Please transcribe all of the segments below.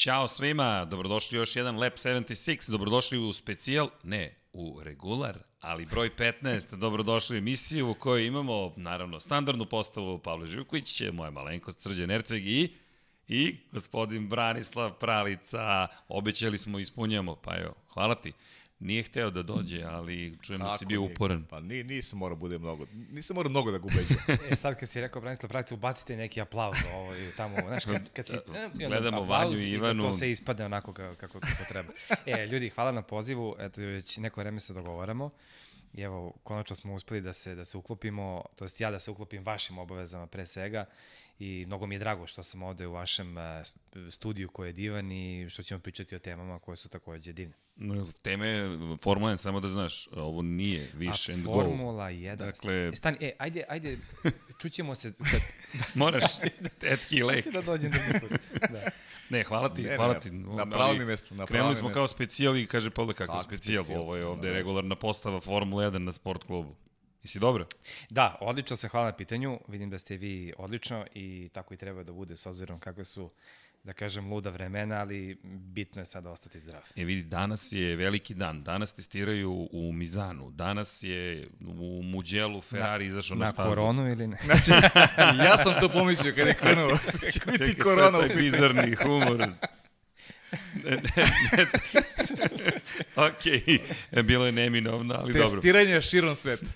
Ćao svima, dobrodošli u još jedan Lab 76, dobrodošli u specijal, ne, u regular, ali broj 15, dobrodošli u emisiju u kojoj imamo, naravno, standardnu postavu Pavle Živković, moja malenkost Srđan Erceg i i gospodin Branislav Pralica. Obećali smo i ispunjamo, pa evo, hvala ti. Nije hteo da dođe, ali čujem da si bio uporan. Pa ni, nisam morao bude mnogo, nisam morao mnogo da ga ubeđujem. e, sad kad si rekao Branislav Pravica, ubacite neki aplauz ovo i tamo, znaš, kad, kad si... E, Gledamo Vanju i Ivanu. To se ispade onako kako, kako, kako treba. E, ljudi, hvala na pozivu, eto, već neko vreme se dogovaramo. I evo, konačno smo uspeli da se, da se uklopimo, to jest ja da se uklopim vašim obavezama pre svega i mnogo mi je drago što sam ovde u vašem e, studiju koji je divan i što ćemo pričati o temama koje su takođe divne. Teme Formula 1, samo da znaš, ovo nije više and go. A Formula 1, dakle... E, stani, e, ajde, ajde, čućemo se. Kad... Moraš, tetki i lek. da dođem drugi put. Da. Ne, hvala ti, ne, hvala ti. Na pravom mestu, na Krenuli smo kao specijal i kaže Pavle kako specijal, ovo je ovde regularna postava Formula 1 na sport klubu. Jesi dobro? Da, odlično se hvala na pitanju. Vidim da ste vi odlično i tako i treba da bude s obzirom kakve su da kažem, luda vremena, ali bitno je sada ostati zdrav. E vidi, danas je veliki dan. Danas testiraju u Mizanu. Danas je u Muđelu Ferrari izašao na, na stazu. Na koronu ili ne? Znači, ja sam to pomislio kada je krenuo. Će biti korona. Taj bizarni humor. ne, ne, ne. ok, bilo je neminovno, ali Testiranje dobro. Testiranje širom sveta.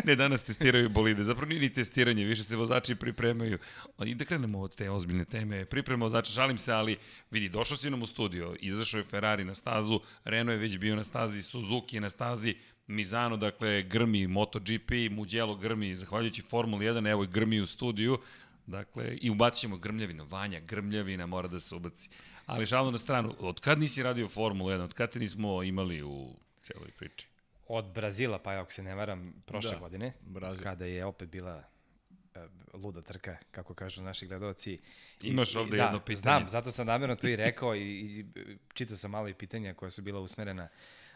ne, danas testiraju bolide. Zapravo nije ni testiranje, više se vozači pripremaju. I da krenemo od te ozbiljne teme. Priprema vozača, šalim se, ali vidi, došao si nam u studio, izašao je Ferrari na stazu, Renault je već bio na stazi, Suzuki je na stazi, Mizano, dakle, grmi MotoGP, Mugello grmi, zahvaljujući Formula 1, evo i grmi u studiju. Dakle, i ubacit ćemo grmljavinu. Vanja, grmljavina mora da se ubaci. Ali šalno na stranu, od kad nisi radio Formula 1, od kad te nismo imali u celoj priči? Od Brazila, pa ako se ne varam, prošle da, godine, Brazil. kada je opet bila uh, luda trka, kako kažu naši gledalci. Imaš ovde da, jedno pitanje. Znam, zato sam namjerno to i rekao i, i čitao sam malo i pitanja koja su bila usmerena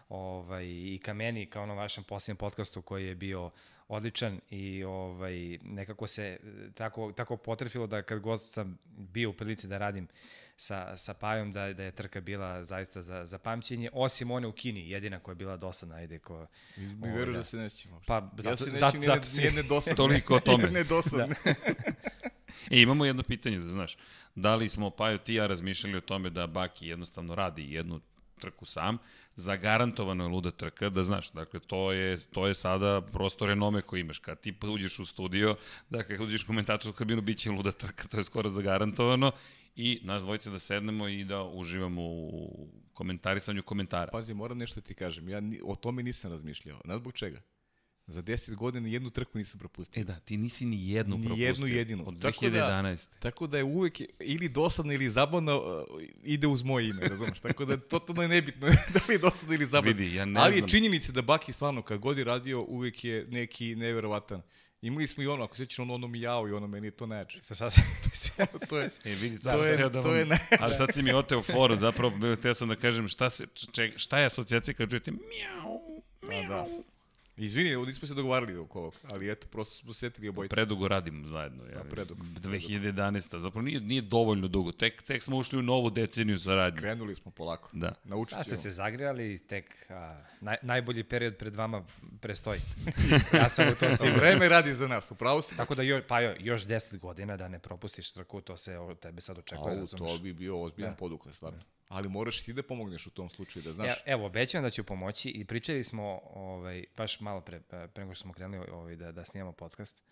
ovaj, i ka meni, kao na vašem posljednjem podcastu koji je bio odličan i ovaj, nekako se tako, tako potrefilo da kad god sam bio u prilici da radim sa, sa Pajom, da, da je trka bila zaista za, za pamćenje, osim one u Kini, jedina koja je bila dosadna, ajde, ko... Mi ovaj, veruješ da. da se nećemo. Pa, zato, ja se nećem zato, zato, nijedne dosadne. Toliko o tome. Nijedne dosadne. Da. e, imamo jedno pitanje, da znaš, da li smo Pajo ti ja razmišljali o tome da Baki jednostavno radi jednu trku sam, zagarantovano je luda trka, da znaš, dakle, to je, to je sada prosto renome koji imaš. Kad ti uđeš u studio, dakle, kad uđeš u komentarsku kabinu, bit će luda trka, to je skoro zagarantovano i nas dvojice da sednemo i da uživamo u komentarisanju komentara. Pazi, moram nešto ti kažem, ja ni, o tome nisam razmišljao. Znaš zbog čega? Za 10 godina jednu trku nisam propustio. E da, ti nisi ni jednu ni propustio. jednu jedinu. Od 2011. Tako da, tako da je uvek ili dosadno ili zabavno uh, ide uz moje ime, razumeš? Tako da je totalno je nebitno da li je dosadno ili zabavno. Vidi, ja ne Ali znam. je činjenica da Baki stvarno kad god je radio uvek je neki neverovatan. Imali smo i ono, ako sećaš ono, ono mijao i ono, meni je to najjače. To, sad, to je, e, vidi, to, to je, da to je najjače. Ali sad si mi oteo foru, zapravo, teo sam da kažem šta, se, če, šta je asocijacija kad čujete mijau, mijau. Da, da. Izvini, nismo se dogovarali oko ovog, ali eto, prosto smo se setili obojice. Predugo radimo zajedno. Ja. Da, predugo. 2011. Zapravo nije, nije dovoljno dugo. Tek, tek smo ušli u novu deceniju saradnje. Krenuli smo polako. Da. Naučit Sad ste se zagrijali, tek a, naj, najbolji period pred vama prestoji. ja sam u tom siguran. Vreme radi za nas, upravo si. Tako da jo, pa jo, još 10 godina da ne propustiš trku, to se od tebe sad očekuje. A, to bi bio ozbiljan da. podukle, stvarno. Da ali moraš ti da pomogneš u tom slučaju, da znaš. E, evo, obećam da ću pomoći i pričali smo, ovaj, baš malo pre, pre nego što smo krenuli ovaj, da, da snimamo podcast,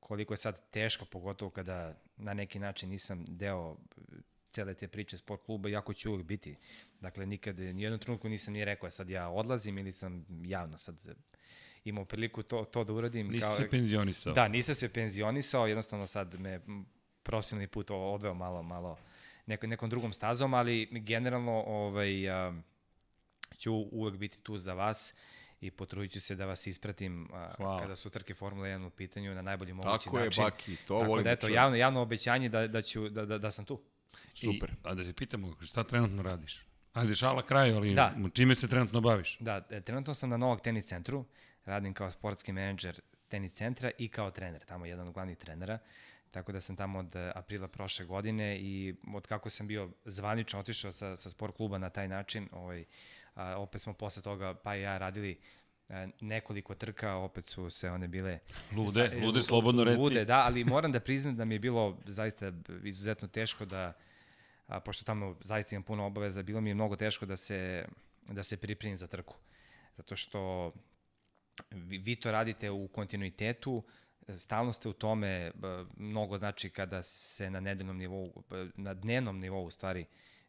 koliko je sad teško, pogotovo kada na neki način nisam deo cele te priče sport kluba, jako ću uvijek biti. Dakle, nikad, nijednom trenutku nisam ni rekao, sad ja odlazim ili sam javno sad imao priliku to, to da uradim. Nisi kao, se penzionisao. Da, nisam se penzionisao, jednostavno sad me profesionalni put odveo malo, malo neko, nekom drugom stazom, ali generalno ovaj, a, ću uvek biti tu za vas i potrudit ću se da vas ispratim a, kada su trke Formule 1 u pitanju na najbolji mogući Tako način. Tako je, Baki, to Tako da, eto, javno, javno obećanje da, da, ću, da, da, da sam tu. Super. I, a da te pitamo, šta trenutno radiš? Ajde, šala kraju, ali da. čime se trenutno baviš? Da, e, trenutno sam na Novog tenis centru, radim kao sportski menadžer tenis centra i kao trener, tamo jedan od glavnih trenera. Tako da sam tamo od e, aprila prošle godine i od kako sam bio zvanično otišao sa, sa sport kluba na taj način, ovaj, a, opet smo posle toga pa i ja radili e, nekoliko trka, opet su se one bile... Lude, Sa- lude, lu- slobodno reci. Lude, da, ali moram da priznam da mi je bilo zaista izuzetno teško da, a, pošto tamo zaista imam puno obaveza, bilo mi je mnogo teško da se, da se pripremim za trku. Zato što vi, vi to radite u kontinuitetu, stalno ste u tome, mnogo znači kada se na nedeljnom nivou, na dnevnom nivou u stvari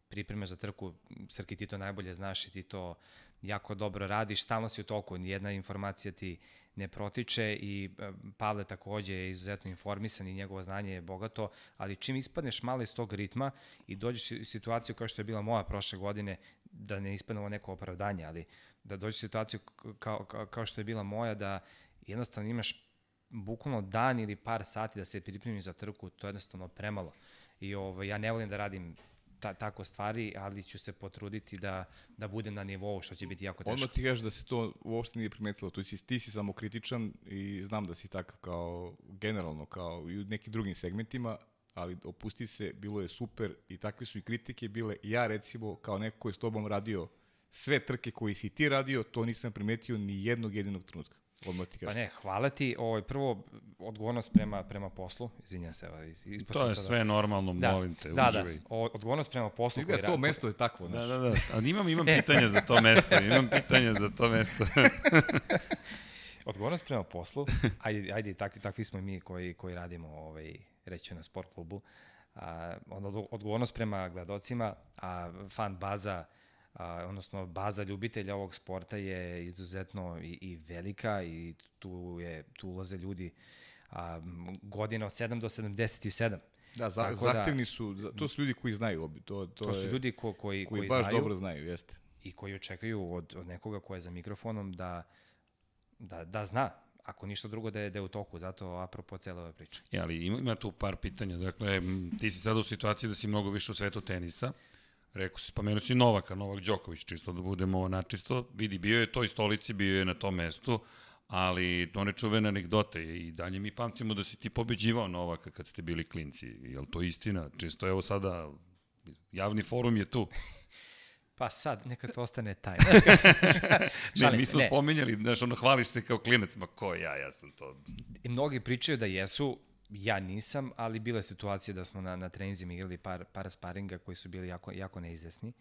pripremaš za trku, Srki ti to najbolje znaš i ti to jako dobro radiš, stalno si u toku, nijedna informacija ti ne protiče i Pavle takođe je izuzetno informisan i njegovo znanje je bogato, ali čim ispadneš malo iz tog ritma i dođeš u situaciju kao što je bila moja prošle godine, da ne ispadne ovo neko opravdanje, ali da dođeš u situaciju kao, kao, kao što je bila moja, da jednostavno imaš bukvalno dan ili par sati da se pripremiš za trku, to je jednostavno premalo. I ovo, ja ne volim da radim ta, tako stvari, ali ću se potruditi da, da budem na nivou, što će biti jako teško. Odmah ti kažeš da se to uopšte nije primetilo. Tu si, ti si samo kritičan i znam da si takav kao generalno, kao i u nekim drugim segmentima, ali opusti se, bilo je super i takve su i kritike bile. Ja recimo, kao neko koji je s tobom radio sve trke koji si ti radio, to nisam primetio ni jednog jedinog trenutka. Odmah ti Pa kažem. ne, hvala ti. Ovo, prvo, odgovornost prema, prema poslu. Izvinjam se. Ovaj, To je sada- sve normalno, da, molim te, da, uživaj. Da, o, odgovornost prema poslu. Izgleda to ra- mesto je takvo, Da, znaš. da, da. Ali imam, imam pitanje za to mesto. Imam pitanje za to mesto. Odgovornost prema poslu, ajde, ajde takvi, takvi smo i mi koji, koji radimo ovaj, reći na sport klubu, a, odgovornost prema gledocima, a fan baza, a, odnosno baza ljubitelja ovog sporta je izuzetno i, i velika i tu, je, tu ulaze ljudi a, godina od 7 do 77. Da, za, Tako da- zahtevni su, za- to su ljudi koji znaju, obi, to, to, To, je, su ljudi ko, koji, koji, koji, baš znaju dobro znaju, jeste. i koji očekuju od, od nekoga ko je za mikrofonom da, da, da zna, ako ništa drugo da je, da je u toku, zato apropo cele ove priče. Ja, ali ima, ima tu par pitanja. Dakle, ti si sada u situaciji da si mnogo više u svetu tenisa. Rekao si, spomenuo si Novaka, Novak Đoković, čisto da budemo načisto. Vidi, bio je toj stolici, bio je na tom mestu, ali one čuvene anegdote i dalje mi pamtimo da si ti pobeđivao Novaka kad ste bili klinci. Je li to istina? Čisto evo sada, javni forum je tu. Pa sad, neka to ostane tajna. Ne, mi smo ne. spomenjali, znaš, ono, hvališ se kao klinac, ma ko ja, ja sam to. I mnogi pričaju da jesu, ja nisam, ali bile situacije da smo na, na treninzima igrali par, par sparinga koji su bili jako, jako neizvesni.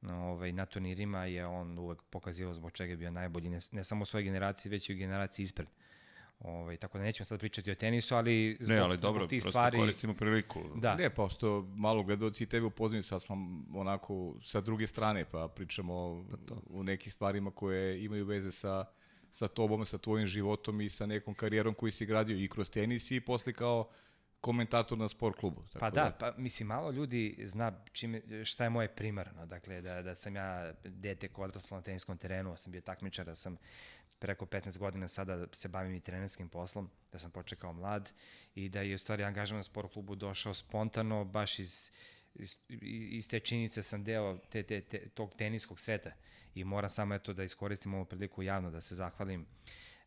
No, ovaj, na turnirima je on uvek pokazivao zbog čega je bio najbolji, ne, ne samo u svojoj generaciji, već i u generaciji ispred. Ovaj, tako da nećemo sad pričati o tenisu, ali zbog, Ne, ali dobro, zbog tih stvari... koristimo priliku. Da, Ne, pa što malo gledoci i tebe upoznaju, sad smo onako sa druge strane, pa pričamo o, o nekih stvarima koje imaju veze sa, sa tobom, sa tvojim životom i sa nekom karijerom koju si gradio i kroz tenis i posle kao komentator na sport klubu. Tako Pa da, pa mislim, malo ljudi zna čime, šta je moje primarno. Dakle, da, da sam ja dete koje odraslo na teniskom terenu, sam bio takmičar, da sam preko 15 godina sada se bavim i trenerskim poslom, da sam počeo kao mlad i da je u stvari angažman na sport klubu došao spontano, baš iz, iz, iz te činjenice sam deo te, te, te, tog teniskog sveta i moram samo eto da iskoristim ovu priliku javno da se zahvalim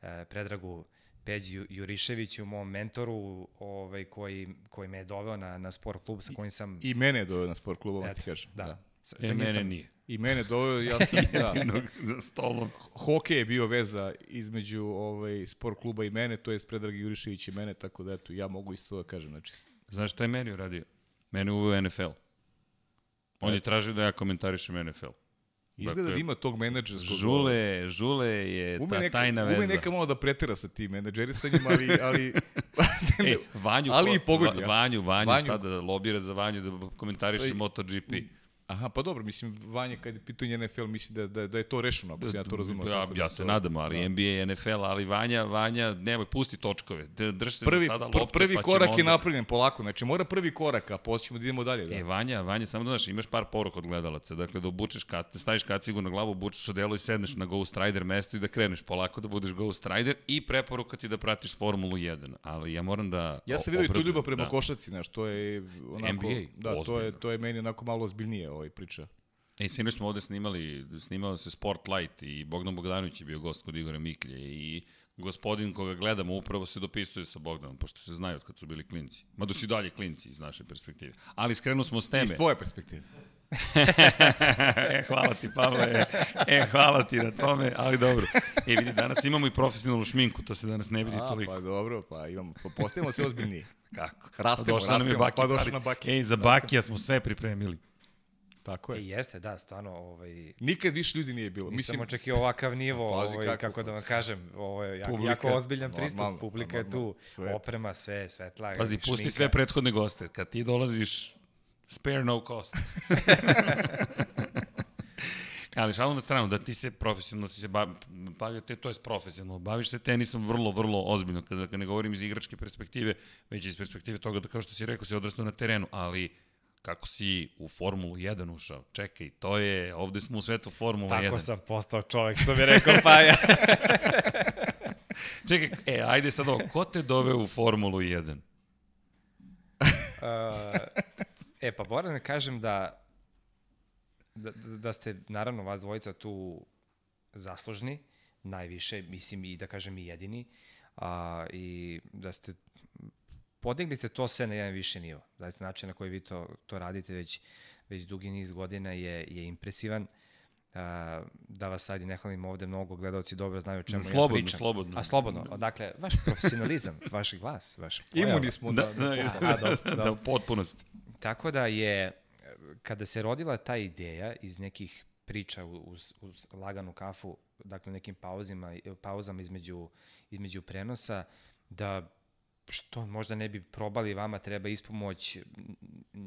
e, Predragu Peđi Ju- Juriševiću, mom mentoru, ovaj, koji, koji me je doveo na, na sport klub sa kojim sam... I mene je doveo na sport klubu, vam ti kažem. da. da. Sa, E, sa mene sam, nije. I mene doveo, ja sam, da, za stolom. hokej je bio veza između ovaj, sport kluba i mene, to je Predrag Jurišević i mene, tako da eto, ja mogu isto da kažem. Znači, Znaš šta je meni uradio? Mene uveo NFL. On je tražio da ja komentarišem NFL. Izgleda da Dakle, ima tog menadžerskog... Žule, Žule je Ume ta neka, tajna veza. ume neka malo da pretera sa tim menadžerisanjem, ali, ali E, Vanju, Ali i pogodi, Va- a? Vanju, Vanju, Vanju. sada lobira za Vanju da komentariše Ej, MotoGP. Aha, pa dobro, mislim, Vanja kad je pitanje NFL, misli da, da, da je to rešeno, ako se ja to razumem. Ja, da ja to- se nadam, ali da. NBA i NFL, ali Vanja, Vanja, nemoj, pusti točkove. Drž se Prvi, za sada lopte, prvi pa korak je onda- napravljen polako, znači mora prvi korak, a posle ćemo da idemo dalje. Da. E, Vanja, Vanja, samo da znaš, imaš par poruka od gledalaca. Dakle, da obučeš kat, da staviš kacigu na glavu, obučeš odelo i sedneš na Ghost Rider mesto i da kreneš polako da budeš Ghost Rider i preporuka ti da pratiš Formulu 1. Ali ja moram da Ja sam vidio i tu ljubav prema da. košaci, znaš, to je onako, NBA, da, to je, ozbiljno. to je meni onako malo ozbiljnije ovaj priča. Ej, sinoć smo ovde snimali, snimao se Spotlight i Bogdan Bogdanović je bio gost kod Igora Miklje i gospodin koga gledamo upravo se dopisuje sa Bogdanom, pošto se znaju od kad su bili klinci. Mada su i dalje klinci iz naše perspektive. Ali skrenuo smo s teme. Iz tvoje perspektive. e, hvala ti, Pavle. E, hvala ti na tome, ali dobro. E, vidi, danas imamo i profesionalnu šminku, to se danas ne vidi A, toliko. pa dobro, pa imamo, pa postavimo se ozbiljniji. Kako? Rastemo, nam je rastemo, Baki pa Parić. na Baki. Ej, za Bakija smo sve pripremili. Tako I je. jeste, da, stvarno, ovaj, Nikad više ljudi nije bilo. nisam Mislim, očekio ovakav nivo, ovaj, kako kako da vam kažem, ovo je jako, Publika, jako ozbiljan pristup, normalno, publika je tu, normalno, sve. oprema, sve, svetla, Pazi, pusti šminka. sve prethodne goste. Kad ti dolaziš, spare no cost. Ali šalu na stranu, da ti se profesionalno si se ba- bavio, te, to je profesionalno, baviš se tenisom vrlo, vrlo ozbiljno, kada, kada ne govorim iz igračke perspektive, već iz perspektive toga da kao što si rekao, si odrastao na terenu, ali kako si u Formulu 1 ušao, čekaj, to je, ovde smo u svetu Formula Tako 1. sam postao čovek, što bi rekao Paja. Čekaj, e, ajde sad ovo, ko te doveo u Formulu 1? Uh, e, pa moram da kažem da, da, da ste, naravno, vas dvojica tu zaslužni, najviše, mislim i da kažem i jedini, a, i da ste podigli ste to sve na jedan više nivo. Zaista način na koji vi to, to radite već, već dugi niz godina je, je impresivan. A, da vas sad i ne hvalim ovde, mnogo gledalci dobro znaju o čemu Slobodno, ja pričam. slobodno. A slobodno. Dakle, vaš profesionalizam, vaš glas, vaš pojava. imuni smo Da, da, da, da, da, da, u potpunosti. Tako da je, kada se rodila ta ideja iz nekih priča uz, uz laganu kafu, dakle nekim pauzima, pauzama između, između prenosa, da što možda ne bi probali vama treba ispomoć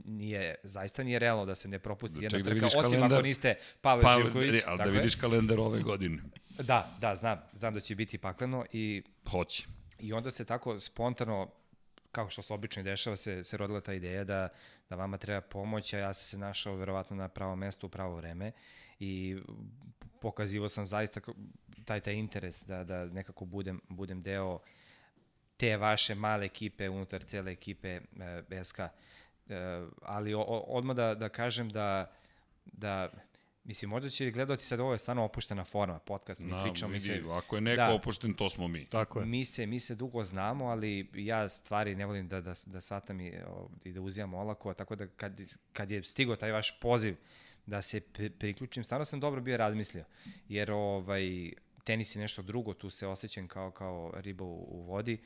nije zaista nije realno da se ne propusti jedna Ček da trka vidiš osim kalendar. ako niste Pavle Pa, Živković ne, ali da tako je. vidiš kalendar ove godine. da da znam znam da će biti pakleno i Hoće. I onda se tako spontano, kao što se obično dešava, se, se rodila ta ideja da, da vama treba pomoć, a ja sam se našao verovatno na pravo mesto u pravo vreme i pokazivo sam zaista taj, taj interes da, da nekako budem, budem deo te vaše male ekipe unutar cele ekipe e, SK. E, ali o, odmah da, da kažem da, da Mislim, možda će gledati sad ovo je stvarno opuštena forma, podcast, mi Na, pričamo, mi se, vidi, ako je neko Da. opušten, to smo mi. Tako je. Mi se, mi se dugo znamo, ali ja stvari ne volim da, da, da shvatam i, o, i da uzimam olako, tako da kad, kad je stigao taj vaš poziv da se pri, priključim, stvarno sam dobro bio razmislio, jer ovaj, tenis je nešto drugo, tu se osjećam kao, kao riba u, u vodi,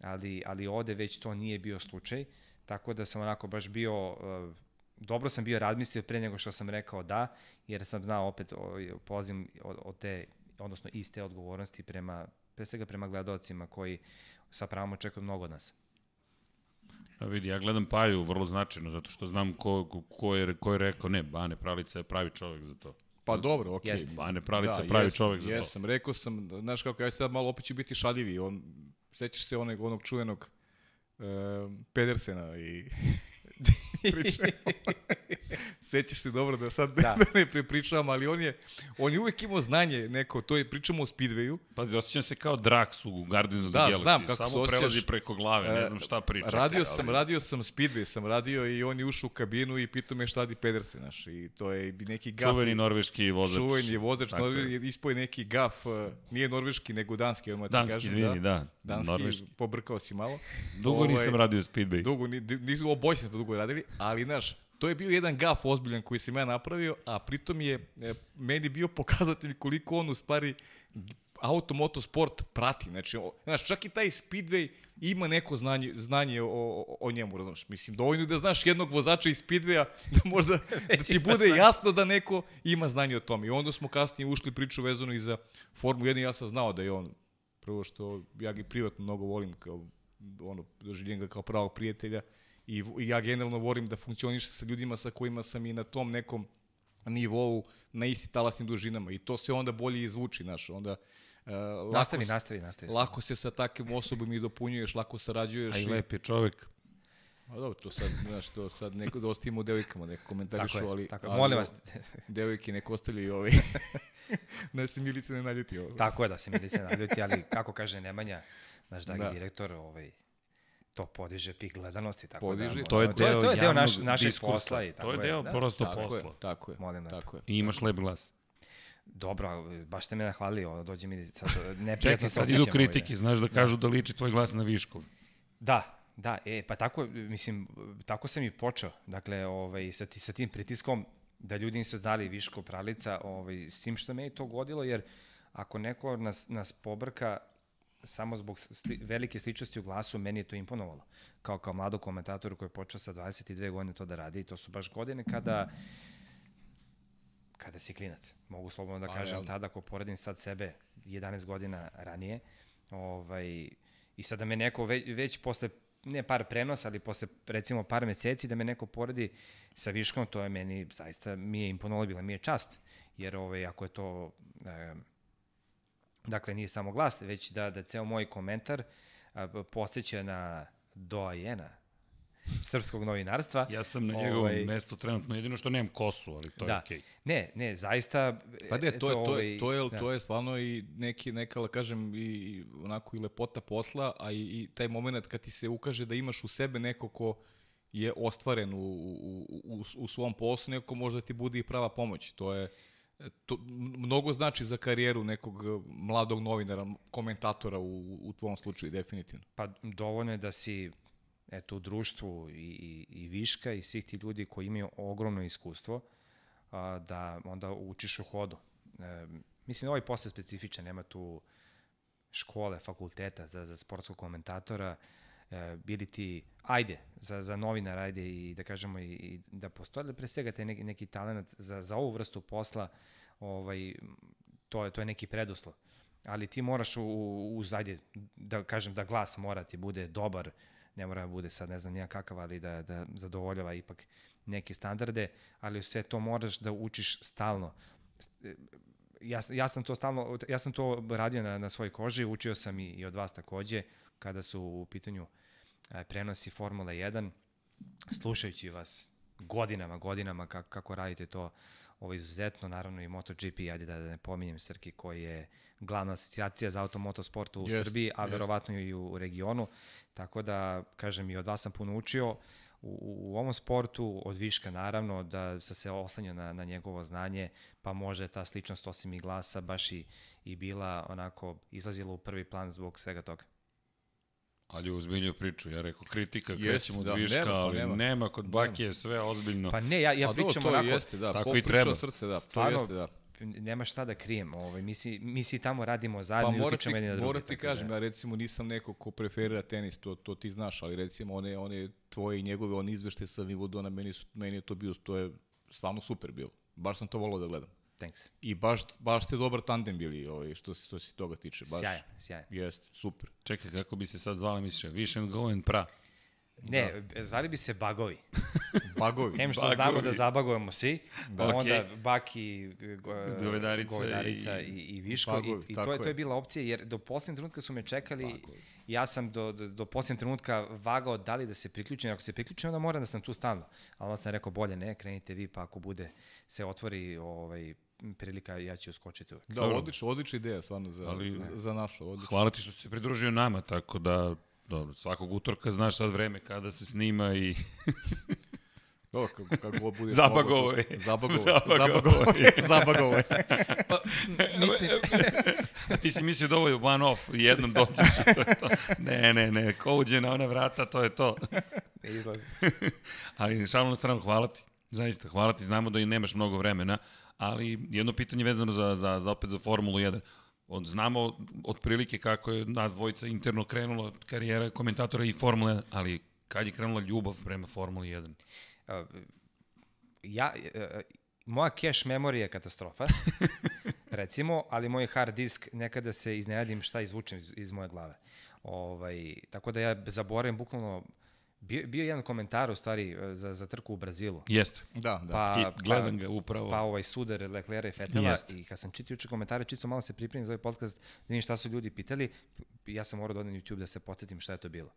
ali, ali ovde već to nije bio slučaj, tako da sam onako baš bio, uh, dobro sam bio razmislio pre nego što sam rekao da, jer sam znao opet o, pozim od, od te, odnosno iste odgovornosti prema, pre svega prema gledalcima koji sa pravom očekuju mnogo od nas. A vidi, ja gledam Paju vrlo značajno, zato što znam ko, ko, ko, je, ko je rekao, ne, Bane Pralica je pravi čovek za to. Pa dobro, okej. Jeste. Bane Pralica je pravi jesam, čovek za jesam. Rekao sam, znaš kako, ja ću sad malo opet ću biti šaljivi. On, sećaš se onog, onog čuvenog uh, Pedersena i priče. Sećaš se dobro da sad da. Da. ne prepričavam, ali on je, on je uvek imao znanje neko, to je, pričamo o Speedwayu. Pazi, osjećam se kao Drax u Guardians of the Da, Galaxy. znam kako Samo se osjećaš. prelazi preko glave, ne E, znam šta priča. Radio sam, radio sam Speedway, sam radio i on je ušao u kabinu i pitao me šta radi Pedersen, znaš, i to je neki gaf. Čuveni norveški vozač. Čuveni je vozač, Tako Norve, je neki gaf, uh, nije norveški, nego danski, odmah ti Danski, kažem, izvini, da. Danski, Norveški. pobrkao si malo. Dugo Ovaj, nisam radio Speedway. Dugo, ni, nisu, obojice smo dugo radili, ali, znaš, to je bio jedan gaf ozbiljan koji sam ja napravio, a pritom je e, meni bio pokazatelj koliko on u stvari auto motosport prati. Znači, o, znaš, čak i taj Speedway ima neko znanje, znanje o, o, o njemu, razumiješ? Mislim, dovoljno da znaš jednog vozača iz Speedwaya da možda da ti bude jasno da neko ima znanje o tome. I onda smo kasnije ušli priču vezano i za Formulu 1 ja sam znao da je on prvo što ja ga privatno mnogo volim kao ono doživljen ga kao pravog prijatelja i, i ja generalno volim da funkcioniše sa ljudima sa kojima sam i na tom nekom nivou na isti talasnim dužinama i to se onda bolje izvuči, znaš, onda uh, lako, Nastavi, se- nastavi, nastavi. lako se sa takvim osobom i dopunjuješ, lako sarađuješ. A i i- lep je čovek. A dobro, to sad, znaš, to sad neko da ostavimo devojkama, neko komentarišu, Tako je, ali... tako je. ali Molim vas. Devojke neko ostavljaju ovaj... da se Milice ne naljuti ovo. Tako je da se mi se naljuti, ali kako kaže Nemanja, naš dragi Da. direktor, ovaj, to podiže pik gledanosti. Tako Podiže, da, To je to, je, deo to je deo naš, našeg diskursa. posla. I tako To je deo da. prosto Tako je, posla. tako je. Molim. Tako je. I imaš lep glas. Dobro, baš ste me nahvalili, ovo, dođe mi sad neprijatno Čekaj, sad idu kritike, ovaj, znaš da kažu da liči tvoj glas na Viškov. Da, da, e, pa tako, mislim, tako sam i počeo, dakle, ovaj, sa, ti, sa tim pritiskom, da ljudi nisu znali Viško Pralica, ovaj, s tim što me je to godilo, jer ako neko nas, nas pobrka samo zbog sli, velike sličnosti u glasu, meni je to imponovalo. Kao kao mladog komentatoru koji je počeo sa 22 godine to da radi i to su baš godine kada kada si klinac. Mogu slobodno da Pa, kažem tada ako poredim sad sebe 11 godina ranije, ovaj, i sada me neko već, već posle ne par prenosa, ali posle recimo par meseci da me neko poredi sa Viškom, to je meni zaista mi je imponovalo, bila mi je čast. Jer ovaj, ako je to e, dakle nije samo glas, već da, da ceo moj komentar a, posjeća na doajena srpskog novinarstva. Ja sam na njegovom Ovaj, mestu trenutno, jedino što nemam kosu, ali to je Da. okej. Ne, ne, zaista... Pa ne, to je, to je, to je, da. to je stvarno i neki, neka, da kažem, i, onako i lepota posla, a i, i taj moment kad ti se ukaže da imaš u sebe neko ko je ostvaren u, u, u, u svom poslu, neko ko može da ti bude i prava pomoć. To je, to mnogo znači za karijeru nekog mladog novinara, komentatora u, u tvom slučaju, definitivno. Pa dovoljno je da si eto, u društvu i, i, i Viška i svih ti ljudi koji imaju ogromno iskustvo, a, da onda učiš u hodu. E, mislim, ovaj posao specifičan, nema tu škole, fakulteta za, za sportskog komentatora, bili ti, ajde, za, za novinar, ajde i da kažemo i, i da postoje, pre svega taj neki, neki talent za, za ovu vrstu posla, ovaj, to je, to je neki preduslov. Ali ti moraš u, u, uz, da kažem da glas mora ti bude dobar, ne mora da bude sad ne znam nija kakav, ali da, da zadovoljava ipak neke standarde, ali sve to moraš da učiš stalno. Ja, ja sam to stalno, ja sam to radio na, na svojoj koži, učio sam i, i od vas takođe, kada su u pitanju e, prenosi Formula 1, slušajući vas godinama, godinama kako, kako radite to ovo izuzetno, naravno i MotoGP, ajde da, da ne pominjem Srki koji je glavna asocijacija za automotosport u Jest, Srbiji, a jest. verovatno i u, u regionu, tako da, kažem, i od vas sam puno učio u, u ovom sportu, od Viška naravno, da sam se oslanjao na, na njegovo znanje, pa može ta sličnost osim i glasa baš i, i bila onako, izlazila u prvi plan zbog svega toga. Ali ozbiljnju priču, ja rekao kritika, krećemo od da, viška, nema, pa ali nema. nema. kod Bakije sve ozbiljno. Pa ne, ja, ja dobro, pričam to onako, jeste, da, tako i treba. srce, da, Stvarno, to jeste, da. nema šta da krijem. Ovaj, mi, si, mi si tamo radimo Pa zajedno i mora ti, utičemo jedni na druge. mora ti tako da- kažem, ja recimo nisam neko ko preferira tenis, to, to ti znaš, ali recimo one, one tvoje i njegove, one izvešte sa Wimbledona, meni, su, meni je to bio, to je stvarno super bilo. Baš sam to volao da gledam. Thanks. I baš, baš ste dobar tandem bili ovaj, što, se, što se toga tiče. Baš, Sjajan, sjajan. Jeste, super. Čekaj, kako bi se sad zvala, misliš, and Go and Pra. Ne, zvali bi se bagovi. Bagovi. Em što Bagovi. znamo da zabagujemo svi, da, onda Baki, go, Govedarica Govedarica i- i, i Viško. Bagovi, I, i to, je, to je bila opcija, jer do posljednjeg trenutka su me čekali, ja sam do, do, do posljednjeg trenutka vagao da li da se priključim, ako se priključim, onda moram da sam tu stalno. Ali onda sam rekao, bolje ne, krenite vi, pa ako bude, se otvori ovaj, prilika, ja ću uskočiti uvek. Da, odlična, odlična ideja, stvarno, za, Ali- za, za naslov. Odlično. Hvala ti što si se pridružio nama, tako da Dobro, svakog utorka znaš sad vreme kada se snima i Dobro, kako, kako god bude. Zabagovo je. Zabagovo. Zabagovo je. Zabagovo je. Mislim, ti si mislio da ovo je one off, jednom dođeš i to je to. Ne, ne, ne, ko uđe na ona vrata, to je to. ne izlazi. Ali šalno na stranu, hvala ti. Zaista, hvala ti. Znamo da i nemaš mnogo vremena, ali jedno pitanje vezano za, za, za opet za Formulu 1. Od, znamo otprilike kako je nas dvojica interno krenula karijera komentatora i Formule 1, ali kad je krenula ljubav prema Formuli 1? Uh, ja, uh, moja cache memory je katastrofa, recimo, ali moj hard disk nekada se iznenadim šta izvučem iz, iz moje glave. Ovaj, tako da ja zaboravim bukvalno Bio, bio je jedan komentar u stvari eh, za, za trku u Brazilu. Jeste. Da, da. Pa, I gledam ga upravo. Pa ovaj sudar Leclerc i Fetela Jeste. i kad sam čitao juče komentare, čisto malo se pripremim za ovaj podcast, da vidim šta su ljudi pitali, ja sam morao da odem na YouTube da se podsjetim šta je to bilo.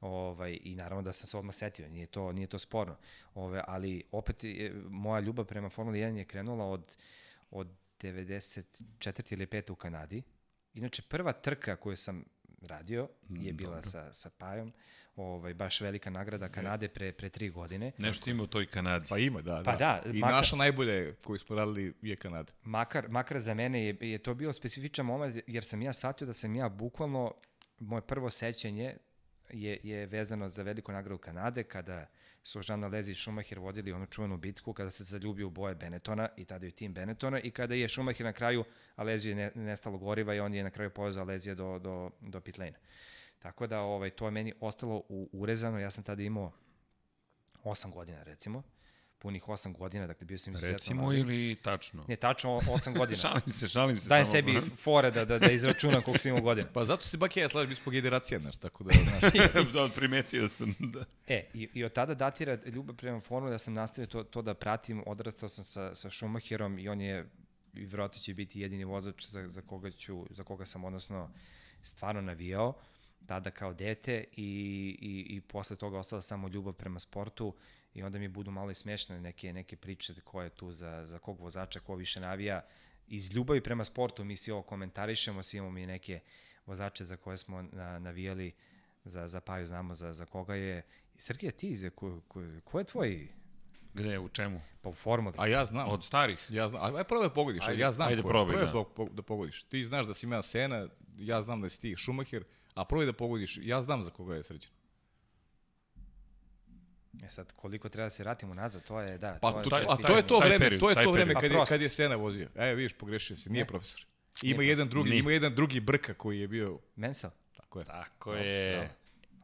Ovaj, I naravno da sam se odmah setio, nije to, nije to sporno. Ove, ali opet je, moja ljubav prema Formuli 1 je krenula od, od 94. ili 5. u Kanadi. Inače, prva trka koju sam radio, je bila sa, sa Pajom, ovaj, baš velika nagrada Kanade pre, pre tri godine. Nešto ima u toj Kanadi. Pa ima, da. Pa da, I makar- naša najbolje koju smo radili je Kanada. Makar, makar za mene je, je to bio specifičan moment, jer sam ja shvatio da sam ja bukvalno, moje prvo sećanje je, je vezano za veliku nagradu Kanade, kada su Žana Lezi i Schumacher vodili onu čuvenu bitku, kada se zaljubio u boje Benettona i tada je tim Benettona i kada je Schumacher na kraju, Alezio je ne, nestalo goriva i on je na kraju povezao Alezija do, do, do pit lane. Tako da ovaj, to je meni ostalo u, urezano, ja sam tada imao 8 godina recimo, punih 8 godina, dakle bio sam izuzetno Recimo mladi. ili tačno? Ne, tačno 8 godina. Šalim se, šalim se. Dajem samo. sebi fore da, da, da izračunam koliko sam imao godina. Pa zato se Baki i ja slažem, mi smo generacija, znaš, tako da, znaš, da, primetio sam da. E, i, i od tada datira ljubav prema formuli da sam nastavio to, to da pratim, odrastao sam sa, sa Schumacherom i on je, i vjerojatno će biti jedini vozač za, za, koga ću, za koga sam odnosno stvarno navijao, tada kao dete i, i, i posle toga ostala samo ljubav prema sportu i onda mi budu malo i smešne neke, neke priče ko je tu za, za kog vozača, ko više navija. Iz ljubavi prema sportu mi svi ovo komentarišemo, svi imamo i neke vozače za koje smo na, navijali, za, za Paju znamo za, za koga je. Srgija, ti, za ko, ko, ko je tvoj Gde, u čemu? pa u formuli? a ja znam. Od starih? Ja znam, aj probaj da pogodiš, Ajde, ja znam ajde, probaj, probaj da. po, po, da pogodiš. Ti znaš da si ima Sena, ja znam da si ti Schumacher, a probaj da pogodiš, ja znam za koga je srećan. E sad, koliko treba da se vratimo nazad, to je, da, Pa to, to, je, a to je to taj vreme, period, to je taj to vreme kad Pa je, prost. kad je Sena vozio. E, vidiš, pogrešio si, nije Ne. profesor. Nije Ima jedan profesor. drugi, Nije. ima jedan drugi brka koji je bio, Mensel, tako je. Tako je.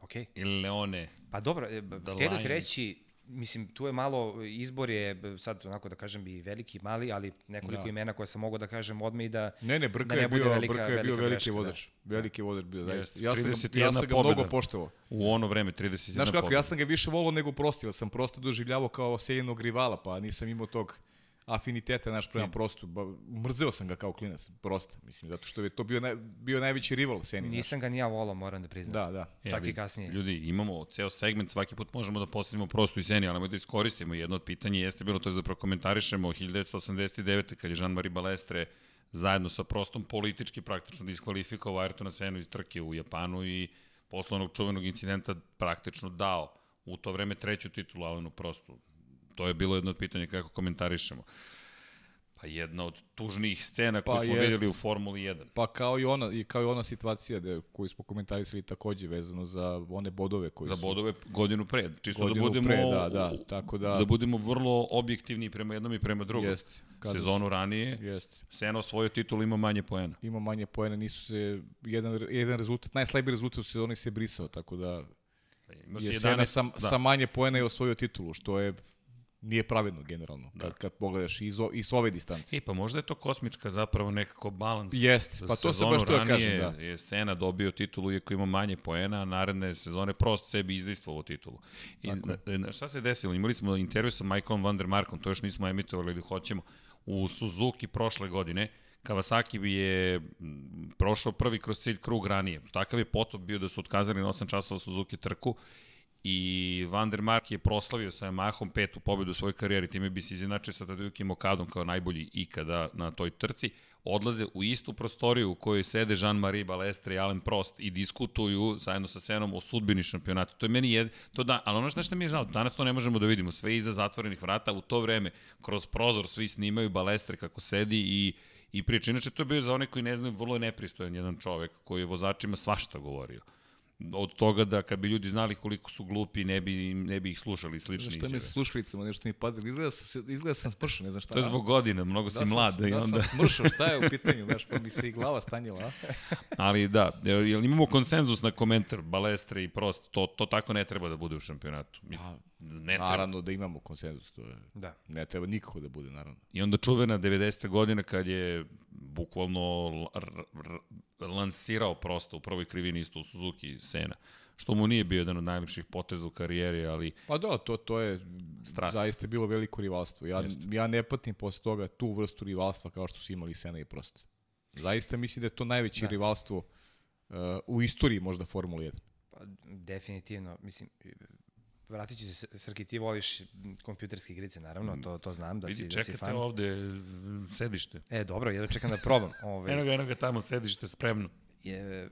okej. Ili Leone. Pa dobro, e, htio bih reći, mislim, tu je malo, izbor je sad onako da kažem i veliki, mali, ali nekoliko Da. imena koje sam mogao da kažem odme i da... Ne, ne, Brka Da ne je bude bio, velika- Brka je bio velika veliki greška, da. vozač. Veliki vozač bio, zaista. Ja sam, ga, 31 ja sam ga mnogo pobjeda. poštovao. U ono vreme, 31 Znaš kako, pobjeda. ja sam ga više volao nego prosto, jer sam prosto doživljavao kao Seninog rivala, pa nisam imao tog afiniteta naš prema prostu. Ba, mrzeo sam ga kao klinac, prosto. Mislim, zato što je to bio, naj, bio najveći rival Seni. Nisam ga ni ja volao, moram da priznam. Da, da. E, čak ali, i kasnije. Ljudi, imamo ceo segment, svaki put možemo da postavimo prostu i seni, ali da iskoristimo. Jedno od pitanja jeste bilo to je da prokomentarišemo 1989. kad je Jean-Marie Balestre zajedno sa prostom politički praktično diskvalifikovao Ayrtona Senu iz trke u Japanu i posle onog čuvenog incidenta praktično dao u to vreme treću titulu Alenu Prostu. To je bilo jedno od pitanja kako komentarišemo. Pa jedna od tužnijih scena koju Pa smo jest. videli u Formuli 1. Pa kao i ona, i kao i ona situacija da, koju smo komentarisali takođe vezano za one bodove koji Za su... bodove godinu pre, čisto da Godinu budemo pre, da, da, tako da- da budemo vrlo objektivni prema jednom i prema drugom. Jest, kada Sezonu ranije Jest. Sena osvojio titul ima manje poena. Ima manje poena, nisu se... Jedan, jedan rezultat, najslabiji rezultat u sezoni se brisao, tako da Ima si je 11, Sena sa, da. sa manje poena je osvojio titulu, što je nije pravedno generalno, kad, kad pogledaš iz, o, iz ove distance. E, pa možda je to kosmička zapravo nekako balans. Jest, pa to sam Sezonu baš da ranije kažem, da. je Sena dobio titulu iako ima manje poena, a naredne sezone prost sebi izdejstvovao titulu. I Tako na, šta se desilo? Imali smo intervju sa Michaelom Van der Markom, to još nismo emitovali ili hoćemo, u Suzuki prošle godine, Kawasaki bi je prošao prvi kroz cilj krug ranije. Takav je potop bio da su otkazali na 8 časova Suzuki trku i Van der Mark je proslavio sa Yamahom petu pobedu u svojoj karijeri, time bi se izinačio sa Tadeuki Okadom kao najbolji ikada na toj trci, odlaze u istu prostoriju u kojoj sede Jean-Marie Balestre i Alain Prost i diskutuju zajedno sa Senom o sudbini šampionata. To je meni je, to da, ali ono što mi je žao, danas to ne možemo da vidimo, sve iza zatvorenih vrata, u to vreme, kroz prozor svi snimaju Balestre kako sedi i i priča. Inače, to je bio za one koji ne znaju vrlo nepristojan jedan čovek koji je vozačima svašta govorio od toga da kad bi ljudi znali koliko su glupi, ne bi, ne bi ih slušali slične Šta mi izjave. sa slušalicama, nešto mi padalo. Izgleda, se- izgleda sam spršao, ne znam šta. To je zbog godina, mnogo si da mlad. Sam, i da onda... sam smršao, šta je u pitanju, znaš, pa mi se i glava stanjila. Ali da, jel imamo konsenzus na komentar Balestre i Prost, to, to tako ne treba da bude u šampionatu. Mi- Pa, Ne treba. Naravno da imamo konsenzus, to je, Da. ne treba nikako da bude, naravno. I onda čuvena 90. godina kad je bukvalno lansirao prosto u prvoj krivini isto u Suzuki Sena. Što mu nije bio jedan od najlepših poteza u karijeri, ali Pa da, to, to je Strast. zaista bilo veliko rivalstvo. Ja, Jeste. ja ne patim posle toga tu vrstu rivalstva kao što su imali Sena i Prost. Zaista mislim da je to najveće da. rivalstvo uh, u istoriji možda Formula 1. Pa, definitivno, mislim, vratit ću se, Srki, ti voliš kompjuterske igrice, naravno, to, to znam da si, vidi, da si čekate fan. ovde m, sedište. E, dobro, jedno čekam da probam. Ovaj, Eno ga, eno ga tamo sedište spremno. Je,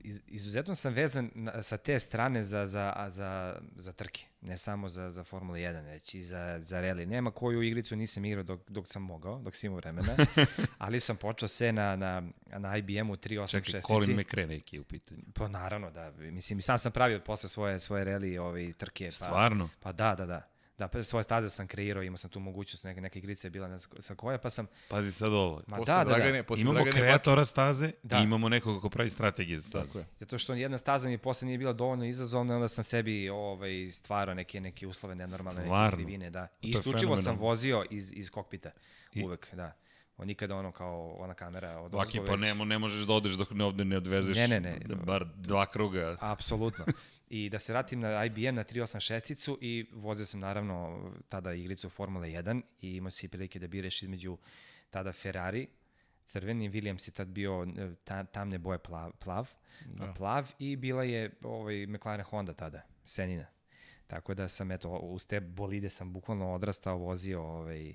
iz, izuzetno sam vezan na, sa te strane za, za, za, za trke, ne samo za, za Formula 1, već i za, za rally. Nema koju igricu nisam igrao dok, dok sam mogao, dok sam imao vremena, ali sam počeo sve na, na, na IBM-u 386. Čekaj, Colin McRae neki je u pitanju. Pa naravno, da. Mislim, i sam sam pravio posle svoje, svoje rally ovaj, trke. Pa, Stvarno? Pa da, da, da. Da, pa svoje staze sam kreirao, imao sam tu mogućnost, neke, neke igrice je bila ne sa koje, pa sam... Pazi sad ovo. Ma Posle da, da, Dragane, da. posle Imamo Dragane kreatora staze Da. i imamo nekoga ko pravi strategije za Tako staze. je. Zato što jedna staza mi posle nije bila dovoljno izazovna, onda sam sebi ovaj, stvarao neke, neke uslove nenormalne, neke Stvarno? krivine, da. I je isključivo sam vozio iz, iz kokpita, I- uvek, da. O, nikada ono kao ona kamera od Vaki, ozgo pa ne, ne možeš da odeš dok ne ovde ne odvezeš Ne, ne, ne. da bar dva kruga. Apsolutno. I da se vratim na IBM na 386-icu i vozio sam naravno tada igricu Formule 1 i imao si prilike da biraš između tada Ferrari, crveni, Williams je tad bio e, ta, tamne boje plav, plav, da. plav i bila je ovaj, McLaren Honda tada, Senina. Tako da sam, eto, uz te bolide sam bukvalno odrastao, vozio ovaj,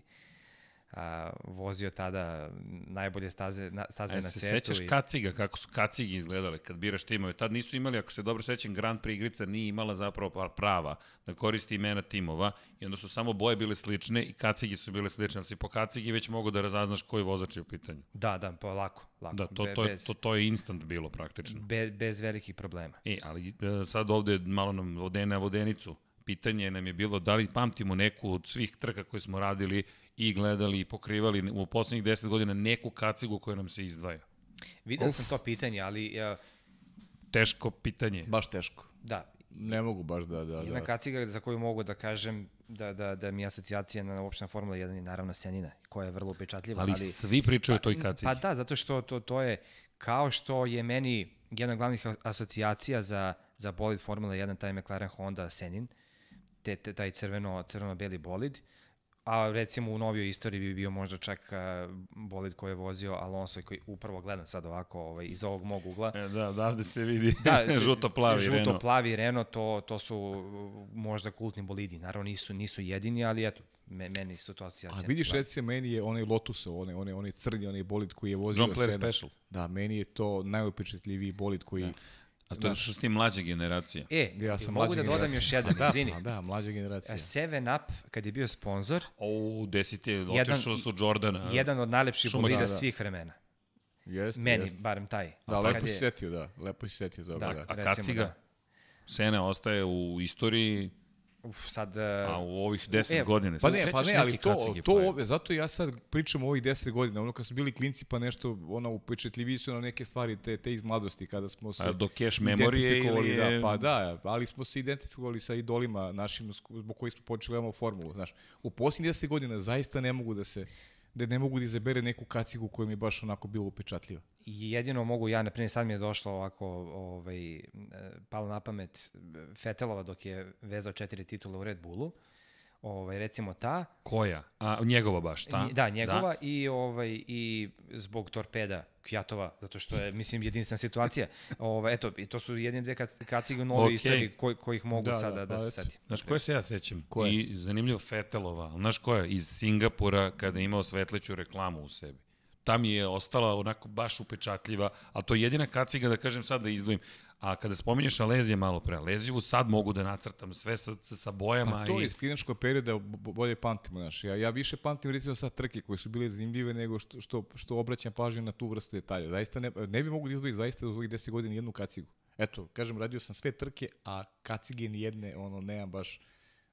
a, vozio tada najbolje staze, na, staze A na se svetu. sećaš kaciga, kako su kacigi izgledale kad biraš timove? Tad nisu imali, ako se dobro sećam, Grand Prix igrica nije imala zapravo pa- prava da koristi imena timova i onda su samo boje bile slične i kacigi su bile slične, ali si po kacigi već mogu da razaznaš koji vozač je u pitanju. Da, da, pa lako. lako Da, to, to, je, bez- to, to je instant bilo praktično. Be, bez velikih problema. E, ali e, sad ovde malo nam vodene vodenicu. Pitanje nam je bilo da li pamtimo neku od svih trka koje smo radili i gledali i pokrivali u poslednjih 10 godina neku kacigu koja nam se izdvaja. Video sam to pitanje, ali uh, Teško pitanje. Baš teško. da, Ne mogu baš da... da, jedna da. kaciga za koju mogu da kažem da, da, da mi je asocijacija na uopšte na Formula 1 je naravno Senina, koja je vrlo upečatljiva. Ali, ali svi pričaju o toj kacigi. Pa da, zato što to, to je kao što je meni jedna od glavnih asocijacija za, za bolid Formula 1, taj McLaren Honda Senin, te, te, taj crveno, crveno-beli bolid, a recimo u novijoj istoriji bi bio možda čak uh, bolid koji je vozio Alonso i koji upravo gledam sad ovako ovaj, iz ovog mog ugla. E, da, odavde se vidi Da, žuto-plavi žuto, Renault. plavi Renault, to, to su uh, možda kultni bolidi. Naravno nisu, nisu jedini, ali eto, me, meni su to A asocijacije. vidiš, Da. recimo, meni je onaj Lotus, onaj, onaj, onaj crni, onaj bolid koji je vozio John Player Senna. Special. Da, meni je to najupečatljiviji bolid koji... Da. A to je što su ti mlađe generacije. E, Ja sam mogu mlađa da dodam generacija. još jedan, da, izvini. pa Da, mlađa generacija. 7 Up, kad je bio sponsor, O, desite, otišao su Jordana. jedan od najlepših bolida da, da. svih vremena. Jeste, Meni, jeste. barem taj. Da, lepo je- si setio, da. Lepo si setio toga, Da, da. A kaciga? da. Sene ostaje u istoriji, Uf, sad... a Uh, u ovih 10 E, godina. Pa ne, pa ne, ali to, kacige to plave? ove, zato ja sad pričam o ovih 10 godina, ono kad su bili klinci pa nešto, ono, upečetljiviji su na neke stvari te, te iz mladosti, kada smo se A do cache memorije ili je... da, pa da, ali smo se identifikovali sa idolima našim zbog kojih smo počeli imamo formulu, znaš. U posljednjih 10 godina zaista ne mogu da se da ne mogu da izabere neku kacigu koja mi je baš onako bilo upečatljiva. jedino mogu ja, na primjer, sad mi je došlo ovako, ovaj, e, palo na pamet Fetelova dok je vezao četiri titule u Red Bullu, ovaj, recimo ta, Koja? A, njegova baš, ta? Nje- Da, njegova i ovaj i zbog torpeda Kjatova, zato što je mislim jedinstvena situacija. Ovaj eto, i to su jedine dve kac- kacige u novoj Okej. istoriji koji kojih mogu Da, sada da, da, pa se setim. Znaš koje se ja sećam? Ko je? I zanimljivo Fetelova. Znaš koja? Iz Singapura kada je imao svetleću reklamu u sebi. Ta mi je ostala onako baš upečatljiva, a to je jedina kaciga da kažem sad da izdvojim. A kada spominješ Alezije malo pre, Alezijevu sad mogu da nacrtam sve sa, sa, bojama Pa to i... iz kliničkog perioda bo- bolje pamtimo, znaš. Ja, ja više pamtim recimo sad trke koje su bile zanimljive nego što, što, što obraćam pažnju na tu vrstu detalja. Zaista ne, ne bi mogu da izdvojiti zaista u ovih 10 godina jednu kacigu. Eto, kažem, radio sam sve trke, a kacige ni jedne, ono, nemam baš,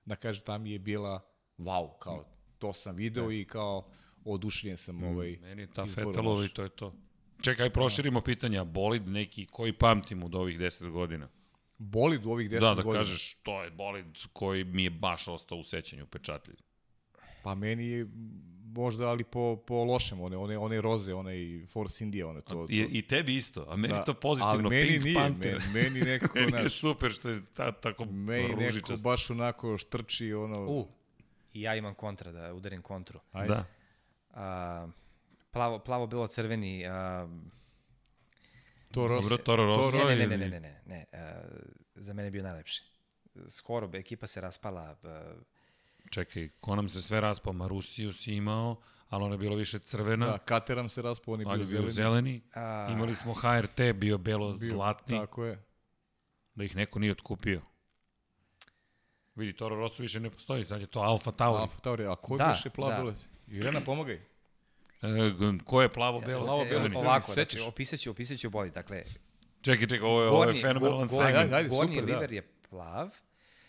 da kažem, tam je bila wow, kao, to sam video i kao, oduševljen sam ovaj, Mm, Meni je ta izborom Fetelova i baš. to je to. Čekaj, proširimo pitanja. Bolid neki koji pamtim od ovih 10 godina. Bolid u ovih 10 Da, da godina. kažeš, to je bolid koji mi je baš ostao u sećanju pečatljiv. Pa meni je možda, ali po, po lošem, one, one, one roze, onaj Force India, one to. to I, I tebi isto, a meni da. to pozitivno, ali meni Pink nije, Panther. Meni, meni nekako, Meni je super što je ta, tako meni neko ružičast. baš onako štrči, ono... U, i ja imam kontra, da udarim kontru. ajde. Da. A, plavo, plavo bilo crveni, a, To Rossi. Dobro, Toro Rosso. Toro ne, ne, ne, ne, ne, ne, ne, a, za mene je bio najlepši. Skoro, ekipa se raspala, a, Čekaj, ko nam se sve raspao? Marusiju si imao, ali ona je bila više crvena. Da, Kateram se raspao, on je bio zeleni. zeleni. A, Imali smo HRT, bio belo Bio- zlatni, Tako je. da ih neko nije otkupio. Vidi, Toro Rosso više ne postoji, sad je to Alfa Tauri. Alfa Tauri, a ko je Da, biše plav da. belo? Irena, pomagaj. E, ko je plavo-belo? Plavo, belo, Crveni. crveni. Ovako, sećaš? znači, opisat ću, opisat ću. Dakle, Čekaj, čekaj, ovo je, ovo je gornji, fenomenalan go- segment. Ajde, ajde, gornji super, da. liver je plav,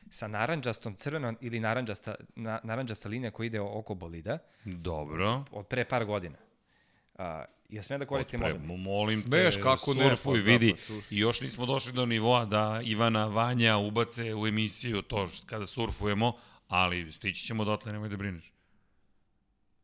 sa naranđastom crvenom ili naranđasta, na, naranđasta linija koja ide oko bolida Dobro. od pre par godina. Uh, ja smem da koristim Pre, obe? mo- molim Smeš, te, kako ne, surfuj, pa vidi. I još nismo došli do nivoa da Ivana Vanja ubace u emisiju to kada surfujemo, ali stići ćemo dotle, nemoj da brineš.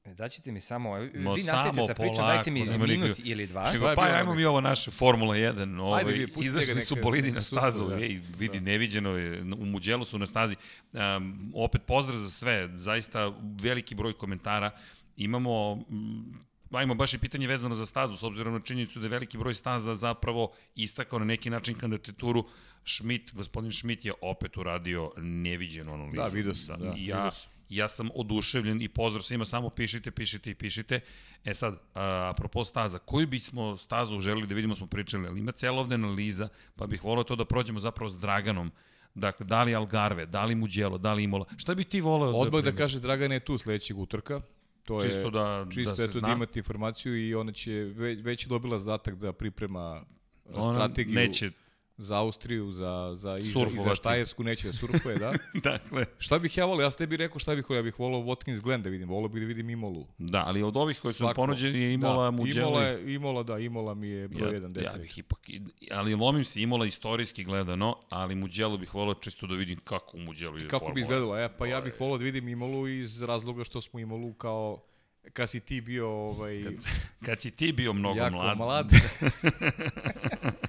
E, Daćete mi samo, vi Ma nastavite samo sa pričom, polako, dajte mi minut ili dva. Pa bilo ajmo mi ovo naše Formula 1, ovaj, Ajde, vi, izašli su bolidi na stazu, da. ej, vidi, Da. neviđeno je, u Muđelu su na stazi. Um, opet pozdrav za sve, zaista veliki broj komentara. Imamo, mm, ajmo baš i pitanje vezano za stazu, s obzirom na činjenicu da je veliki broj staza zapravo istakao na neki način kandidaturu. Schmidt, gospodin Schmidt je opet uradio neviđenu analizu. Da, vidio sam, da, I vidio ja, sam. Ja sam oduševljen i pozdrav svima, samo pišite, pišite i pišite. E sad, a, apropo staza, koju bismo stazu želeli da vidimo, smo pričali, ali ima celovna analiza, pa bih volio to da prođemo zapravo s Draganom. Dakle, da li Algarve, da li Muđelo, da li Imola. Šta bi ti voleo Odmah da primeti? kaže Dragan je tu sledećeg utorka. To je, Čisto da- čisto da eto da zna. imate informaciju i ona će već, već je dobila zadatak da priprema Ona strategiju neće, za Austriju, za, za, i, za, i za Surfovati. Štajersku, neće da surfuje, da. dakle, Šta bih ja volio? Ja sam tebi rekao šta bih volio. Ja bih volio Watkins Glen da vidim. Volio bih da vidim Imolu. da, ali od ovih koji su ponuđeni je Imola, da, Muđelo. Imola, je, Imola, da, Imola mi je broj ja, jedan ja definitivno. bih ipak, ali lomim se Imola istorijski gledano, ali Muđelo bih volio čisto da vidim kako u Muđelu ide Kako bi Formula izgledalo? E, pa ja bih volio da vidim Imolu iz razloga što smo Imolu kao kad si ti bio ovaj, Kad si ti bio mnogo jako mlad, mlad.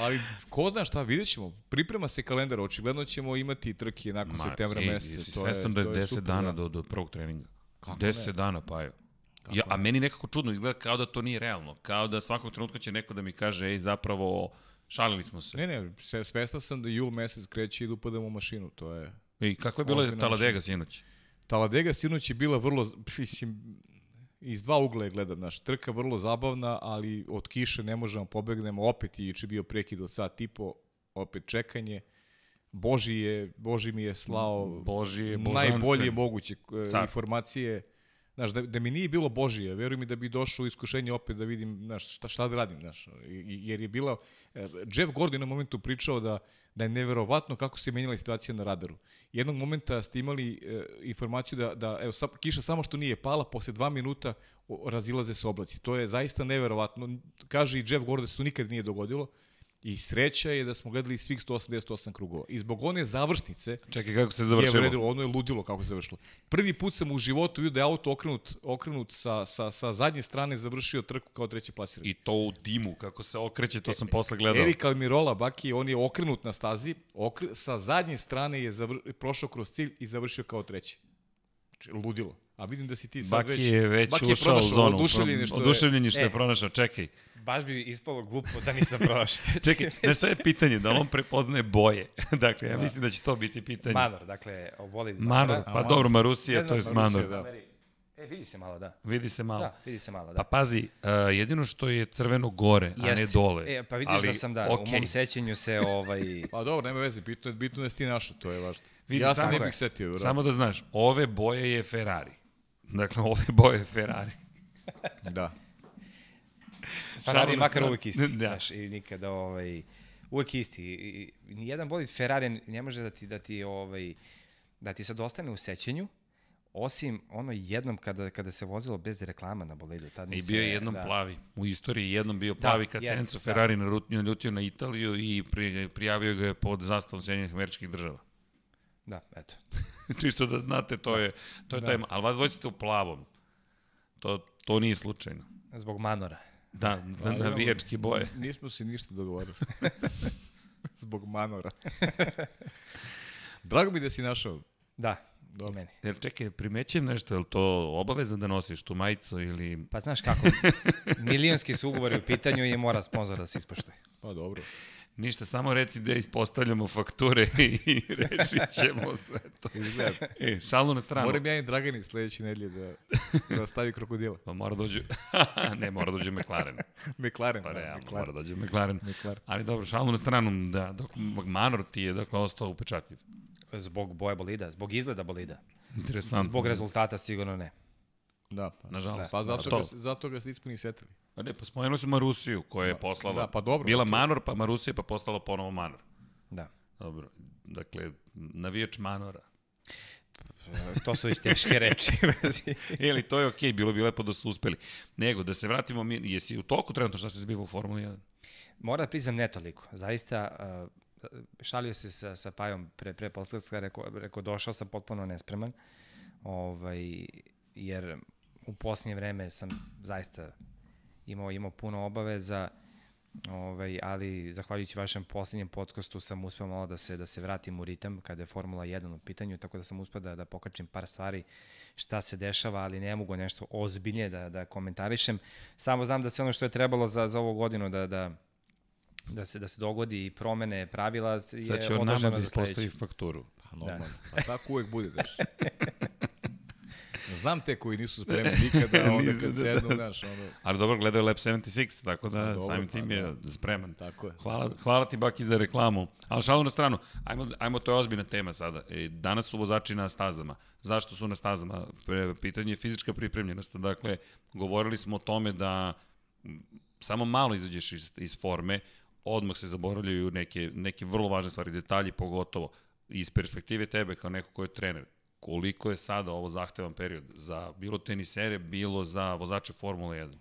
Ali ko zna šta, vidjet ćemo. Priprema se kalendar, očigledno ćemo imati trke nakon Ma, septembra meseca. Jesi To je, svestan da je to 10 super, dana da. do, do prvog treninga? Kako 10 ne? dana, pa je. Ja, a meni nekako čudno izgleda kao da to nije realno. Kao da svakog trenutka će neko da mi kaže, ej, zapravo, šalili smo se. Ne, ne, svestan sam da jul mesec kreće i da upadamo u mašinu, to je... Ej, kako je bilo Taladega sinoć? Taladega sinoć je bila vrlo, mislim, iz dva ugla je gledam, naš trka vrlo zabavna, ali od kiše ne možemo pobegnemo, opet je juče bio prekid od sat i po, opet čekanje. Boži je, Boži mi je slao Boži je najbolje moguće e, Car. informacije. Znaš, da, da mi nije bilo Božije, veruj mi da bi došao u iskušenje opet da vidim znaš, šta, šta da radim. Znaš, jer je bila... e, Jeff Gordon na momentu pričao da, da je neverovatno kako se menjala situacija na radaru. Jednog momenta ste imali e, informaciju da, da evo, sa, kiša samo što nije pala, posle dva minuta razilaze se oblaci. To je zaista neverovatno. Kaže i Jeff Gordon da se to nikad nije dogodilo. I sreća je da smo gledali svih 188 krugova. I zbog one završnice, Čekaj, kako se je završilo? vredilo, ono je ludilo kako se završilo. Prvi put sam u životu vidio da je auto okrenut, okrenut sa, sa, sa zadnje strane završio trku kao treći plasiran. I to u dimu, kako se okreće, to sam posle gledao. Erik Almirola, Baki, on je okrenut na stazi, okre, sa zadnje strane je zavr, prošao kroz cilj i završio kao treći. Znači, ludilo. A vidim da si ti sad Baki već... je već Baki je ušao u pronašao zonu. Oduševljen je što je... Oduševljen je što je E. pronašao. Čekaj, Baš bi ispalo glupo da nisam prošao. čekaj, znaš šta je pitanje? Da li on prepoznaje boje? dakle, ja mislim da će to biti pitanje. Manor, dakle, oboli Manor, pa dobro, Marusija, to je znam, Manor. da. E, vidi se malo, da. Vidi se malo. Da, vidi se malo, da. Pa pazi, uh, jedino što je crveno gore, a ne dole. E, pa vidiš Ali, da sam, da, u okej. mom sećanju se, ovaj... Pa dobro, nema veze, bitno je, bitno je da si ti našao, to je važno. Vidi, ja se samo ne je. bih setio. Samo da znaš, ove boje je Ferrari. Dakle, ove boje je Ferrari. Da. Ferrari je makar uvijek isti, Da. znaš, i nikada, ovaj, uvijek isti. I, i, nijedan bolid Ferrari ne može da ti, da ti, ovaj, da ti sad ostane u sećanju, osim ono jednom kada, kada se vozilo bez reklama na bolidu. Tad I bio je jednom da. plavi. U istoriji jednom bio plavi kad jest, Enzo da. Ferrari narutio, naljutio na Italiju i pri, prijavio ga je pod zastavom Sjedinjenih američkih država. Da, eto. Čisto da znate, to je, to je Da. taj, ali vas dvojite u plavom. To, to nije slučajno. Zbog manora. Da, za imamo- navijačke boje. Nismo se ništa dogovorili. Zbog manora. Drago mi da si našao. Da, Dobro. i meni. Jer čekaj, primećujem nešto, je li to obaveza da nosiš tu majicu ili... Pa znaš kako, milionski su ugovori u pitanju i mora sponsor da se ispoštuje. Pa dobro. Ništa, samo reci da ispostavljamo fakture i rešit ćemo sve to. E, šalu na stranu. Moram ja i Dragani sledeće nedelje da, da stavi krokodila. Pa mora dođe, ne, mora dođe McLaren. McLaren, Pa da, realno, McLaren. mora dođe McLaren. McLaren. Ali dobro, šalu na stranu, da, dok Manor ti je dakle ostao upečatljiv. Zbog boje bolida, zbog izgleda bolida. Interesantno. Zbog rezultata sigurno ne. Da, pa. Nažalost. Pa zato, to. ga, zato ga se nismo ni setili. A ne, pa spomenuli su Marusiju koja je poslala. da, pa dobro, Bila. Manor, pa Marusija, pa postala ponovo Manor. Da. Dobro, dakle, navijač Manora. To su već teške reči. Ili to je okej, bilo bi lepo da su uspeli. Nego, da se vratimo, mi, jesi u toku trenutno šta se zbiva u Formuli 1? Moram da priznam ne toliko. Zaista, uh, šalio se sa, sa Pajom pre, pre podcasta, rekao, rekao, došao sam potpuno nespreman, ovaj, jer u posljednje vreme sam zaista imao, imao puno obaveza, ovaj, ali zahvaljujući vašem posljednjem podcastu sam uspeo malo da se, da se vratim u ritam kada je Formula 1 u pitanju, tako da sam uspeo da, da pokačim par stvari šta se dešava, ali ne mogu nešto ozbiljnije da, da komentarišem. Samo znam da sve ono što je trebalo za, za ovu godinu da, da, da se da se dogodi i promene pravila je Sad će on nama odloženo da za ispostavi fakturu. Pa normalno. Da. Pa tako uvek bude, daš. Znam te koji nisu spremni nikada, onda kad da, sednu, da. znaš, ono, Ali dobro, gledaju Lab 76, tako da dobro, samim pa tim je spreman. tako je. Hvala, hvala ti Baki za reklamu. Ali šalu na stranu, ajmo, ajmo to je ozbiljna tema sada. E, danas su vozači na stazama. Zašto su na stazama? Pitanje je fizička pripremljenost. Dakle, govorili smo o tome da samo malo izađeš iz, iz forme, odmah se zaboravljaju neke, neke vrlo važne stvari, detalji pogotovo iz perspektive tebe kao neko ko je trener. Koliko je sada ovo zahtevan period za bilo tenisere, bilo za vozače Formule 1?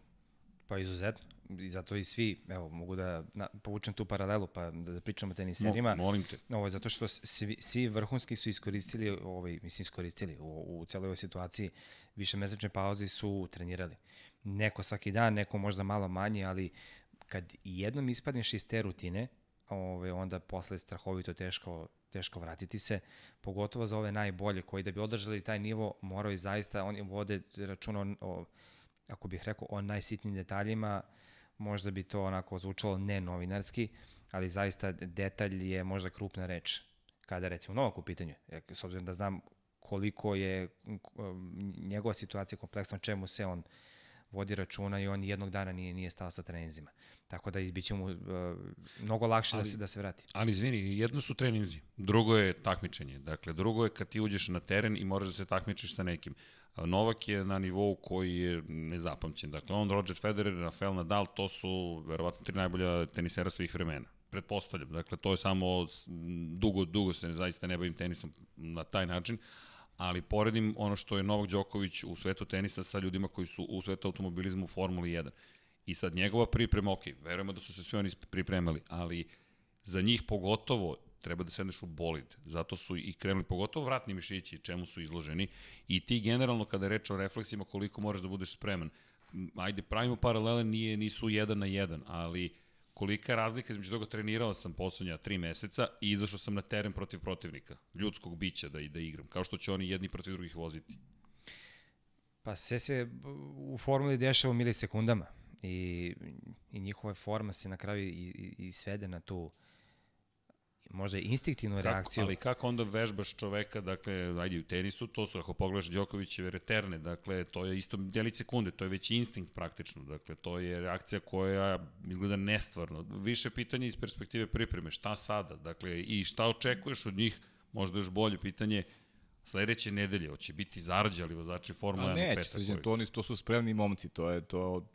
Pa izuzetno. I zato i svi, evo, mogu da na, povučem tu paralelu, pa da, da pričamo o teniserima. Mo, molim te. Ovo zato što svi, svi vrhunski su iskoristili, ovaj, mislim iskoristili u, u celoj ovoj situaciji, više mesečne pauze su trenirali. Neko svaki dan, neko možda malo manje, ali kad jednom ispadneš iz te rutine, ovaj, onda posle je strahovito teško, teško vratiti se, pogotovo za ove najbolje koji da bi održali taj nivo moraju zaista, oni vode računa o, ako bih rekao o najsitnijim detaljima, možda bi to onako zvučalo ne novinarski, ali zaista detalj je možda krupna reč. Kada recimo Novak u pitanju, s obzirom da znam koliko je njegova situacija kompleksna, čemu se on vodi računa i on jednog dana nije nije stao sa treninzima. Tako da biće mu uh, mnogo lakše ali, da se da se vrati. Ali izvini, jedno su treninzi, drugo je takmičenje. Dakle, drugo je kad ti uđeš na teren i moraš da se takmičiš sa nekim. Novak je na nivou koji je nezapamćen. Dakle, on, Roger Federer, Rafael Nadal, to su verovatno tri najbolja tenisera svih vremena. Pretpostavljam. Dakle, to je samo dugo, dugo se zaista ne bavim tenisom na taj način, ali poredim ono što je Novak Đoković u svetu tenisa sa ljudima koji su u svetu automobilizmu u Formuli 1. I sad njegova priprema, ok, verujemo da su se svi oni pripremali, ali za njih pogotovo treba da sedneš u bolid. Zato su i krenuli, pogotovo vratni mišići, čemu su izloženi. I ti generalno, kada je reč o refleksima, koliko moraš da budeš spreman. Ajde, pravimo paralele, nije, nisu jedan na jedan, ali kolika je razlika između toga trenirao sam poslednja tri meseca i izašao sam na teren protiv protivnika, ljudskog bića da, da igram, kao što će oni jedni protiv drugih voziti. Pa sve se u formuli dešava u milisekundama i, i njihova forma se na kraju i, i, i svede na tu možda instinktivnu Kako, reakciju. ali kako onda vežbaš čoveka, dakle, ajde u tenisu, to su, ako pogledaš Đokovićeve reterne, dakle, to je isto delić sekunde, to je već instinkt praktično, dakle, to je reakcija koja izgleda nestvarno. Više pitanje iz perspektive pripreme, šta sada, dakle, i šta očekuješ od njih, možda još bolje pitanje, sledeće nedelje, hoće biti zarađali vozači Formula 1 A u neće, petak sređen, to, oni, to su spremni momci, to je to,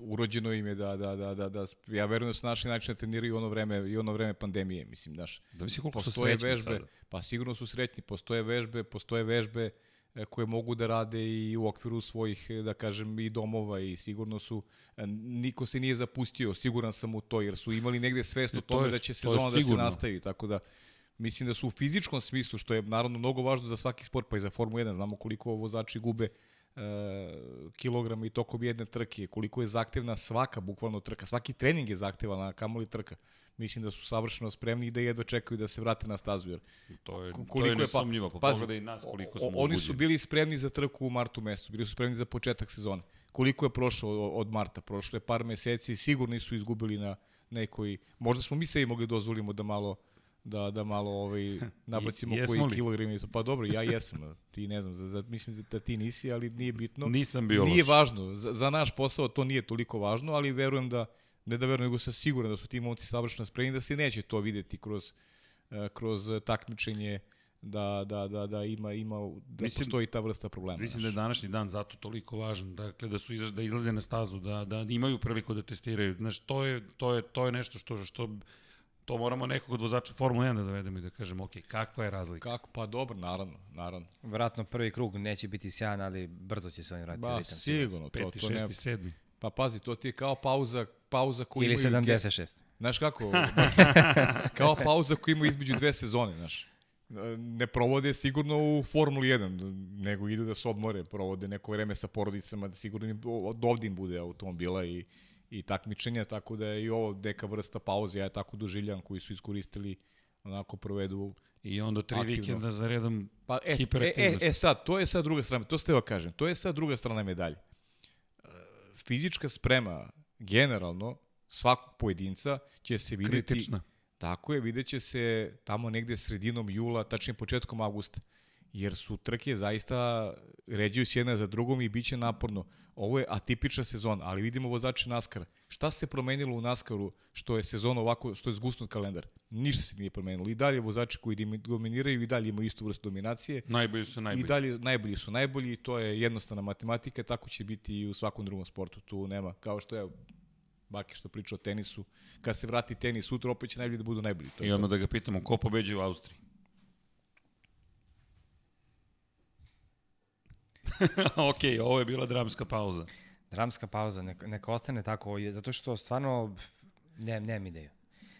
urođeno im je da, da, da, da, da, ja verujem da su našli način da treniraju ono vreme, i ono vreme pandemije, mislim, znaš. Da misli koliko su srećni vežbe, sada. pa sigurno su srećni, postoje vežbe, postoje vežbe e, koje mogu da rade i u okviru svojih, e, da kažem, i domova i sigurno su, e, niko se nije zapustio, siguran sam u to, jer su imali negde svest o E, to tome je- da će sezona da se nastavi, tako da mislim da su u fizičkom smislu, što je naravno mnogo važno za svaki sport, pa i za Formu 1, znamo koliko vozači gube e, kilograma i tokom jedne trke, koliko je zahtevna svaka bukvalno trka, svaki trening je zahtevan, a kamoli trka. Mislim da su savršeno spremni i da jedva čekaju da se vrate na stazu, jer To je, to koliko je je pa- nesumnjivo, pa pazi, pogledaj i nas koliko smo Oni su bili spremni za trku u martu mesecu, bili su spremni za početak sezone. Koliko je prošlo od- marta? Prošlo je par meseci, sigurno nisu izgubili na, nekoj, možda smo mi sebi mogli da dozvolimo da malo da da malo ovaj nabacimo jesmo koji li? kilogram i to. Pa dobro, ja jesam. Ti ne znam, za, za, mislim da ti nisi, ali nije bitno. Nisam bio Nije loš. važno. Za, za naš posao to nije toliko važno, ali verujem da ne da verujem, nego sam siguran da su ti momci savršeno spremni da se neće to videti kroz eh, kroz takmičenje da da da da ima ima da Mislim- postoji ta vrsta problema. Mislim da je današnji dan zato toliko važan, dakle da su izlaze, da izlaze na stazu, da da imaju priliku da testiraju. Znaš, to je to je to je nešto što što to moramo nekog od vozača Formule 1 da dovedemo i da kažemo, ok, kakva je razlika? Kako? Pa dobro, naravno, naravno. Vratno prvi krug neće biti sjajan, ali brzo će se oni vratiti Ba, sigurno, to, Peti, to ne, šesti, sedmi. Pa pazi, to ti je kao pauza, pauza koju Ili imaju... 76. Znaš kako? kao pauza koju imaju između dve sezone, znaš. Ne provode sigurno u Formuli 1, nego idu da se odmore, provode neko vreme sa porodicama, da sigurno im, od ovde im bude automobila i, i takmičenja, tako da je i ovo neka vrsta pauze, ja je tako doživljam, koji su iskoristili onako provedu I onda tri Aktivno. vikenda za redom Pa, e, e, e, hiperaktivnost. e, sad, to je sad druga strana, to ste joj kažem, to je sad druga strana medalje. E, Fizička sprema, generalno, svakog pojedinca će se videti... kritična. Tako je, vidjet će se tamo negde sredinom jula, tačnije početkom avgusta. Jer su trke zaista ređuju se jedna za drugom i bit će naporno. Ovo je atipična sezona, ali vidimo vozače NASCAR. Šta se promenilo u NASCAR-u što je sezona ovako, što je zgusnut kalendar? Ništa se nije promenilo. I dalje vozači koji dominiraju i dalje imaju istu vrstu dominacije. Najbolji su najbolji. I dalje najbolji su najbolji i to je jednostavna matematika, tako će biti i u svakom drugom sportu. Tu nema, kao što je Baki što priča o tenisu, kad se vrati tenis sutra, opet će najbolji da budu najbolji. To I odmah da ga pitamo, ko pobeđuje u Austriji? ok, ovo je bila dramska pauza. Dramska pauza, neka, neka ostane tako, zato što stvarno nemam, nemam ideju.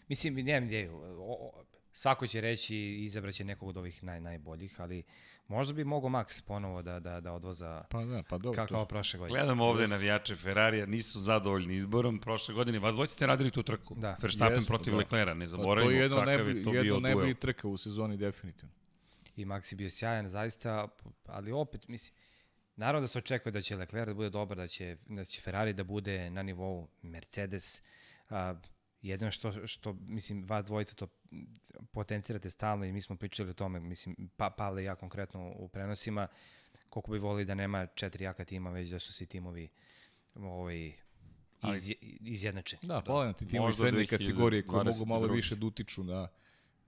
Mislim, nemam ideju. O, o, svako će reći i izabraće nekog od ovih naj, najboljih, ali možda bi mogao Max ponovo da, da, da odvoza Pa da, pa dobro. kao, to- kao prošle godine. Gledamo ovde navijače Ferrarija, nisu zadovoljni izborom prošle godine. Vas dvojice ste radili tu trku. Da. Verstappen Jesmo, protiv da. Leclerca, ne Pa to zaboravimo je jedno kakav je to jedno bio duel. trka u sezoni, definitivno. I Max je bio sjajan, zaista, ali opet, mislim, naravno da se očekuje da će Leclerc da bude dobar, da će, da će Ferrari da bude na nivou Mercedes. A, jedino što, što, mislim, vas dvojica to potencirate stalno i mi smo pričali o tome, mislim, pa, Pavle i ja konkretno u prenosima, koliko bi volili da nema četiri jaka tima, već da su svi timovi ovaj, iz, izjednačeni. Da, hvala na ti timovi srednje kategorije koji mogu malo 2022. više da utiču na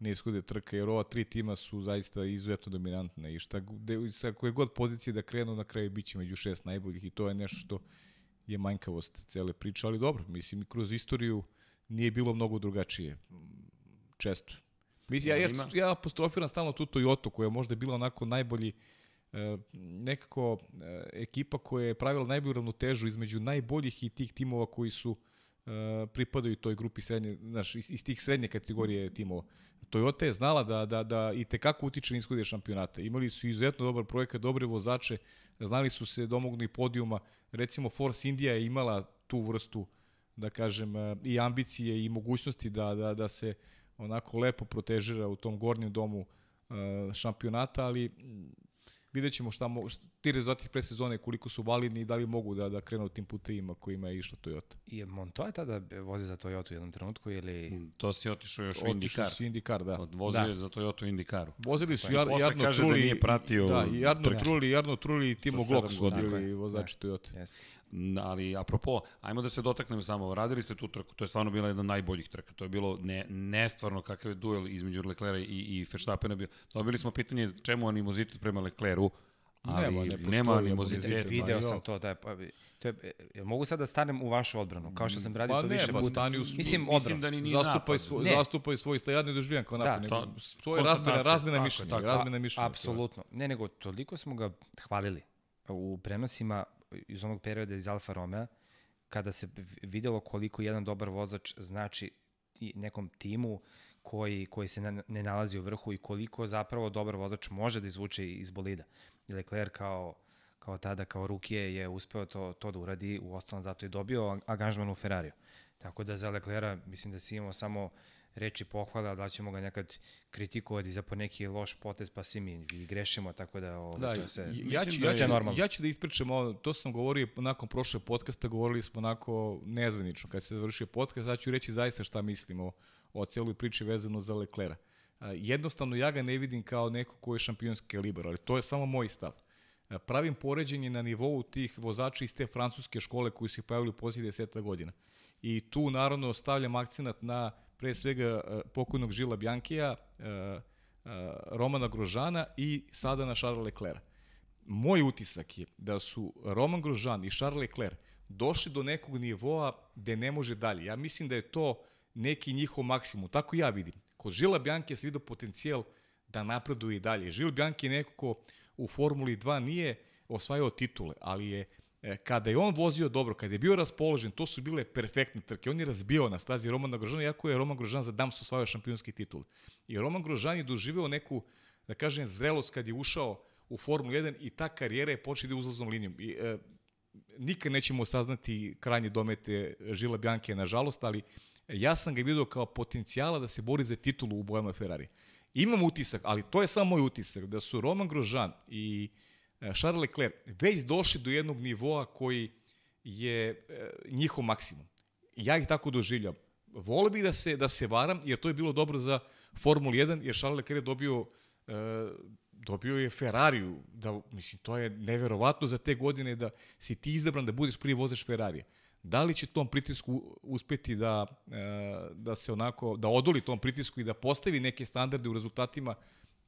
na ishode trke, jer ova tri tima su zaista izuzetno dominantne i šta, gde, sa koje god pozicije da krenu, na kraju biće među šest najboljih i to je nešto što je manjkavost cele priče, ali dobro, mislim, kroz istoriju nije bilo mnogo drugačije. Često. Mislim, ja, ja, ja apostrofiram stalno tu Toyota koja je možda bila onako najbolji e, nekako e, ekipa koja je pravila najbolju ravnotežu između najboljih i tih timova koji su e, pripadaju toj grupi srednje, znaš, iz, iz tih srednje kategorije timova. Toyota je znala da, da, da i tekako utiče na ishode šampionata. Imali su izuzetno dobar projekat, dobre vozače, znali su se domogni podijuma. Recimo Force India je imala tu vrstu, da kažem, e, i ambicije i mogućnosti da, da, da se onako lepo protežira u tom gornjem domu e, šampionata, ali vidjet ćemo šta, mo, šta ti rezultati predsezone koliko su validni i da li mogu da, da krenu tim putevima kojima je išla Toyota. I je Montoya tada vozi za Toyota u jednom trenutku ili... To si otišao još u Indikar. su Indikar, da. Odvozio Da. je za Toyota u Indikaru. Vozili su Pa Jar, Jarno kaže da Trulli, nije pratio da, i Jarno trke. Trulli, Jarno Trulli i Timo Glock su godina. bili Tako je, vozači Toyota. Jeste. Ali, apropo, ajmo da se dotaknemo samo, radili ste tu trku, to je stvarno bila jedna od najboljih trka, to je bilo ne, nestvarno kakav je duel između Leclera i, i Verstappena bio. Dobili smo pitanje čemu animozitet prema Lecleru, ali Nema, ne postoji nema animozitet. Pa, Video sam to, da je, pa, to je, e, jel mogu sad da stanem u vašu odbranu, kao što sam radio Pa to ne, više pa puta. stani u- Mislim, Mislim odbranu. da ni nije Zastupaj, napad. svoj, Ne. zastupaj svoj stav. Ja ne doživljam kao Da, napad. nego to- to je razmena, razmena je, mišljenja. tako je. Razmena mišljenja. Apsolutno. Ne, nego toliko smo ga hvalili u prenosima iz onog perioda iz Alfa Romeo, kada se videlo koliko jedan dobar vozač znači nekom timu koji, koji se ne, ne nalazi u vrhu i koliko zapravo dobar vozač može da izvuče iz bolida. I Leclerc kao, kao tada, kao rukije je uspeo to, to da uradi, u ostalom zato je dobio angažman u Ferrariju. Tako da za Leclerca mislim da si imao samo reči pohvala, da ćemo ga nekad kritikovati za po neki loš potez, pa svi mi grešimo, tako da ovo, Da, to se, ja, ću, ja, da je normalno. ja ću da ispričam ovo, to sam govorio nakon prošle podcasta, govorili smo onako nezvanično kad se završio podcast, ja ću reći zaista šta mislimo o celoj priči vezano za Leclera. A, Jednostavno ja ga ne vidim kao neko ko je šampionski kalibar, ali to je samo moj stav. Pravim poređenje na nivou tih vozača iz te francuske škole koji su se pojavili u posljednje deseta godina. I tu naravno stavljam akcenat na pre svega e, pokojnog Žila Bjankija, e, e, Romana Grožana i sada na Charles Leclerc. Moj utisak je da su Roman Grožan i Charles Leclerc došli do nekog nivoa gde ne može dalje. Ja mislim da je to neki njihov maksimum. Tako ja vidim. Kod Žila Bjanke se vidio potencijal da napreduje i dalje. Žil Bjanke je neko ko u Formuli 2 nije osvajao titule, ali je kada je on vozio dobro, kada je bio raspoložen, to su bile perfektne trke. On je razbio na stazi Romana Grožana, iako je Roman Grožan za Dams osvajao šampionski titul. I Roman Grožan je doživeo neku, da kažem, zrelost kad je ušao u Formulu 1 i ta karijera je počela uzlaznom linijom. I, e, nikad nećemo saznati krajnje domete Žila Bjanke, nažalost, ali ja sam ga vidio kao potencijala da se bori za titulu u bojama Ferrari. Imam utisak, ali to je samo moj utisak, da su Roman Grožan i e, Charles Leclerc već došli do jednog nivoa koji je e, njihov maksimum. Ja ih tako doživljam. Vole bih da se, da se varam, jer to je bilo dobro za Formulu 1, jer Charles Leclerc je dobio e, dobio je Ferrariju, da, mislim, to je neverovatno za te godine da si ti izabran da budeš prvi vozač Ferrarija. Da li će tom pritisku uspeti da, e, da se onako, da odoli tom pritisku i da postavi neke standarde u rezultatima,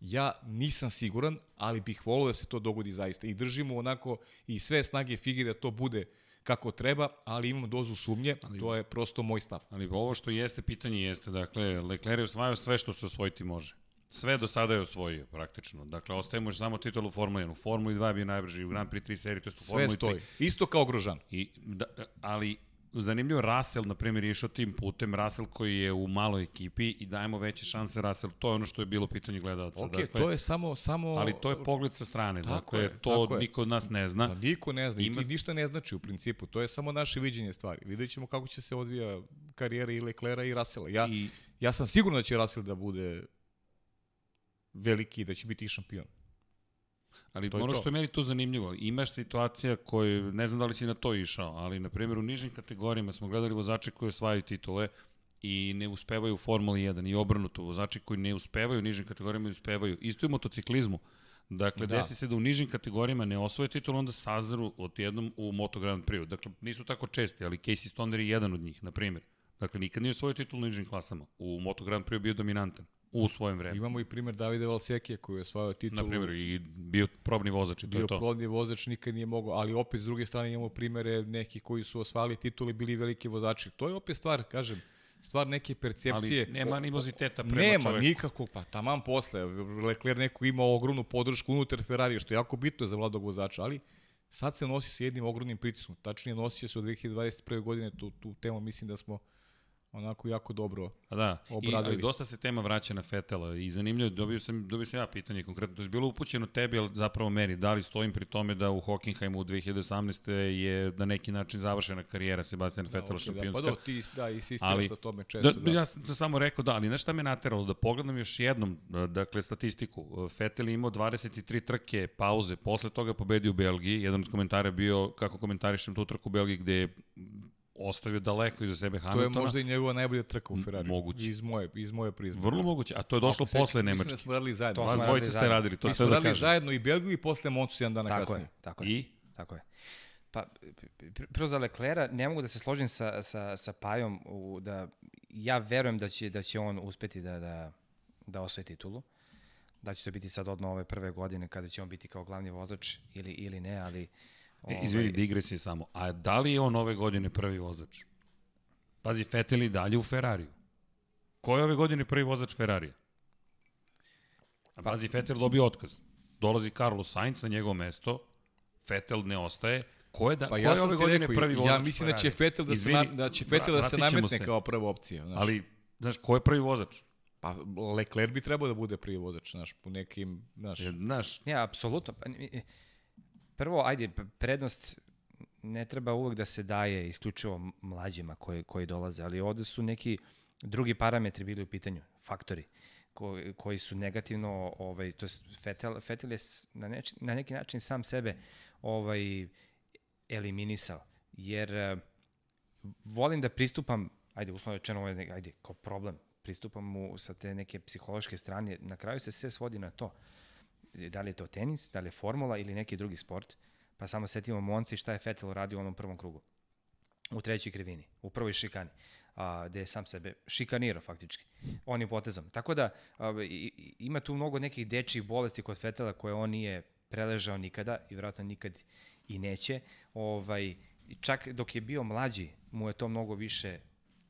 ja nisam siguran, ali bih volio da se to dogodi zaista. I držimo onako i sve snage fige da to bude kako treba, ali imam dozu sumnje, ali, to je prosto moj stav. Ali ovo što jeste pitanje jeste, dakle, Leclerc je osvajao sve što se osvojiti može. Sve do sada je osvojio, praktično. Dakle, ostaje mu još samo titul u Formuli 1. U Formuli 2 je bio najbrži, u Grand Prix 3 seriji, to je u Sve Formuli 3. stoji. Isto kao Grožan. I, da, ali zanimljivo, Russell, na primjer, je išao tim putem, Russell koji je u maloj ekipi i dajemo veće šanse Russell, to je ono što je bilo pitanje gledalaca. Ok, dakle, to je samo... samo Ali to je pogled sa strane, Tako dakle, je, to tako niko od nas ne zna. Pa niko ne zna Ima- i ništa ne znači u principu. To je samo naše viđenje stvari. Vidjet ćemo kako će se odvija karijera i Leclera i Russella. Ja, I, ja sam siguran da će Russell da bude veliki i da će biti i šampion. Ali To je ono to. što je meni tu zanimljivo, imaš situacija koje, ne znam da li si na to išao, ali na primjer u nižim kategorijama smo gledali vozače koji osvajaju titule i ne uspevaju u Formuli 1 i obrnuto, vozači koji ne uspevaju u nižim kategorijama i uspevaju. Isto i u motociklizmu. Dakle, Da. desi se da u nižim kategorijama ne osvoje titul, onda sazru odjednom u Moto Grand Prix. Dakle, nisu tako česti, ali Casey Stoner je jedan od njih, na primjer. Dakle, nikad nije osvojio titul u nižim klasama. U Moto Grand Prix je bio dominantan u svojem vremenu. Imamo i primer Davida Valsekija koji je osvajao titulu. Na primjer, i bio probni vozač i to bio je to. plodni vozač, nikad nije mogao, ali opet s druge strane imamo primere neki koji su osvajali titule i bili veliki vozači. To je opet stvar, kažem, stvar neke percepcije. Ali nema animoziteta prema Nema čoveku. nikakvog, pa taman posle. Leclerc neko ima ogromnu podršku unutar Ferrari, što je jako bitno za mladog vozača, ali sad se nosi sa jednim ogromnim pritiskom. Tačnije nosi se od 2021. godine, tu, tu temu mislim da smo onako jako dobro Pa da, I, obradili. ali dosta se tema vraća na Fetela i zanimljivo, dobio sam, dobio sam ja pitanje konkretno, to je bilo upućeno tebi, ali zapravo meni, da li stojim pri tome da u Hockenheimu u 2018. je na neki način završena karijera Sebastian Fetela da, okay, šampionska. Da, pa da, ti da, insistiraš na tome često. Da, Da, ja sam to samo rekao da, ali znaš šta me nateralo? Da pogledam još jednom, dakle, statistiku. Fetel je imao 23 trke pauze, posle toga je pobedio u Belgiji. Jedan od komentara je bio kako komentarišem tu trku u Belgiji gde je ostavio daleko iza sebe To je Hamiltona. možda i njegova najbolja trka u Ferrari. Moguće. Iz moje, iz moje prizme. Vrlo moguće, a to je došlo Ako posle sećam, Mislim da Nemačke. smo radili zajedno. To Vas smo dvojice radili ste zajedno. radili, to Mi sve smo da radili kažem. zajedno i Belgiju i posle Moncu jedan dana Tako kasnije. je, tako je. I? Tako je. Pa, pr- prvo za Leclera, ne mogu da se složim sa, sa, sa Pajom, u, da ja verujem da će, da će on uspeti da, da, da osvoji titulu. Da će to biti sad odmah ove prve godine kada će on biti kao glavni vozač ili, ili ne, ali... E, izvini, digresije samo. A da li je on ove godine prvi vozač? Pazi, Vettel i dalje u Ferrariju. Ko je ove godine prvi vozač Ferrarija? A pazi, Vettel dobio otkaz. Dolazi Carlos Sainz na njegovo mesto, Vettel ne ostaje. Ko je, da, Pa ko ja je ove godine rekao, prvi vozač ja mislim da će? Vettel da se, Izvini, na, da će Vettel da se nametne se. kao prva opcija. Znaš. Ali, znaš, ko je prvi vozač? Pa Leclerc bi trebao da bude prvi vozač, znaš, po nekim, znaš, E, Znaš, Ne, apsolutno. Pa, Prvo, ajde, prednost ne treba uvek da se daje isključivo mlađima koji, koji dolaze, ali ovde su neki drugi parametri bili u pitanju, faktori ko, koji su negativno, ovaj, to je Fetel, Fetel je na, neč, na neki način sam sebe ovaj, eliminisao, jer uh, volim da pristupam, ajde, uslovno rečeno, ovo je, ajde, kao problem, pristupam mu sa te neke psihološke strane, na kraju se sve svodi na to. Da li je to tenis, da li je formula ili neki drugi sport, pa samo setimo Monci šta je Fetel uradio u onom prvom krugu u trećoj krivini, u prvoj šikani, a, gde je sam sebe šikanirao faktički, onim potezom. Tako da a, i, ima tu mnogo nekih dečjih bolesti kod Fetela koje on nije preležao nikada i vjerojatno nikad i neće. Ovaj, čak dok je bio mlađi, mu je to mnogo više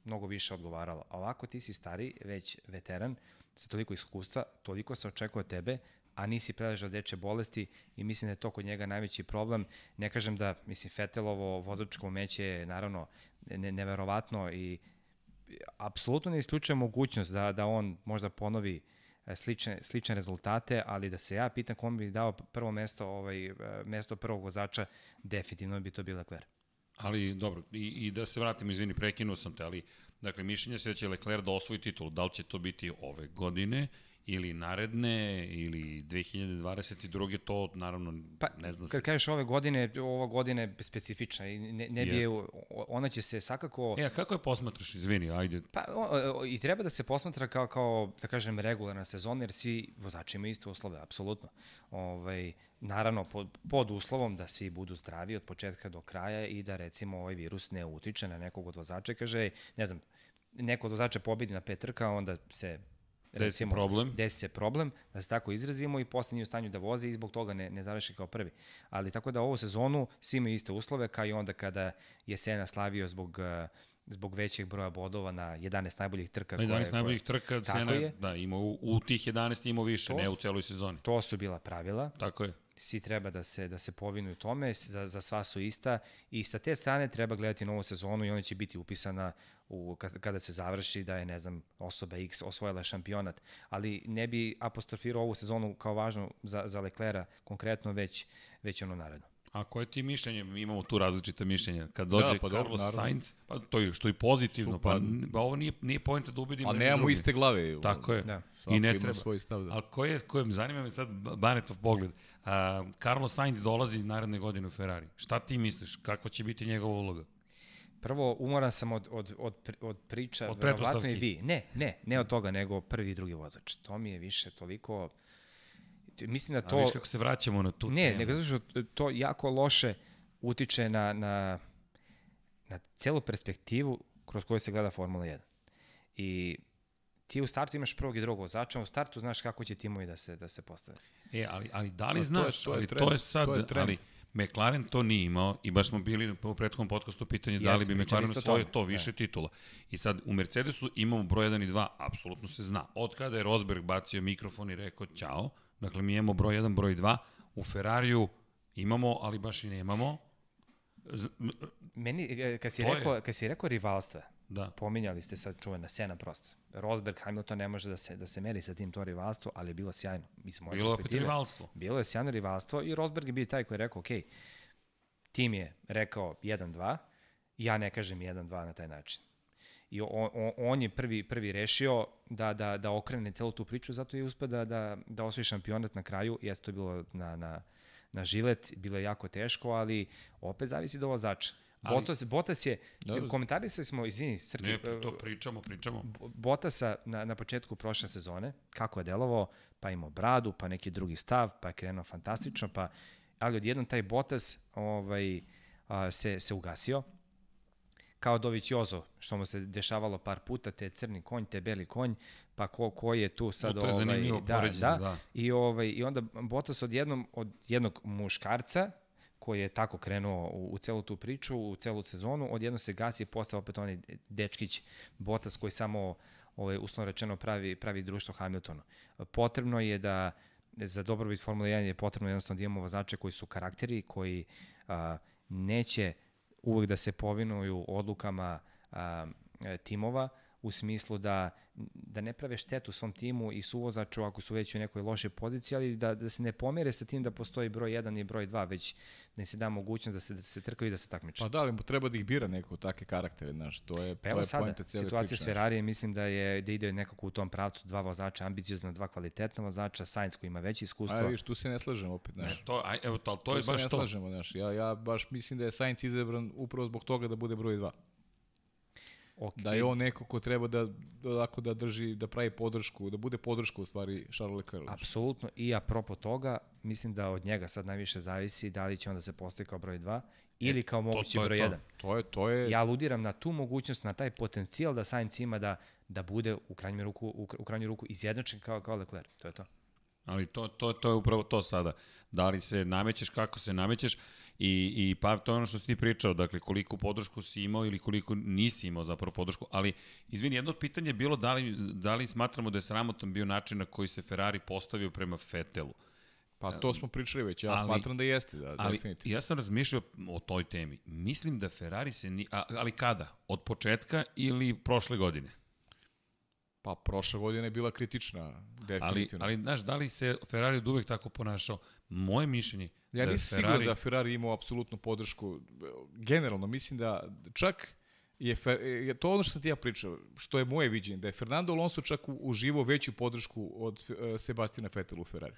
mnogo više odgovaralo. A ovako ti si stari, već veteran, sa toliko iskustva, toliko se očekuje od tebe, a nisi preležao deče bolesti i mislim da je to kod njega najveći problem. Ne kažem da, mislim, Fetelovo vozačko umeće je naravno ne, neverovatno i apsolutno ne isključuje mogućnost da, da on možda ponovi e, slične, slične rezultate, ali da se ja pitam kom bi dao prvo mesto, ovaj, e, mesto prvog vozača, definitivno bi to bio Leclerc. Ali, dobro, i, i da se vratimo, izvini, prekinuo sam te, ali, dakle, mišljenja se da će Leclerc da osvoji titul. Da li će to biti ove godine ili naredne ili 2022. to naravno pa, ne znam se. Kad kažeš ove godine, ova godina je specifična i ne, ne bi je, ona će se svakako... E, a kako je posmatraš, izvini, ajde. Pa o, o, i treba da se posmatra kao, kao da kažem, regularna sezona, jer svi vozači imaju iste uslove, apsolutno. Ovaj, naravno, pod, pod uslovom da svi budu zdravi od početka do kraja i da recimo ovaj virus ne utiče na nekog od vozača, kaže, ne znam, neko od vozača pobedi na pet trka, onda se recimo, desi problem. Desi se problem, da se tako izrazimo i posle nije u stanju da voze i zbog toga ne, ne završi kao prvi. Ali tako da ovu sezonu svi imaju iste uslove, kao i onda kada je Sena slavio zbog zbog većeg broja bodova na 11 najboljih trka. 11 koje, najboljih trka Sena, je. da, ima u, u tih 11 ima više, to, ne u celoj sezoni. To su bila pravila. Tako je svi treba da se da se povinuju tome, za, za sva su ista i sa te strane treba gledati novu sezonu i ona će biti upisana u, kada se završi da je, ne znam, osoba X osvojila šampionat, ali ne bi apostrofirao ovu sezonu kao važnu za, za Leclera konkretno, već, već ono naredno. A koje ti mišljenje? Imamo tu različite mišljenja. Kad dođe da, pa Carlos dobro, Sainz, pa to je što i pozitivno, pa, pa ovo nije, nije pojenta da ubedimo. A nemamo iste glave. Tako je. Da. I ne treba. Svoj stav, da. Ali ko je, ko je, zanima me sad Banetov pogled. Uh, Carlos Sainz dolazi naredne godine u Ferrari. Šta ti misliš? Kakva će biti njegova uloga? Prvo, umoran sam od, od, od, od priča, od verovatno i vi. Ne, ne, ne od toga, nego prvi i drugi vozač. To mi je više toliko mislim da to... A viš kako se vraćamo na tu Ne, temu. nego zato što to jako loše utiče na, na, na celu perspektivu kroz koju se gleda Formula 1. I ti u startu imaš prvog i drugog vozača, u startu znaš kako će timovi da se da se postave. E, ali ali da li to, znaš, to je, to je, trend, to je sad, to je trend. ali McLaren to nije imao i baš smo bili u prethodnom podcastu pitanje Jeste, da li bi McLaren osvojio to više ne. titula. I sad u Mercedesu imamo broj 1 i 2, apsolutno se zna. Od kada je Rosberg bacio mikrofon i rekao ćao, Dakle, mi imamo broj 1, broj 2. U Ferrariju imamo, ali baš i nemamo. Meni, e, kad si, rekao, je... kad si rekao rivalstva, da. pominjali ste sad čuvena Sena prosto. Rosberg, Hamilton ne može da se, da se meri sa tim to rivalstvo, ali je bilo sjajno. Mislim, bilo je opet rivalstvo. Bilo je sjajno rivalstvo i Rosberg je bio taj koji je rekao, ok, tim je rekao 1-2, ja ne kažem 1-2 na taj način i on, on, on je prvi, prvi rešio da, da, da okrene celu tu priču, zato je uspeo da, da, da osvoji šampionat na kraju, jeste to je bilo na, na, na žilet, bilo je jako teško, ali opet zavisi do vozača. Ali, Botas, Botas je, da, komentarisali smo, izvini, Srki, ne, to pričamo, pričamo. Botasa na, na početku prošle sezone, kako je delovao, pa imao bradu, pa neki drugi stav, pa je krenuo fantastično, pa, ali odjednom taj Botas ovaj, a, se, se ugasio, kao Jozo, što mu se dešavalo par puta, te crni konj, te beli konj, pa ko, ko je tu sad... No, to je ovaj, zanimljivo da, da, da. I, ovaj, I onda Botas od, jednom, od jednog muškarca, koji je tako krenuo u, u celu tu priču, u celu sezonu, odjedno se gasi i postao opet onaj dečkić Botas koji samo, ovaj, uslovno rečeno, pravi, pravi društvo Hamiltonu. Potrebno je da, za dobrobit Formula 1 je potrebno jednostavno da imamo vozače koji su karakteri, koji a, neće uvek da se povinuju odlukama a, timova, u smislu da, da ne prave štetu svom timu i suvozaču ako su već u nekoj lošoj poziciji, ali da, da se ne pomere sa tim da postoji broj 1 i broj 2, već da im se da mogućnost da se, da se trkaju i da se takmiče. Pa da, ali mu treba da ih bira neko takve karaktere, znaš, to je, Pa to je sada, poenta cijele situacija priče. s Ferrari mislim da je da ide nekako u tom pravcu dva vozača ambiciozna, dva kvalitetna vozača, Sainz koji ima veće iskustvo. A vidiš, tu se ne slažem opet, znaš. E, to, aj, evo, to, to je Tu se baš ne to. slažemo, znaš. Ja, ja baš mislim da je Sainz izabran upravo zbog toga da bude broj 2. Ok, Da je on neko ko treba da, da, da drži, da pravi podršku, da bude podrška u stvari Charles Leclerc. Apsolutno. I apropo toga, mislim da od njega sad najviše zavisi da li će onda se postavi kao broj 2 ili kao mogući to je broj to. 1. To je, to je, Ja aludiram na tu mogućnost, na taj potencijal da Sainz ima da, da bude u krajnju ruku, u, u krajnju ruku izjednačen kao, kao Leclerc. To je to. Ali to, to, to je upravo to sada. Da li se namećeš, kako se namećeš i, i pa to je ono što si ti pričao, dakle koliko podršku si imao ili koliko nisi imao zapravo podršku, ali izvini, jedno pitanje je bilo da li, da li smatramo da je sramotan bio način na koji se Ferrari postavio prema Fetelu. pa to smo pričali već, ja ali- smatram da jeste, da, Ali definitivno. ja sam razmišljao o toj temi. Mislim da Ferrari se ni... A, ali kada? Od početka ili prošle godine? Pa prošla godina je bila kritična, Ali, definitivno. ali znaš, da li se Ferrari od uvek tako ponašao? Moje mišljenje Ja da nisam siguran da Ferrari imao apsolutnu podršku. Generalno, mislim da čak je, Fer, je to ono što sam ti ja pričao, što je moje viđenje, da je Fernando Alonso čak u- uživao veću podršku od uh, Sebastina Vettel u Ferrari.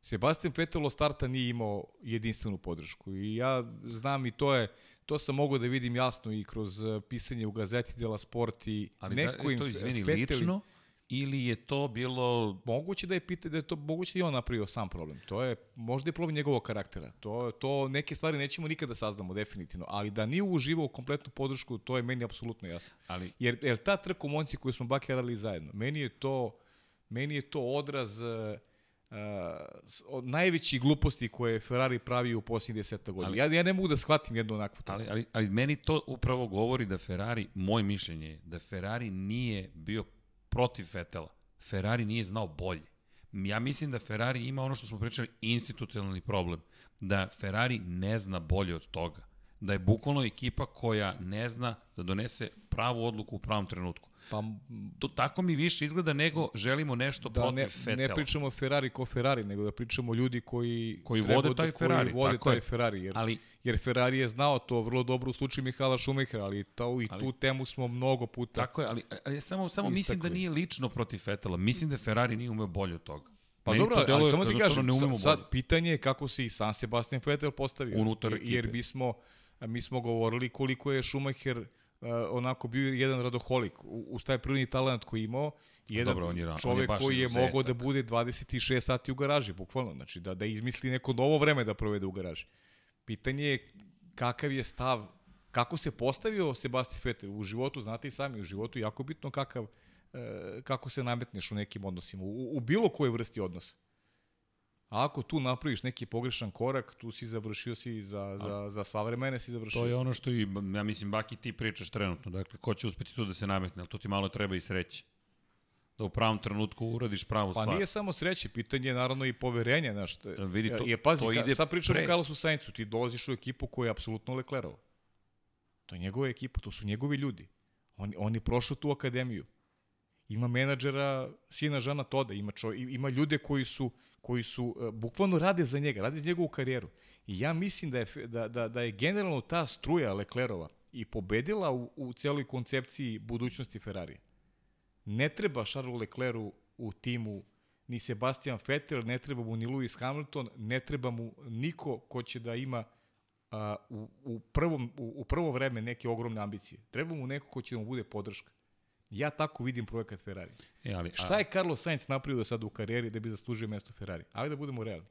Sebastian Vettel od starta nije imao jedinstvenu podršku i ja znam i to je to sam mogao da vidim jasno i kroz uh, pisanje u gazeti Dela Sport i Ali neko da, im to izvini, Vettel- lično ili je to bilo... Moguće da je pita da je to moguće da je on napravio sam problem. To je možda je problem njegovog karaktera. To to neke stvari nećemo nikada da saznamo definitivno, ali da nije uživao kompletnu podršku, to je meni apsolutno jasno. Ali, Jer jer ta trka u Monci koju smo bakerali zajedno, meni je to meni je to odraz uh, od najvećih gluposti koje je Ferrari pravio u posljednjih deseta godina. Ali- Ja, ja ne mogu da shvatim jednu onakvu trku. ali, ali, ali meni to upravo govori da Ferrari, moje mišljenje je da Ferrari nije bio protiv Fetela. Ferrari nije znao bolje. Ja mislim da Ferrari ima ono što smo pričali, institucionalni problem. Da Ferrari ne zna bolje od toga. Da je bukvalno ekipa koja ne zna da donese pravu odluku u pravom trenutku. Pa To tako mi više izgleda nego želimo nešto da protiv ne, Fetela. ne pričamo o Ferrari ko Ferrari, nego da pričamo o ljudi koji, Koji vode da- taj koji Ferrari, vode tako taj je. Ferrari, jer, Ali jer Ferrari je znao to vrlo dobro u slučaju Mihala Šumehera, ali, to, i Ali- tu temu smo mnogo puta. Tako je, ali, ali ja samo, samo mislim da Istakli. nije lično protiv Fetela. Mislim da Ferrari nije umeo bolje od toga. Pa Meni dobro, ali samo da ti jednostavno kažem, ne sad bolje. pitanje je kako se i sam Sebastian Vettel postavio. Unutar Jer- Jer ekipe. bismo, mi smo govorili koliko je Schumacher uh, onako bio jedan radoholik uz taj prvi talent koji je imao. Jedan dobro, on je ra- on je čovek koji je izuzetak. mogao da bude 26 sati u garaži bukvalno. Znači da da izmisli neko novo vreme da provede u garaži. Pitanje je kakav je stav kako se postavio Sebastian Vettel? U životu znate i sami u životu jako bitno kakav e, kako se nametneš u nekim odnosima u, u bilo kojoj vrsti odnosa A ako tu napraviš neki pogrešan korak, tu si završio si za, za, za sva vremena si završio. To je ono što i, ja mislim, Baki ti pričaš trenutno. Dakle, ko će uspeti tu da se nametne, ali to ti malo treba i sreće. Da u pravom trenutku uradiš pravu Pa stvar. nije samo sreće, pitanje je naravno i poverenje. Znaš, Vidi, to- je, pazi, to ka, ide sad pričamo pre. Carlosu Saincu, ti dolaziš u ekipu koja je apsolutno Leclerova. To je njegova ekipa, to su njegovi ljudi. On, on je prošao tu akademiju. Ima menadžera sina Žana Toda, ima, čo, ima ljude koji su, koji su uh, bukvalno rade za njega, rade za njegovu karijeru. I ja mislim da je, da, da, da je generalno ta struja Leclerova i pobedila u, u celoj koncepciji budućnosti Ferrarija. Ne treba Charles Leclercu u timu ni Sebastian Vettel, ne treba mu ni Lewis Hamilton, ne treba mu niko ko će da ima a, u, u, prvom, u, u prvo vreme neke ogromne ambicije. Treba mu neko ko će da mu bude podrška. Ja tako vidim projekat Ferrari. E, ali, a- Šta je Carlos Sainz napravio do sada u karijeri da bi zaslužio mesto Ferrari? Ajde da budemo realni.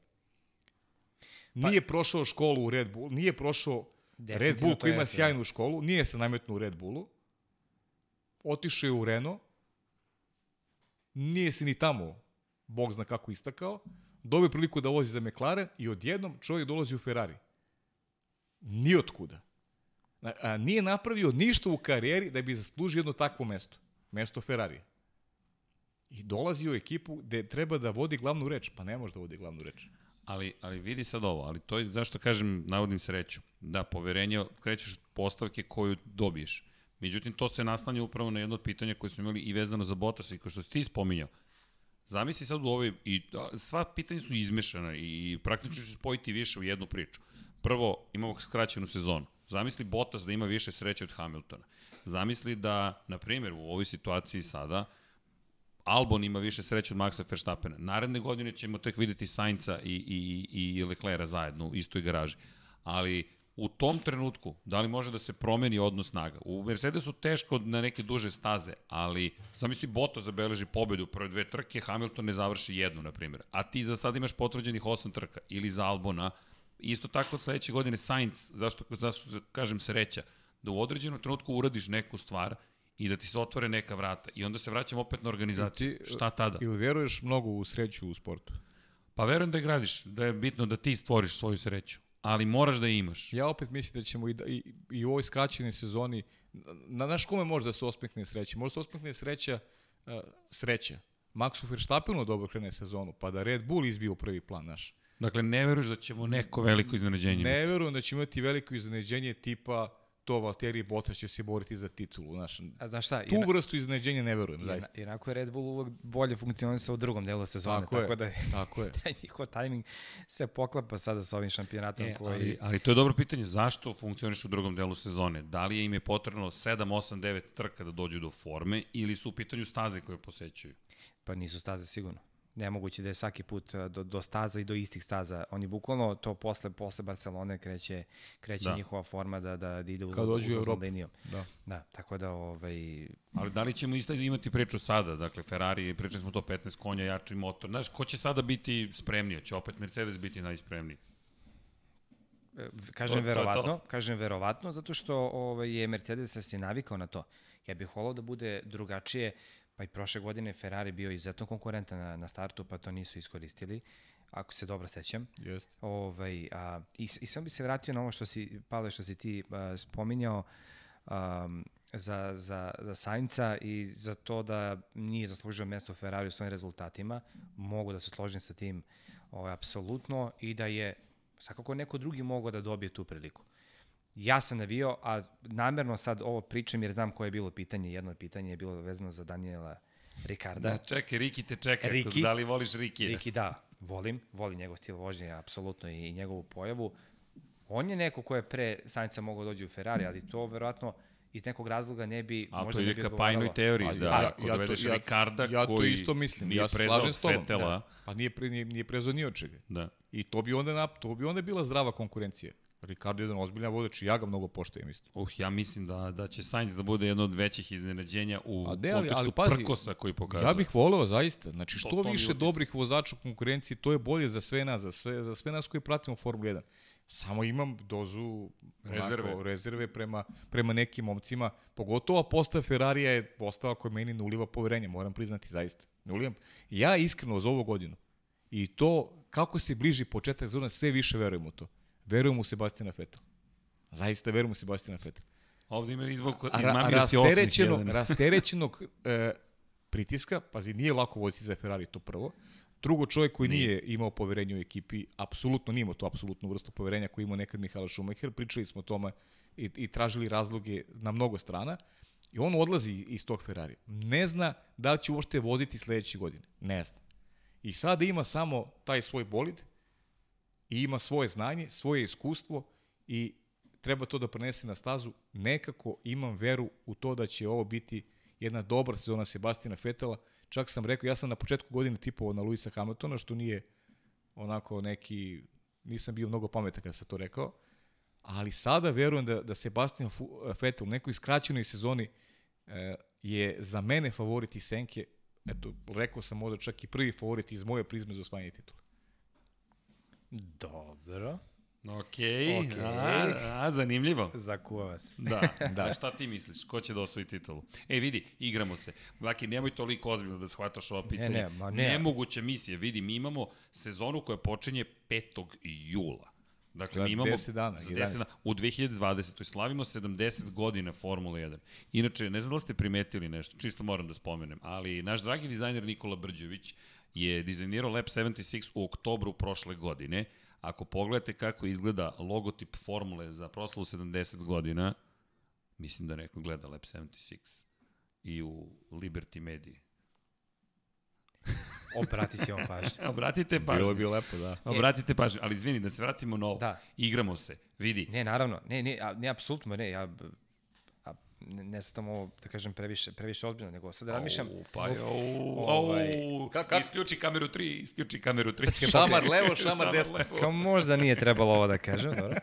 Nije prošao školu u Red Bull, nije prošao Red Bull koji ima jeste, sjajnu školu, nije se nametnuo u Red Bullu, otišao je u Renault, nije se ni tamo, bog zna kako istakao, dobio priliku da vozi za McLaren i odjednom čovjek dolazi u Ferrari. Nijotkuda. A, a, nije napravio ništa u karijeri da bi zaslužio jedno takvo mesto. Mesto Ferrari. I dolazi u ekipu gde treba da vodi glavnu reč. Pa ne može da vodi glavnu reč. Ali, ali vidi sad ovo, ali to je zašto kažem, navodim sreću. Da, poverenje, krećeš postavke koju dobiješ. Međutim, to se naslanja upravo na jedno od pitanja koje smo imali i vezano za Bottas i kao što si ti spominjao. Zamisli sad u ovoj, i sva pitanja su izmešana i praktično će se spojiti više u jednu priču. Prvo, imamo skraćenu sezonu. Zamisli Bottas da ima više sreće od Hamiltona. Zamisli da, na primjer, u ovoj situaciji sada, Albon ima više sreće od Maxa Verstappena. Naredne godine ćemo tek videti Sainca i, i, i Leclerca zajedno u istoj garaži. Ali u tom trenutku, da li može da se promeni odnos snaga? U Mercedesu teško na neke duže staze, ali zamisli Boto zabeleži pobedu prve dve trke, Hamilton ne završi jednu, na primjer. A ti za sad imaš potvrđenih osam trka, ili za Albona, isto tako od sledeće godine Sainz, zašto, zašto kažem sreća, da u određenom trenutku uradiš neku stvar i da ti se otvore neka vrata. I onda se vraćam opet na organizaciju. Ti, Šta tada? Ili veruješ mnogo u sreću u sportu? Pa verujem da je gradiš, da je bitno da ti stvoriš svoju sreću. Ali moraš da je imaš. Ja opet mislim da ćemo i, da, i, i u ovoj skraćenoj sezoni, na naš kome može da se osmehne sreća? Može da se osmehne sreća, uh, sreća. Maxu Verstappenu dobro krene sezonu, pa da Red Bull izbije u prvi plan naš. Dakle, ne veruješ da ćemo neko veliko iznenađenje Ne verujem da ćemo imati veliko iznenađenje tipa to Valtteri Bottas će se boriti za titulu. Znaš, A znaš šta? tu vrstu iznenađenja ne verujem, zaista. Jer ako je Red Bull uvek bolje funkcionisao u drugom delu sezone, Tako tako, je, da tako je. taj njihov tajming se poklapa sada sa ovim šampionatom E, koji... ali, ali to je dobro pitanje, zašto funkcioniš u drugom delu sezone? Da li je im je potrebno 7, 8, 9 trka da dođu do forme ili su u pitanju staze koje posećuju? Pa nisu staze sigurno. Nemoguće da je svaki put uh, do, do staza i do istih staza. Oni bukvalno to posle, posle Barcelone kreće, kreće Da. njihova forma da, da, da ide uz, Kad dođu u uzlaznom linijom. Da. Da, tako da ovaj, Ali da li ćemo isto imati priču sada? Dakle, Ferrari, pričali smo to 15 konja, jači motor. Znaš, ko će sada biti spremniji? Će opet Mercedes biti najspremniji? kažem To- to verovatno, to. kažem verovatno zato što ovaj je Mercedes se navikao na to. Ja bih volao da bude drugačije, pa i prošle godine Ferrari bio izuzetno konkurentan na, na startu, pa to nisu iskoristili, ako se dobro sećam. Jeste. Ovaj, a, i, I sam bi se vratio na ovo što si, Pavle, što si ti a, spominjao um, za, za, za Sainca i za to da nije zaslužio mesto u Ferrari u svojim rezultatima. Mogu da se složim sa tim ovaj, apsolutno i da je svakako neko drugi mogao da dobije tu priliku. Ja sam navio, a namerno sad ovo pričam jer znam koje je bilo pitanje. Jedno od pitanja je bilo vezano za Daniela Ricarda. Da, čekaj, Riki te čeka. Riki. Da li voliš Riki? Riki, da, volim, volim njegov stil vožnje, apsolutno i, njegovu pojavu. On je neko ko je pre Sainca mogao dođi u Ferrari, ali to verovatno iz nekog razloga ne bi, Ali možda to ne ide bi ka odgovaralo. Pajnoj teoriji, da ja- ako ja to- dovedeš ja- Ricarda Ja koji to isto mislim. nije Ja se prezao slažem s tobom. Fetela, Da. Pa nije, pre, nije, nije prezao ni od čega. da. I to bi onda, to bi onda bila zdrava konkurencija. Ricardo je jedan ozbiljan vodač i ja ga mnogo poštujem isto. Uh, ja mislim da, da će Sainz da bude jedno od većih iznenađenja u A ne, ali- kontekstu ali pazi, prkosa koji pokazuje. Ja bih voleo zaista. Znači To- što to je više dobrih vozača u konkurenciji, to je bolje za sve nas, za sve, za sve nas koji pratimo Formulu 1. Samo imam dozu Rezerve. Onako, rezerve prema, prema nekim momcima. Pogotovo postava Ferrarija je postava koja meni ne uliva poverenje, moram priznati zaista. Ne ulivam. Ja iskreno za ovu godinu i to kako se bliži početak sezone, sve više verujem u to. Verujem u Sebastina Vettel. Zaista verujem u Sebastina Vettel. Ovde ima izbog, izmamio si osmih rasterećenog, e, pritiska, pazi, nije lako voziti za Ferrari, to prvo. Drugo, čovjek koji nije, nije imao poverenje u ekipi, apsolutno nije imao tu apsolutnu vrstu poverenja koju imao nekad Mihaela Schumacher, pričali smo o tome i, i tražili razloge na mnogo strana. I on odlazi iz tog Ferrari. Ne zna da li će uopšte voziti sledeće godine. Ne zna. I sada ima samo taj svoj bolid i ima svoje znanje, svoje iskustvo i treba to da prenese na stazu. Nekako imam veru u to da će ovo biti jedna dobra sezona Sebastina Fetela. Čak sam rekao, ja sam na početku godine tipovao na Luisa Hamiltona, što nije onako neki, nisam bio mnogo pametan kada sam to rekao, ali sada verujem da, da Sebastian Vettel u nekoj skraćenoj sezoni e, je za mene favorit iz Senke, eto, rekao sam možda čak i prvi favorit iz moje prizme za osvajanje titula. Dobro. Okej, Okej. a, a, zanimljivo. Zakuva vas. Da, da. Šta ti misliš? Ko će da osvoji titulu? E, vidi, igramo se. Vaki, nemoj toliko ozbiljno da shvataš ova pitanja. ne, ma ne. Nemoguće misije. Vidi, mi imamo sezonu koja počinje 5. jula. Dakle, Za mi imamo 10 dana, za 11. 10 dana, u 2020. slavimo 70 godina Formule 1. Inače, ne znam da ste primetili nešto, čisto moram da spomenem, ali naš dragi dizajner Nikola Brđević je dizajnirao Lab 76 u oktobru prošle godine. Ako pogledate kako izgleda logotip Formule za proslavu 70 godina, Mislim da neko gleda Lab 76 i u Liberty Mediji. Obrati si on pažnju. Obratite Bilo je pažnju. bio lepo, da. Obratite pažnju, ali izvini, da se vratimo na ovo. Da. Igramo se, vidi. Ne, naravno, ne, ne, a, ne, apsolutno ne, ja ne, ne sam ovo, da kažem, previše, previše ozbiljno, nego sad razmišljam, Au, pa je, au, Ovaj, au, Ka- ka- isključi kameru 3, isključi kameru 3. Šamar levo, šamar desno. kao možda nije trebalo ovo da kažem, dobro,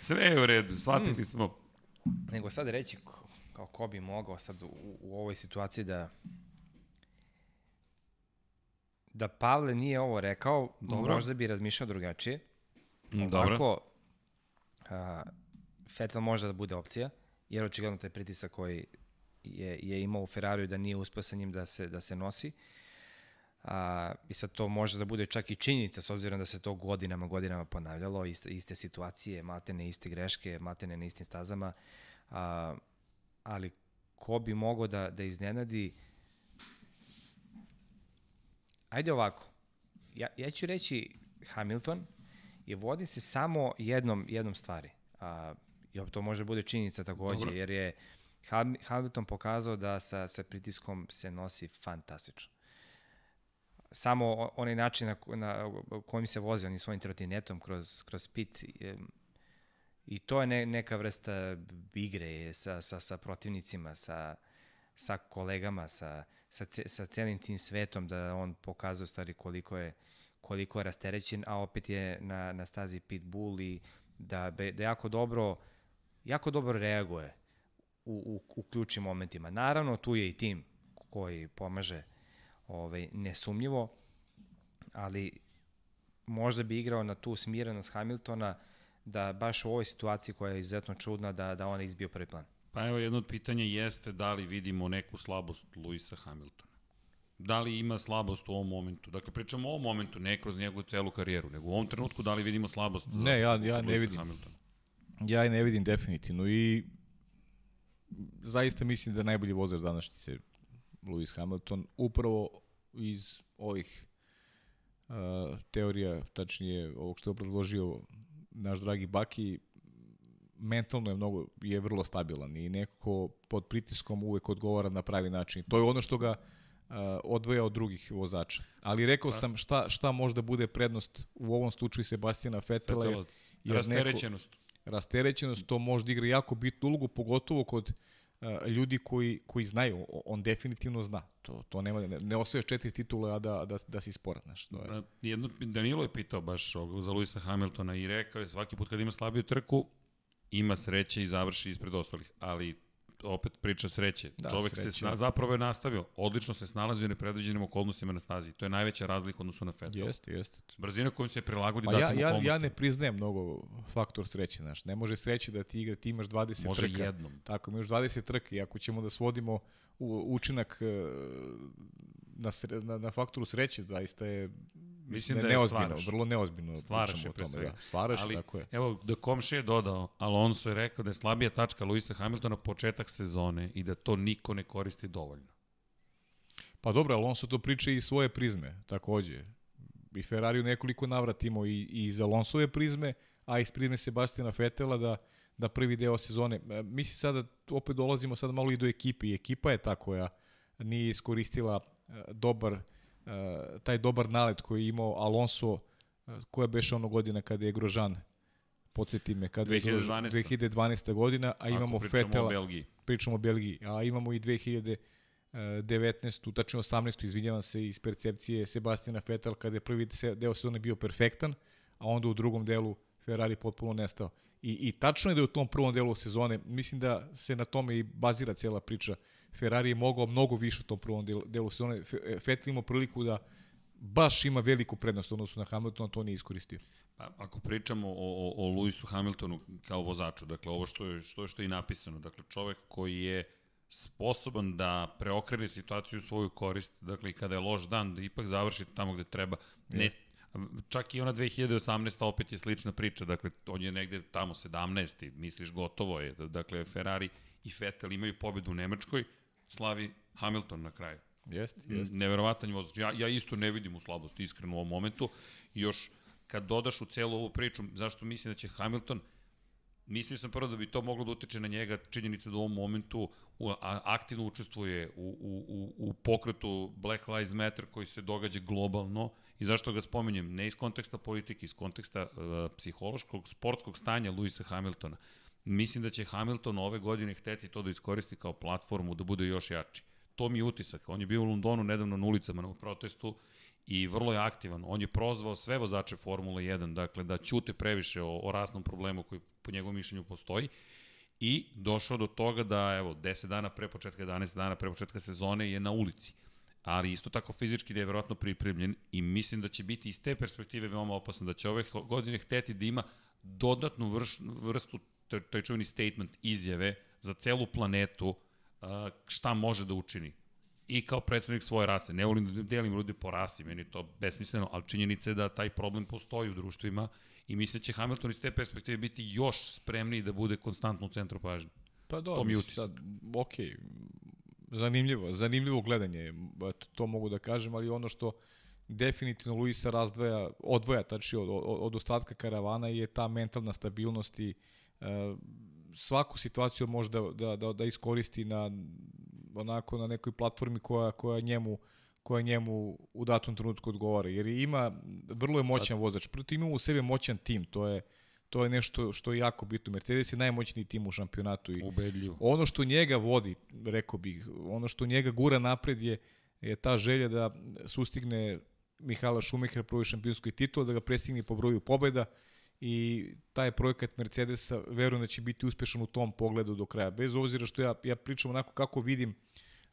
Sve je u redu, shvatili smo. nego sad reći kao ko bi mogao sad u, u ovoj situaciji da da Pavle nije ovo rekao, Dobro. možda bi razmišljao drugačije. Mm, Dobro. Ovako, a, Vettel može da bude opcija, jer očigledno taj pritisak koji je, je imao u Ferrariju da nije uspeo sa njim da se, da se nosi. A, I sad to može da bude čak i činjenica, s obzirom da se to godinama, godinama ponavljalo, iste, iste situacije, maltene iste greške, maltene na istim stazama. A, ali ko bi mogao da, da iznenadi Ajde ovako. Ja, ja ću reći Hamilton i vodi se samo jednom, jednom stvari. A, I to može bude činjenica takođe, Dobro. jer je Ham- Hamilton pokazao da sa, sa pritiskom se nosi fantastično. Samo onaj način na, na kojim se vozi onim svojim trotinetom kroz, kroz pit je, i to je ne, neka vrsta igre sa, sa, sa protivnicima, sa, sa kolegama, sa, sa, ce, sa celim tim svetom da on pokazuje stvari koliko je koliko je rasterećen, a opet je na, na stazi Pitbull i da, da jako dobro jako dobro reaguje u, u, u ključnim momentima. Naravno, tu je i tim koji pomaže ovaj, nesumnjivo, ali možda bi igrao na tu smirenost Hamiltona da baš u ovoj situaciji koja je izuzetno čudna da, da on izbio prvi plan. Pa evo jedno od pitanja jeste da li vidimo neku slabost Luisa Hamiltona. Da li ima slabost u ovom momentu? Dakle, pričamo o ovom momentu, ne kroz njegovu celu karijeru, nego u ovom trenutku da li vidimo slabost za Ne, ja- ja ne Luisa vidim. Hamiltona? Ja je ne vidim definitivno i zaista mislim da je najbolji vozač današnjice Lewis Hamilton upravo iz ovih uh, teorija, tačnije ovog što je obrazložio naš dragi Baki, mentalno je mnogo, je vrlo stabilan i nekako pod pritiskom uvek odgovara na pravi način. To je ono što ga uh, odvoja od drugih vozača. Ali rekao sam šta, šta možda bude prednost u ovom slučaju Sebastijana Fetela, Fetela, jer neko- Rasterećenost. to možda igra jako bitnu ulogu, pogotovo kod uh, ljudi koji, koji znaju, on definitivno zna. To, to nema, ne, ne osvojaš četiri titule, a da, da, da si sporan, znaš. To je. Jedno, Danilo je pitao baš za Luisa Hamiltona i rekao je svaki put kad ima slabiju trku, ima sreće i završi ispred ostalih, ali opet priča sreće. Da, Čovek se sreće. sna, zapravo je nastavio, odlično se snalazio u nepredviđenim okolnostima na stazi. To je najveća razlika u odnosu na Vettel. Jeste, jeste. Brzina kojom se prilagodi Pa ja, datim ja, okolnostima. ja ne priznajem mnogo faktor sreće, znaš. Ne može sreće da ti igra, ti imaš 20 Može trka. jednom. Tako, imaš 20 trka i ako ćemo da svodimo učinak e, na, sre, na, na faktoru sreće, zaista je Mislim ne, da je neozbiljno, stvaraš. vrlo neozbiljno. Stvaraš je o pre tome, svega. Da. Stvaraš, Ali, tako je. evo, da Komši je dodao, Alonso je rekao da je slabija tačka Luisa Hamiltona početak sezone i da to niko ne koristi dovoljno. Pa dobro, Alonso to priča i svoje prizme, takođe. I Ferrari u nekoliko navrata imao i, i iz Alonsove prizme, a iz prizme Sebastina Fetela da, da prvi deo sezone. E, Mislim sada, opet dolazimo sad malo i do ekipe i ekipa je ta koja nije iskoristila e, dobar, e, taj dobar nalet koji je imao Alonso, koja beše ono godina kada je Grožan, podsjeti me, kada je Grožan- 2012. 2012. godina, a imamo Ako pričamo Fetela o Belgiji. pričamo o Belgiji, a imamo i 2019. tačno 18. izvinjavam se iz percepcije Sebastina Vettel kada je prvi deo sezone bio perfektan, a onda u drugom delu Ferrari potpuno nestao. I, I tačno je da je u tom prvom delu sezone, mislim da se na tome i bazira cijela priča, Ferrari je mogao mnogo više u tom prvom delu, delu sezone. Fe- Vettel imao priliku da baš ima veliku prednost odnosu na Hamiltona, to nije iskoristio. Pa, ako pričamo o, o, o Luisu Hamiltonu kao vozaču, dakle ovo što je, što je, što je i napisano, dakle čovek koji je sposoban da preokrene situaciju u svoju korist, dakle i kada je loš dan, da ipak završi tamo gde treba. Ne, čak i ona 2018. opet je slična priča, dakle on je negde tamo 17. misliš gotovo je, dakle Ferrari i Vettel imaju pobedu u Nemačkoj, slavi Hamilton na kraju. Jeste, Jeste. Neverovatan je vozač. Ja, ja isto ne vidim u slabosti, iskreno u ovom momentu. I još kad dodaš u celu ovu priču, zašto mislim da će Hamilton Mislio sam prvo da bi to moglo da utiče na njega činjenica da u ovom momentu u, a, aktivno učestvuje u, u, u, u pokretu Black Lives Matter koji se događa globalno i zašto ga spominjem? Ne iz konteksta politike, iz konteksta uh, psihološkog, sportskog stanja Luisa Hamiltona. Mislim da će Hamilton ove godine hteti to da iskoristi kao platformu da bude još jači. To mi je utisak. On je bio u Londonu nedavno na ulicama na protestu i vrlo je aktivan. On je prozvao sve vozače Formule 1, dakle da ćute previše o, o rasnom problemu koji po njegovom mišljenju postoji i došao do toga da evo 10 dana pre početka 11 dana pre početka sezone je na ulici ali isto tako fizički da je verovatno pripremljen i mislim da će biti iz te perspektive veoma opasno, da će ove godine hteti da ima dodatnu vrš, vrstu, taj čuveni statement izjave za celu planetu šta može da učini i kao predsednik svoje rase. Ne volim da delim ljudi po rasi, meni to besmisleno, ali činjenica je da taj problem postoji u društvima i mislim da će Hamilton iz te perspektive biti još spremniji da bude konstantno u centru pažnje. Pa dobro, mislim sad, ok, zanimljivo, zanimljivo gledanje, eto, to mogu da kažem, ali ono što definitivno Luisa razdvaja, odvoja tači od, od, od ostatka karavana je ta mentalna stabilnost i uh, svaku situaciju može da, da, da, da iskoristi na onako na nekoj platformi koja, koja njemu koja njemu u datom trenutku odgovara. Jer ima, vrlo je moćan vozač. Prvo ima u sebe moćan tim, to je, to je nešto što je jako bitno. Mercedes je najmoćniji tim u šampionatu. I Ubedljivo. Ono što njega vodi, rekao bih, ono što njega gura napred je, je ta želja da sustigne Mihala Šumehera prvi šampionskoj titul, da ga prestigne po broju pobeda i taj projekat Mercedesa verujem da će biti uspešan u tom pogledu do kraja. Bez obzira što ja, ja pričam onako kako vidim,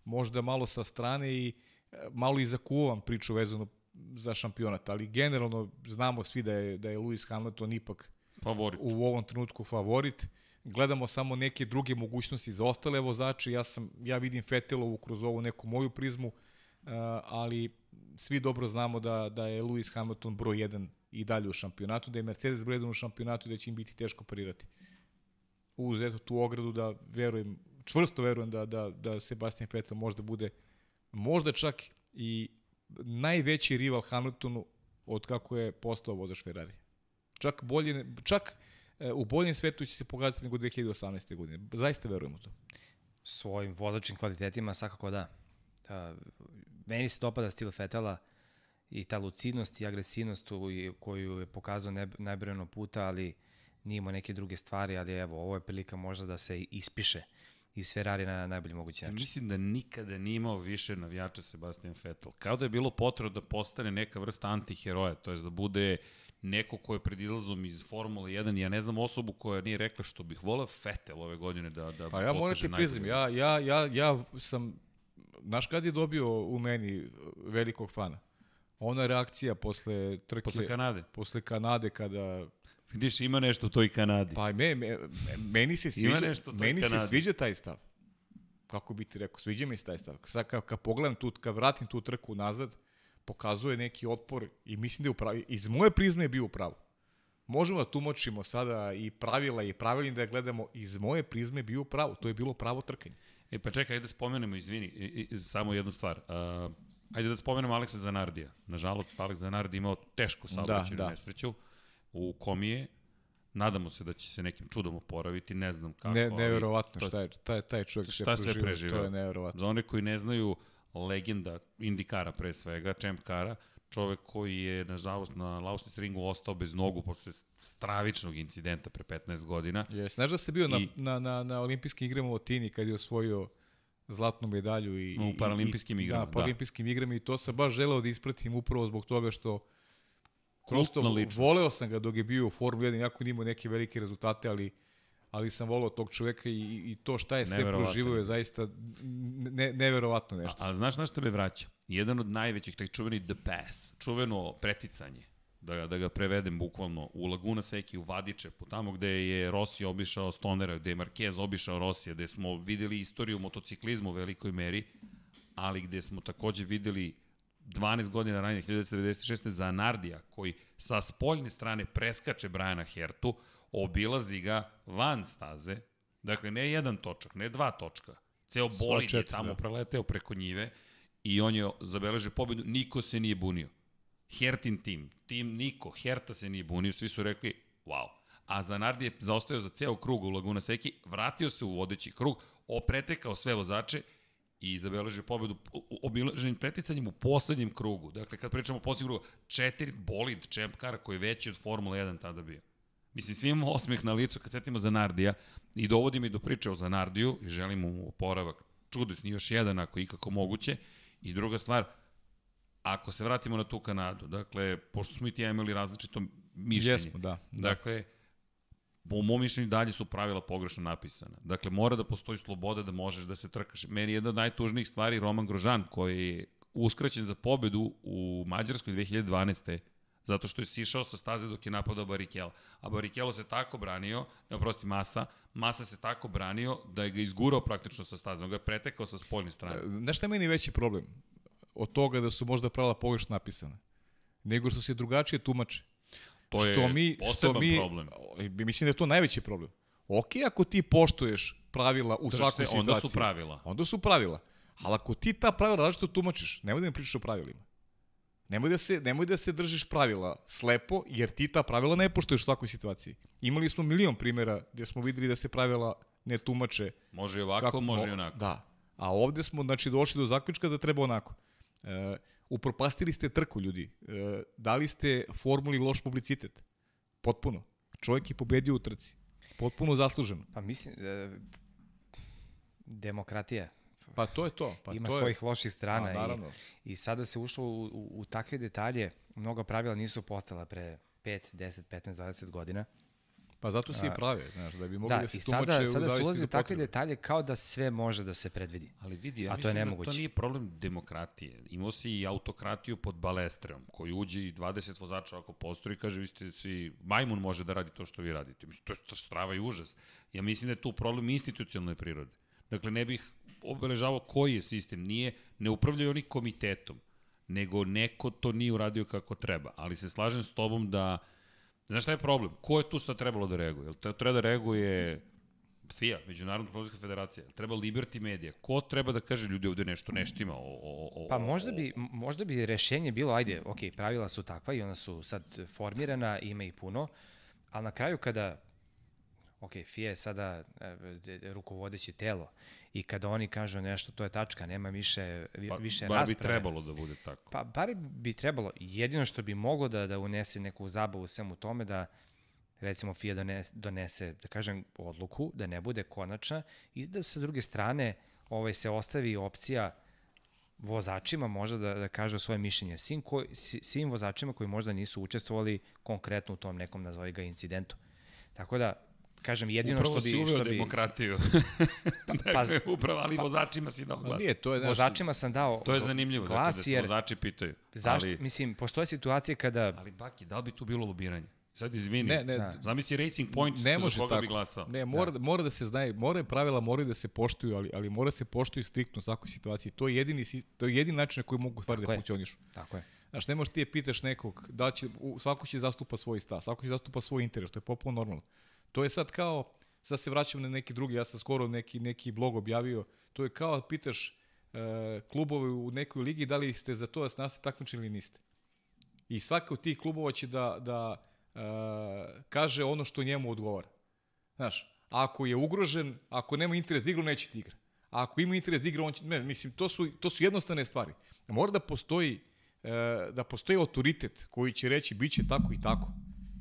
možda malo sa strane i e, malo i zakuvam priču vezano za šampionat, ali generalno znamo svi da je, da je Lewis Hamilton ipak favorit. u ovom trenutku favorit. Gledamo samo neke druge mogućnosti za ostale vozače. Ja, sam, ja vidim Fetelovu kroz ovu neku moju prizmu, uh, ali svi dobro znamo da, da je Lewis Hamilton broj 1 i dalje u šampionatu, da je Mercedes broj 1 u šampionatu i da će im biti teško parirati. Uz eto tu ogradu da verujem, čvrsto verujem da, da, da Sebastian Vettel možda bude možda čak i najveći rival Hamiltonu od kako je postao vozač Ferrari. Čak, bolje, čak e, u boljem svetu će se pokazati nego 2018. godine. Zaista verujem u to. Svojim vozačim kvalitetima svakako da. Ta, meni se dopada stil Fetela i ta lucidnost i agresivnost koju je pokazao ne, najbrojeno puta, ali nije imao neke druge stvari, ali evo, ovo je prilika možda da se ispiše iz Ferrari na najbolji mogući način. Mislim da nikada nije imao više navijača Sebastian Vettel. Kao da je bilo potrebno da postane neka vrsta antiheroja, to je da bude neko ko je pred izlazom iz Formule 1, ja ne znam osobu koja nije rekla što bih volao Vettel ove godine da, da Pa ja moram ti priznam, ja, ja, ja, ja sam, znaš kad je dobio u meni velikog fana? Ona reakcija posle trke... Posle Kanade. Posle Kanade kada Vidiš, ima nešto u toj Kanadi. Pa me, me, meni se sviđa, ima nešto meni Kanadi. se sviđa taj stav. Kako bi ti rekao, sviđa mi se taj stav. Sad kad, kad pogledam tu, kad vratim tu trku nazad, pokazuje neki otpor i mislim da je upravo, iz moje prizme je bio upravo. Možemo da tumačimo sada i pravila i pravilni da gledamo iz moje prizme bio pravo. To je bilo pravo trkanje. E pa čekaj, ajde da spomenemo, izvini, i, i, samo jednu stvar. Uh, ajde da spomenemo Aleksa Zanardija. Nažalost, Aleks Zanardi imao tešku saobraćenu da, da. nesreću u komije. Nadamo se da će se nekim čudom oporaviti, ne znam kako. Ne, neverovatno šta je, taj, taj čovjek šta se preživio, to je neverovatno. Za one koji ne znaju, legenda Indikara pre svega, Champ Kara, čovek koji je, nažalost, na Lausnis ringu ostao bez nogu posle stravičnog incidenta pre 15 godina. Jes, znaš da se bio I, na, na, na, na olimpijskim igrama u Otini kad je osvojio zlatnu medalju i, u paralimpijskim igrama. Da, paralimpijskim da. igrama i to sam baš želeo da ispratim upravo zbog toga što Prosto voleo sam ga dok je bio u Formuli 1, jako nimao neke velike rezultate, ali ali sam volao tog čoveka i, i to šta je sve proživio je zaista ne, neverovatno nešto. A, a znaš na što me vraća? Jedan od najvećih, taj čuveni The Pass, čuveno preticanje, da ga, da ga prevedem bukvalno, u Laguna Seki, u Vadiče, po tamo gde je Rossi obišao Stonera, gde je Marquez obišao Rossija, gde smo videli istoriju motociklizma u velikoj meri, ali gde smo takođe videli 12 godina ranije, 1996. za Nardija, koji sa spoljne strane preskače Brajana Hertu, obilazi ga van staze, dakle ne jedan točak, ne dva točka, ceo bolid je tamo da. preleteo preko njive i on je zabeležio pobedu, niko se nije bunio. Hertin tim, tim niko, Herta se nije bunio, svi su rekli, wow. a Zanardi je zaostao za ceo krug u Laguna Seki, vratio se u vodeći krug, opretekao sve vozače i zabeležio pobedu obilaženim preticanjem u poslednjem krugu. Dakle, kad pričamo o poslednjem krugu, četiri bolid Car koji je veći od Formula 1 tada bio. Mislim, svi imamo osmeh na licu kad setimo Zanardija i dovodi mi do priče o Zanardiju i želim mu oporavak čudesni još jedan ako ikako moguće. I druga stvar, ako se vratimo na tu Kanadu, dakle, pošto smo i ti imali različito mišljenje. Jesmo, da. da. Dakle, po mom mišljenju dalje su pravila pogrešno napisana. Dakle, mora da postoji sloboda da možeš da se trkaš. Meni je jedna od najtužnijih stvari Roman Grožan, koji je uskraćen za pobedu u Mađarskoj 2012 zato što je sišao sa staze dok je napadao Barikelo. A Barikelo se tako branio, ne oprosti Masa, Masa se tako branio da je ga izgurao praktično sa staze, on ga je pretekao sa spoljne strane. E, znaš šta je meni veći problem? Od toga da su možda pravila pogrešno napisana. Nego što se drugačije tumače. To je što mi, poseban što mi, problem. Mislim da je to najveći problem. Ok, ako ti poštuješ pravila u Drž svakoj se, situaciji. Onda su pravila. Onda su pravila. Ali ako ti ta pravila različito tumačiš, nemoj da mi pričaš o pravilima. Nemoj da, se, nemoj da se držiš pravila slepo, jer ti ta pravila ne poštoješ u svakoj situaciji. Imali smo milion primjera gde smo videli da se pravila ne tumače. Može i ovako, kako, može i onako. Da. A ovde smo znači, došli do zaključka da treba onako. E, upropastili ste trku, ljudi. E, dali ste formuli loš publicitet. Potpuno. Čovjek je pobedio u trci. Potpuno zasluženo. Pa mislim, e, demokratija Pa to je to. Pa Ima to svojih je... loših strana pa, i, i sada se ušlo u, u, u takve detalje. Mnoga pravila nisu postala pre 5, 10, 15, 20 godina. Pa zato se i prave, znaš, da bi mogli da, da se tumače sada, sada se ulazi u takve detalje kao da sve može da se predvidi. Ali vidi, ja A to je nemoguće. da to nije problem demokratije. Imao si i autokratiju pod balestreom, koji uđe i 20 vozača ako postoji i kaže, vi ste svi, majmun može da radi to što vi radite. Mislim, to je strava i užas. Ja mislim da je tu problem institucionalne prirode. Dakle, ne bih obeležavao koji je sistem. Nije, ne upravljaju oni komitetom, nego neko to nije uradio kako treba. Ali se slažem s tobom da, znaš šta je problem? Ko je tu sad trebalo da reaguje? Jel treba da reaguje FIA, Međunarodna automobilska federacija, treba Liberty Media. Ko treba da kaže ljudi ovde nešto neštima? O, o, o, pa možda bi, možda bi rešenje bilo, ajde, ok, pravila su takva i ona su sad formirana, ima i puno, ali na kraju kada ok, FIA je sada e, rukovodeće telo i kada oni kažu nešto, to je tačka, nema više, pa, više bar rasprave. bi trebalo da bude tako. Pa bar bi trebalo. Jedino što bi moglo da, da unese neku zabavu svemu tome da recimo FIA donese, donese, da kažem, odluku, da ne bude konačna i da sa druge strane ovaj, se ostavi opcija vozačima možda da, da kažu svoje mišljenje. Svim, ko, svim vozačima koji možda nisu učestvovali konkretno u tom nekom, nazvali ga, incidentu. Tako da, kažem, jedino upravo što bi... Upravo si uveo demokratiju. pa, pa, upravo, ali pa, vozačima si dao glas. Nije, to je. Vozačima sam dao To je zanimljivo, dakle, glas, dakle, da se jer, vozači pitaju. Zašto? Ali, mislim, postoje situacije kada... Ali, Baki, da li bi tu bilo lobiranje? Sad izvini, ne, ne, da. zamisli Racing Point ne može za koga tako. bi glasao. Ne, mora, da. mora da se zna, mora pravila moraju da se poštuju, ali, ali mora se poštuju striktno u svakoj situaciji. To je jedini, to je jedini način na koji mogu stvari da funkcionišu. Tako je. Znaš, ne možeš ti je pitaš nekog, da će, svako će zastupa svoj stav, svako će zastupa svoj interes, to je popuno normalno. To je sad kao, sad se vraćam na neki drugi, ja sam skoro neki, neki blog objavio, to je kao da pitaš e, klubove u nekoj ligi da li ste za to da se takmičili ili niste. I svaka od tih klubova će da, da e, kaže ono što njemu odgovara. Znaš, ako je ugrožen, ako nema interes da igra, neće ti igra. A ako ima interes da igra, on će... Ne, mislim, to su, to su jednostavne stvari. Mora da postoji, e, da postoji autoritet koji će reći bit će tako i tako.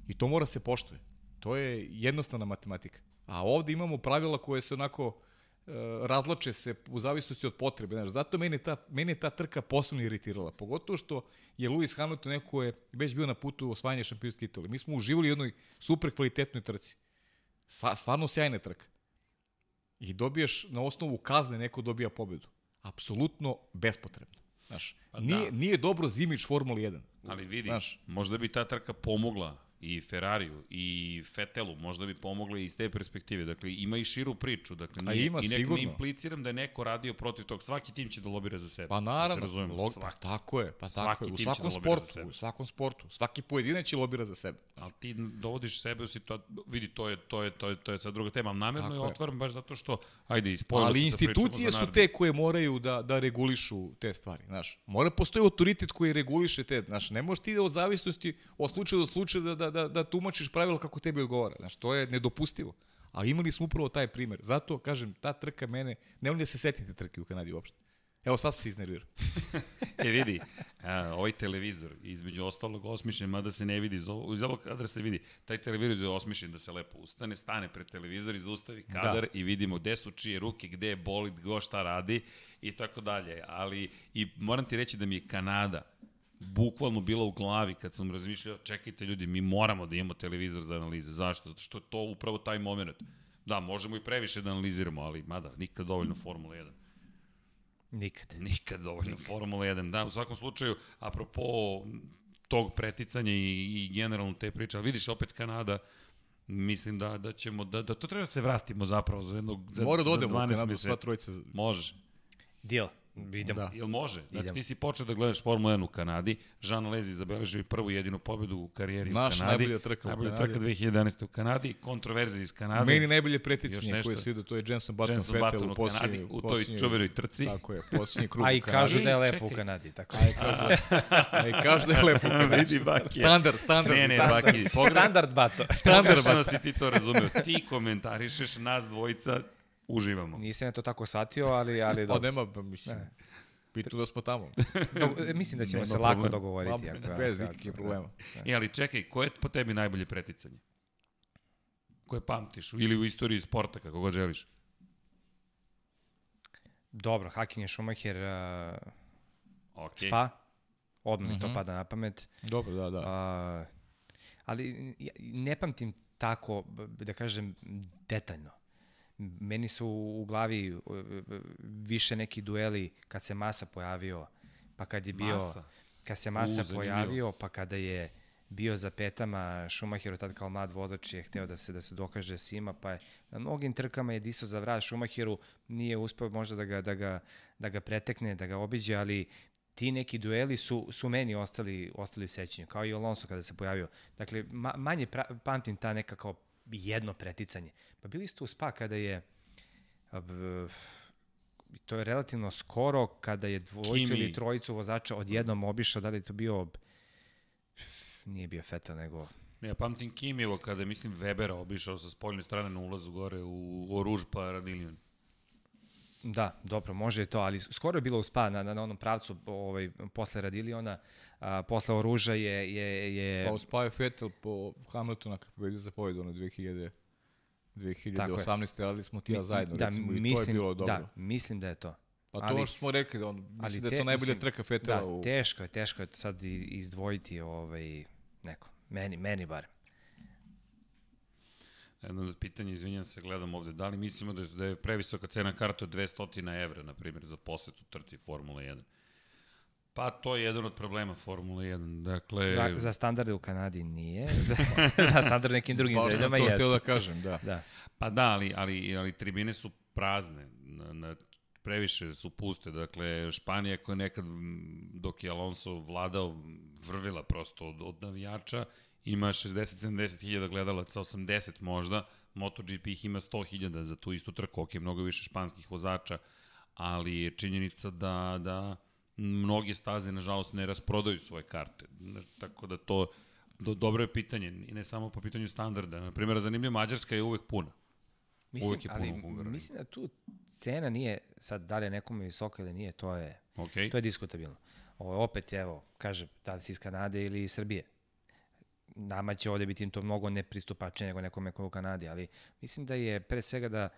I to mora se poštuje. To je jednostavna matematika. A ovde imamo pravila koje se onako e, razlače se u zavisnosti od potrebe. Znaš, zato meni ta, meni ta trka posebno iritirala. Pogotovo što je Lewis Hamilton neko je već bio na putu osvajanja šampionske titule. Mi smo uživali u jednoj super kvalitetnoj trci. Sva, stvarno sjajna trka. I dobiješ na osnovu kazne neko dobija pobedu. Apsolutno bespotrebno. Znaš, pa nije, da. nije dobro zimić Formula 1. Ali vidi, Znaš, možda bi ta trka pomogla i Ferrariju i Fetelu možda bi pomogli iz te perspektive. Dakle, ima i širu priču. Dakle, nije, A ima, I nek ne impliciram da je neko radio protiv tog. Svaki tim će da lobira za sebe. Pa da naravno. Da razumemo, log, pa tako je. Pa tako je. U svakom da sportu. U svakom sportu. Svaki pojedinac će lobira za sebe. Ali ti dovodiš sebe u situaciju, vidi, to je, to je, to je, to je sad druga tema. Namerno je otvaram baš zato što, ajde, ispojilo Ali institucije su te koje moraju da, da regulišu te stvari. Znaš, mora postoji autoritet koji reguliše te. Znaš, ne možeš ti da od zavisnosti od slučaja do slučaja da, da da, da, da tumačiš pravila kako tebi odgovara. Znaš, to je nedopustivo. A imali smo upravo taj primer. Zato, kažem, ta trka mene, ne volim da se setite trke u Kanadi uopšte. Evo sad se iznervirao. E vidi, a, ovaj televizor, između ostalog osmišljen, mada se ne vidi, iz ovog, iz ovog kadra se vidi, taj televizor je osmišljen da se lepo ustane, stane pred televizor i zaustavi kadar da. i vidimo gde su čije ruke, gde je bolid, go šta radi i tako dalje. Ali, i moram ti reći da mi je Kanada bukvalno bila u glavi kad sam razmišljao, čekajte ljudi, mi moramo da imamo televizor za analize. Zašto? Zato što je to upravo taj moment. Da, možemo i previše da analiziramo, ali mada, nikad dovoljno Formula 1. Nikad. Nikad dovoljno Formula 1. Da, u svakom slučaju, apropo tog preticanja i, i generalno te priče, ali vidiš opet Kanada, mislim da da ćemo da da to treba da se vratimo zapravo za jednog za, Mora da odemo za u 12 Kanadu, sva trojica. Može. Deal. Idemo. Da. Jel može? Znači, Idemo. ti si počeo da gledaš Formulu 1 u Kanadi, Jean Lezi zabeležio i prvu jedinu pobedu u karijeri Naš u Kanadi. najbolja trka u najbolja Kanadi. trka 2011. u Kanadi, kontroverze iz Kanade. Meni najbolje nešto. koje se ide, to je Jenson Button Jenson Vettel Button u u posljednji, Kanadi, u toj posljednji- čuvenoj trci. Tako je, posljednji krug A i u Kanadi. kažu da je lepo Čekaj. u Kanadi. Tako. A i kažu, a i kažu da je lepo u Kanadi. Vidi, Baki. Standard, standard. Ne, ne, standard. Baki, pogre... Standard bato. pogrešno si ti to razumeo. Ti komentarišeš, nas dvojica uživamo. Nisam ja to tako shvatio, ali, ali Pa nema, pa mislim, bitno da smo tamo. Do, mislim da ćemo Nema se lako dogovoriti. Ma, ako- bez ako- ikakvih problema. E, ali čekaj, ko je po tebi najbolje preticanje? Koje pamtiš? Ili u istoriji sporta, kako god želiš? Dobro, Hakin je Schumacher, uh, Okay. Spa, odmah mi to Mhm. pada na pamet. Dobro, da, da. A, ali ja ne pamtim tako, da kažem, detaljno. Meni su u glavi uh, više neki dueli kad se Masa pojavio, pa kad je bio, Masa. kad se Masa U, pojavio, pa kada je bio za petama, Schumacheru tad kao mlad vozač je hteo da se da se dokaže svima, pa je na mnogim trkama je disao za vrat Schumacheru, nije uspeo možda da ga, da ga, da ga pretekne, da ga obiđe, ali ti neki dueli su, su meni ostali, ostali sećanju, kao i Alonso kada se pojavio. Dakle, ma, manje pra, pamtim ta neka kao jedno preticanje. Pa bili ste u Spa kada je to je relativno skoro kada je dvojicu Kimi. ili trojicu vozača odjednom obišao, da li je to bio nije bio Feta, nego Ja pamtim Kimijevo kada je, mislim, Webera obišao sa spoljne strane na ulazu gore u Oruž pa Radilion. Da, dobro, može to, ali skoro je bilo u spa na, na, na onom pravcu ovaj, posle Radiliona, a, posle Oruža je... je, je Pa uspao je Vettel po Hamiltona kako pobedio za pobedu ono 2000 2018. radili smo ti ja zajedno, da, recimo, i mislim, to je bilo dobro. Da, mislim da je to. pa to ali- što smo rekli, da on, mislim ali da je te- to najbolja mislim, trka Vettela Da, u... teško je, teško je sad i- izdvojiti ovaj, neko. Meni, meni bar. Jedno od pitanja, izvinjam se, gledam ovde. Da li mislimo da je, da je previsoka cena karta od 200 evra, na primjer, za posetu trci Formula 1? Pa to je jedan od problema Formula 1. Dakle, Za, za standarde u Kanadi nije, za, za standarde nekim drugim Baš sam zemljama to jeste. htio da kažem, da. Da. Pa da, ali, ali, ali tribine su prazne. Na, na, previše su puste. Dakle, Španija koja je nekad, dok je Alonso vladao, vrvila prosto od, od navijača, ima 60-70 hiljada gledalaca, 80 možda, MotoGP ih ima 100 hiljada za tu istu trku, ok, mnogo više španskih vozača, ali je činjenica da, da mnoge staze, nažalost, ne rasprodaju svoje karte. Tako da to, do, dobro je pitanje, i ne samo po pitanju standarda. Na primjer, zanimljivo, Mađarska je uvek puna. Mislim, Uvijek je puno ali u Hungariji. mislim da tu cena nije, sad da li je nekome visoka ili nije, to je, Ok. to je diskutabilno. Ovo, opet, evo, kaže, da li si iz Kanade ili iz Srbije. Nama će ovde biti to mnogo nepristupačnije nego nekome ko je u Kanadi, ali mislim da je pre svega da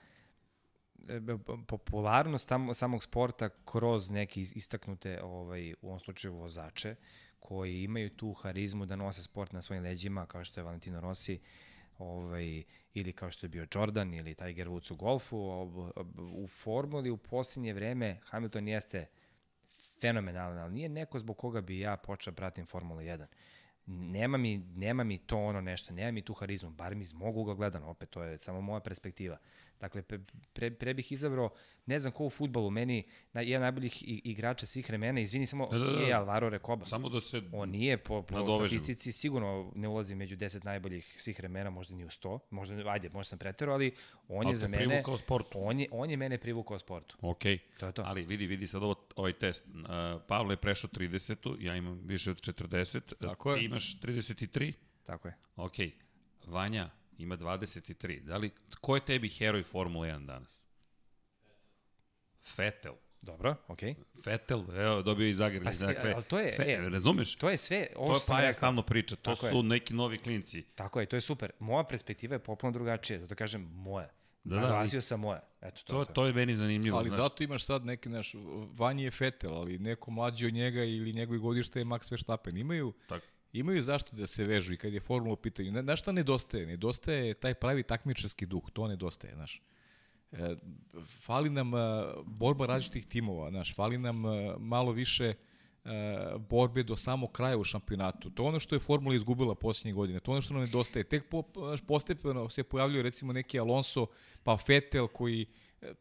e, popularnost tam, samog sporta kroz neke is- istaknute, ovaj, u ovom slučaju vozače, koji imaju tu harizmu da nose sport na svojim leđima, kao što je Valentino Rossi, ovaj, ili kao što je bio Jordan ili Tiger Woods u golfu, u formuli u posljednje vreme Hamilton jeste fenomenalan, ali nije neko zbog koga bi ja počeo pratim Formulu 1. Nema mi, nema mi to ono nešto, nema mi tu harizmu, bar mi iz mog ugla gledano, opet to je samo moja perspektiva. Dakle, pre, pre, pre bih izabrao, ne znam ko u futbolu, meni na, jedan najboljih igrača svih vremena, izvini samo, Da, da, da. je Alvaro Recoba. Samo da se... On nije po, po Nadovežemo. statistici sigurno ne ulazi među 10 najboljih svih vremena, možda ni u 100, možda ajde, možda sam preterao, ali on Ali je za mene privukao sportu. on je on je mene privukao sportu. Ok. To je to. Ali vidi, vidi sad ovo, ovaj test. Uh, Pavle je prešao 30 ja imam više od 40. Tako je. Ti imaš 33. tako je. Ok, Vanja ima 23. Da li, ko je tebi heroj Formule 1 danas? Fetel. Dobro, okej. Fetel, evo, dobio i Zagreb. Pa, dakle, ali to je, fe, e, razumeš? To je sve, ovo To je što sam rekao. stalno priča, to Tako je. su neki novi klinci. Tako je, to je super. Moja perspektiva je potpuno drugačija, zato kažem moja. Da, Da, da, Naglasio sam moja. Eto, to, To, to. to je meni zanimljivo. Ali znaš. zato imaš sad neki, naš, Vanji je Fetel, ali neko mlađi od njega ili njegovi godište je Max Verstappen. Imaju, Tako. Imaju zašto da se vežu i kad je formula u pitanju. Na, znaš šta nedostaje? Nedostaje taj pravi takmičarski duh, to nedostaje, znaš. E, fali nam e, borba različitih timova, znaš, fali nam e, malo više e, borbe do samog kraja u šampionatu. To je ono što je Formula izgubila posljednje godine. To je ono što nam nedostaje. Tek po, postepeno se pojavljaju recimo neki Alonso, pa Vettel koji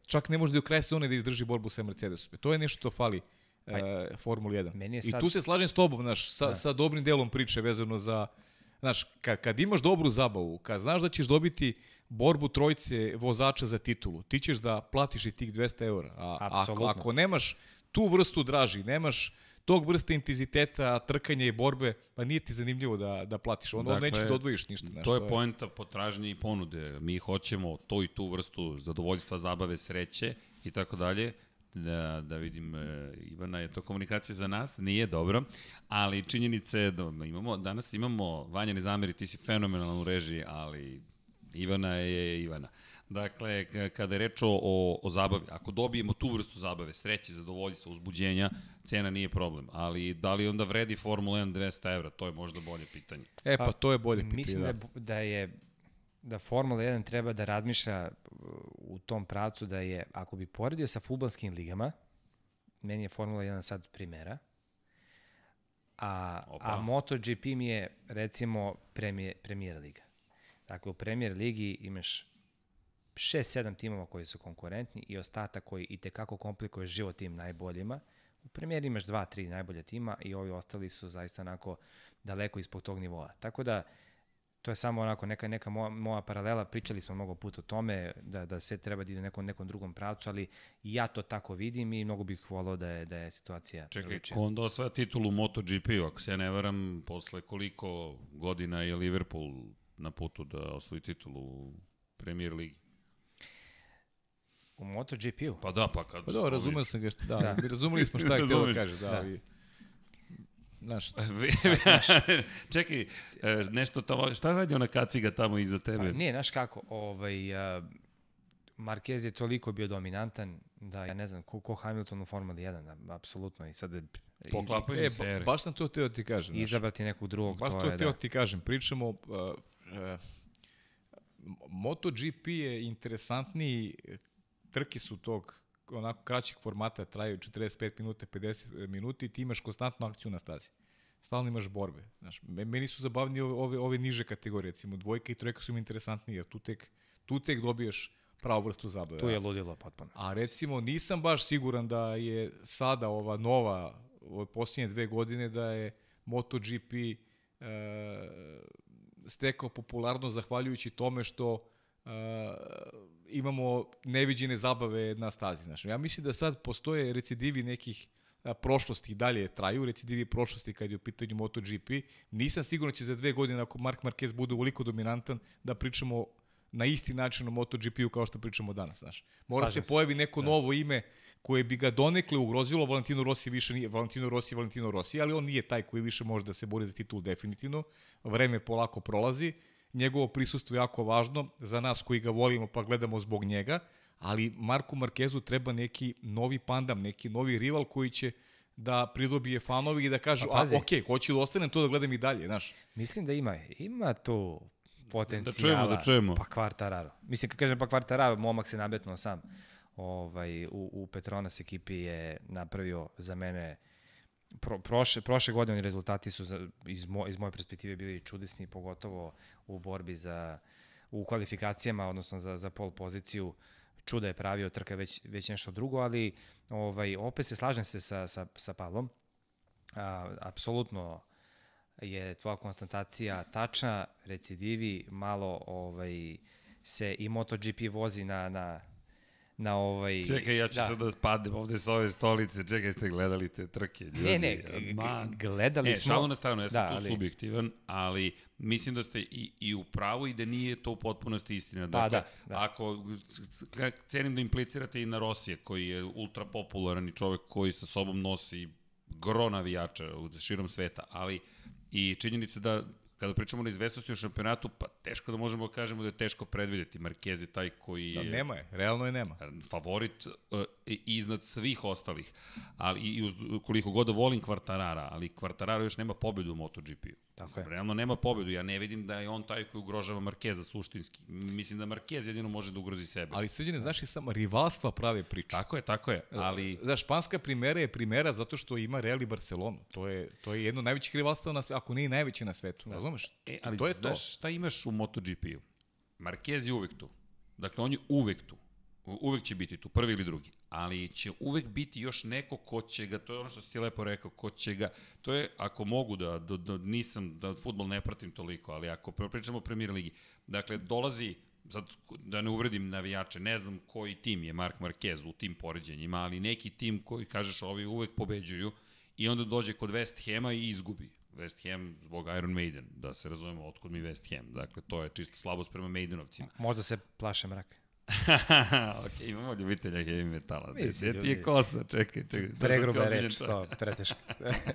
čak ne može do kraja sezone da izdrži borbu sa Mercedesom. To je nešto što fali e, Formuli 1. Meni je I sad- tu se slažem s tobom, znaš, sa, Da. sa dobrim delom priče vezano za Znaš, kad, kad imaš dobru zabavu, kad znaš da ćeš dobiti borbu trojce vozača za titulu, ti ćeš da platiš i tih 200 eura. A ako, ako nemaš tu vrstu draži, nemaš tog vrste intenziteta, trkanja i borbe, pa nije ti zanimljivo da, da platiš. Onda dakle, nećeš da odvojiš ništa. Znaš, to je poenta potražnje i ponude. Mi hoćemo to i tu vrstu zadovoljstva, zabave, sreće i tako dalje. Da, da vidim, e, Ivana, je to komunikacija za nas? Nije, dobro. Ali činjenica je da imamo, danas imamo, Vanja ne zameri, ti si fenomenalan u režiji, ali Ivana je Ivana. Dakle, kada je reč o, o, o zabavi, ako dobijemo tu vrstu zabave, sreće, zadovoljstva, uzbuđenja, cena nije problem. Ali da li onda vredi Formula 1 200 evra? To je možda bolje pitanje. E, pa to je bolje pitanje. Mislim da, je, da je da Formula 1 treba da razmišlja uh, u tom pravcu da je, ako bi poredio sa futbalskim ligama, meni je Formula 1 sad primera, a, Opa. a MotoGP mi je recimo premijer, premijer liga. Dakle, u premijer ligi imaš 6-7 timova koji su konkurentni i ostatak koji i tekako komplikuje život tim najboljima. U premijeri imaš 2-3 najbolja tima i ovi ostali su zaista onako daleko ispod tog nivoa. Tako da, to je samo onako neka, neka moja, moja paralela, pričali smo mnogo puta o tome, da, da sve treba da ide u nekom, nekom drugom pravcu, ali i ja to tako vidim i mnogo bih volao da je, da je situacija Čekaj, drugačija. ko onda osvaja titulu u MotoGP-u? Ako se ja ne varam, posle koliko godina je Liverpool na putu da osvoji titulu u Premier Ligi? U MotoGP-u? Pa da, pa kad... Pa da, razumeo sam ga, šta- da, Da. razumeli smo šta je htjelo da kaže, da, Da. ali... Znaš, Čekaj, e, nešto tamo, šta radi ona kaciga tamo iza tebe? Pa, nije, znaš kako, ovaj, uh, Marquez je toliko bio dominantan da ja ne znam ko, ko Hamilton u Formuli 1, apsolutno i sad Poklapaju e, baš sam to teo ti kažem. znaš. izabrati nekog drugog, Baš to, to htio da. ti kažem. Pričamo, uh, uh, MotoGP je interesantniji, trke su tog onako kraćeg formata, traju 45 minuta, 50 minuta i ti imaš konstantnu akciju na stazi. Stalno imaš borbe. Znaš, me- meni su zabavni ove, ove, ove niže kategorije, recimo dvojka i trojka su mi interesantniji, jer tu tek, tu tek dobiješ pravu vrstu zabave. Tu je ludilo potpuno. A recimo nisam baš siguran da je sada ova nova, ove posljednje dve godine, da je MotoGP e, stekao popularnost zahvaljujući tome što e, imamo neviđene zabave na stazi. Znaš. Ja mislim da sad postoje recidivi nekih prošlosti i dalje traju, recidivi prošlosti kad je u pitanju MotoGP. Nisam siguran da će za dve godine, ako Mark Marquez bude uvoliko dominantan, da pričamo na isti način o MotoGP-u kao što pričamo danas, znaš. Mora Slažem se pojavi neko novo ime koje bi ga donekle ugrozilo, Valentino Rossi više nije, Valentino Rossi Valentino Rossi, ali on nije taj koji više može da se bori za titul definitivno. Vreme polako prolazi, njegovo prisustvo je jako važno za nas koji ga volimo pa gledamo zbog njega, ali Marku Markezu treba neki novi pandam, neki novi rival koji će da pridobije fanovi i da kažu, Pa a okej, hoću da ostanem to da gledam i dalje, znaš. Mislim da ima, ima tu potencijala. čujemo, da čujemo. Pa Quartararo. Mislim, kad kažem pa Quartararo, momak se nabetno sam. Ovaj, u, u Petronas ekipi je napravio za mene pro, prošle, prošle godine rezultati su za, iz, mo, iz moje perspektive bili čudesni, pogotovo u borbi za u kvalifikacijama, odnosno za, za pol poziciju čuda je pravio, trka već, već nešto drugo, ali ovaj, opet se slažem se sa, sa, sa Pavlom. A, apsolutno je tvoja konstatacija tačna, recidivi, malo ovaj, se i MotoGP vozi na, na, na ovaj... Čekaj, ja ću da. sad da padem ovde sa ove stolice. Čekaj, ste gledali te trke, ljudi. Ne, ne, Man. gledali e, smo... šalu na stranu, ja sam Da, tu ali- subjektivan, ali mislim da ste i, i u pravu i da nije to u potpunosti istina. Dakle, da, da. ako cenim da implicirate i na Rosije, koji je ultra popularan i čovek koji sa sobom nosi gro navijača u širom sveta, ali i činjenica da kada pričamo na izvestnosti u šampionatu, pa teško da možemo da kažemo da je teško predvideti. Marquez je taj koji Da, je nema je, realno je nema. favorit uh, iznad svih ostalih. Ali i uz, koliko god da volim Kvartarara, ali Kvartararo još nema pobedu u MotoGP-u. Tako je. Realno nema pobedu. Ja ne vidim da je on taj koji ugrožava Markeza suštinski. Mislim da Markez jedino može da ugrozi sebe. Ali srđene, znaš i samo rivalstva prave priču. Tako je, tako je. Ali Da, španska primera je primera zato što ima Real i Barcelonu. To je, to je jedno najvećih rivalstva na svetu, ako nije i najveće na svetu. Da. Razumeš? E, ali to je znaš to. šta imaš u MotoGP-u? Marquez je uvek tu. Dakle, on je uvek tu. Uvek će biti tu, prvi ili drugi. Ali će uvek biti još neko ko će ga, to je ono što si ti lepo rekao, ko će ga, to je, ako mogu da, da, da nisam, da futbol ne pratim toliko, ali ako pričamo o premier ligi, dakle, dolazi, sad da ne uvredim navijače, ne znam koji tim je Mark Marquez u tim poređenjima, ali neki tim koji kažeš ovi uvek pobeđuju i onda dođe kod West Hema i izgubi. West Ham zbog Iron Maiden, da se razumemo otkud mi West Ham. Dakle, to je čisto slabost prema Maidenovcima. Možda se plaše mraka. ok, imamo ljubitelja heavy metala. Gde ti je kosa? Čekaj, čekaj. Pregruba je ozbiljan reč, to, preteško.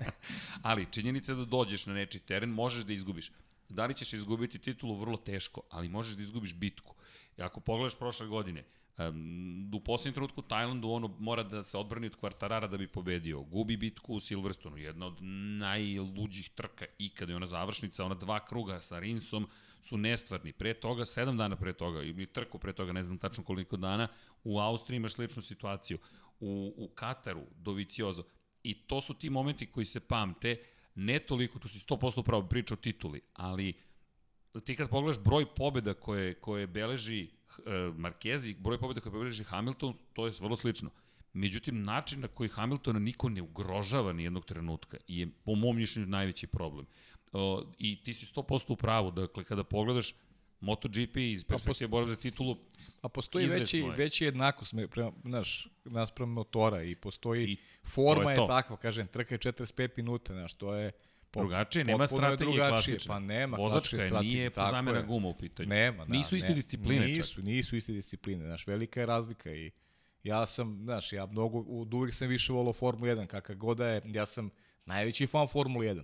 Ali činjenica je da dođeš na nečiji teren, možeš da izgubiš. Da li ćeš izgubiti titulu, vrlo teško, ali možeš da izgubiš bitku. I ako pogledaš prošle godine, um, u posljednjem trenutku Tajlandu ono mora da se odbrani od kvartarara da bi pobedio. Gubi bitku u Silverstonu, jedna od najluđih trka ikada je ona završnica, ona dva kruga sa Rinsom su nestvarni. Pre toga, sedam dana pre toga, ili trku pre toga, ne znam tačno koliko dana, u Austriji imaš sličnu situaciju. U, u Kataru, Doviciozo. I to su ti momenti koji se pamte, ne toliko, tu si 100% pravo priča o tituli, ali ti kad pogledaš broj pobjeda koje, koje beleži Marquez i broj pobjeda koje beleži Hamilton, to je vrlo slično. Međutim, način na koji Hamiltona niko ne ugrožava ni jednog trenutka je, po mom mišljenju, najveći problem. I ti si 100% u pravu, dakle, kada pogledaš MotoGP iz perspektive borbe za titulu, A postoji veći, je. veći jednakost me, prema, znaš, naspram motora i postoji, I forma je je, to. je takva, kažem, trka je 45 minuta, znaš, to je drugačije, nema strategije klasične. Pa nema Vozačka klasične je, nije zamena guma u pitanju. Nema, da. Nisu iste ne, discipline Nisu, čak. nisu iste discipline, znaš, velika je razlika i ja sam, znaš, ja mnogo, od uvijek sam više volao Formulu 1, kakav god da je, ja sam najveći fan Formule 1,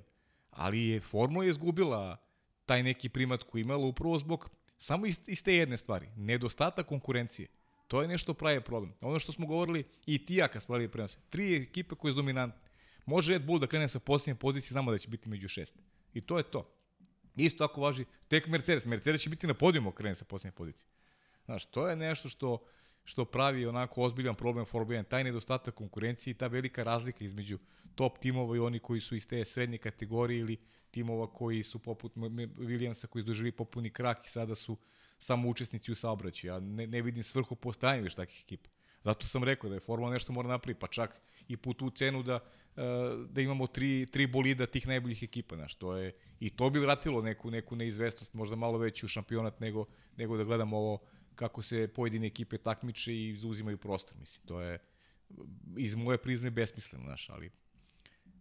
ali je Formula je izgubila taj neki primat koji imala upravo zbog samo iz, iz te jedne stvari, nedostatak konkurencije. To je nešto pravi problem. Ono što smo govorili i ti ja kad smo radili prenos. Tri ekipe koje su dominantne. Može Red Bull da krene sa posljednje pozicije, znamo da će biti među šest. I to je to. Isto tako važi tek Mercedes. Mercedes će biti na podijumu krene sa posljednje pozicije. Znaš, to je nešto što što pravi onako ozbiljan problem Formula 1, taj nedostatak konkurencije i ta velika razlika između top timova i oni koji su iz te srednje kategorije ili timova koji su poput Williamsa koji su doživili popuni krak i sada su samo učesnici u saobraćaju. Ja ne, ne vidim svrhu postajanja više takih ekipa. Zato sam rekao da je Formula nešto mora napraviti, pa čak i po tu cenu da, e, da imamo tri, tri bolida tih najboljih ekipa. Znaš, to je, I to bi vratilo neku, neku neizvestnost, možda malo veću šampionat nego, nego da gledamo ovo kako se pojedine ekipe takmiče i zauzimaju prostor. Mislim, to je iz moje prizme besmisleno, znaš, ali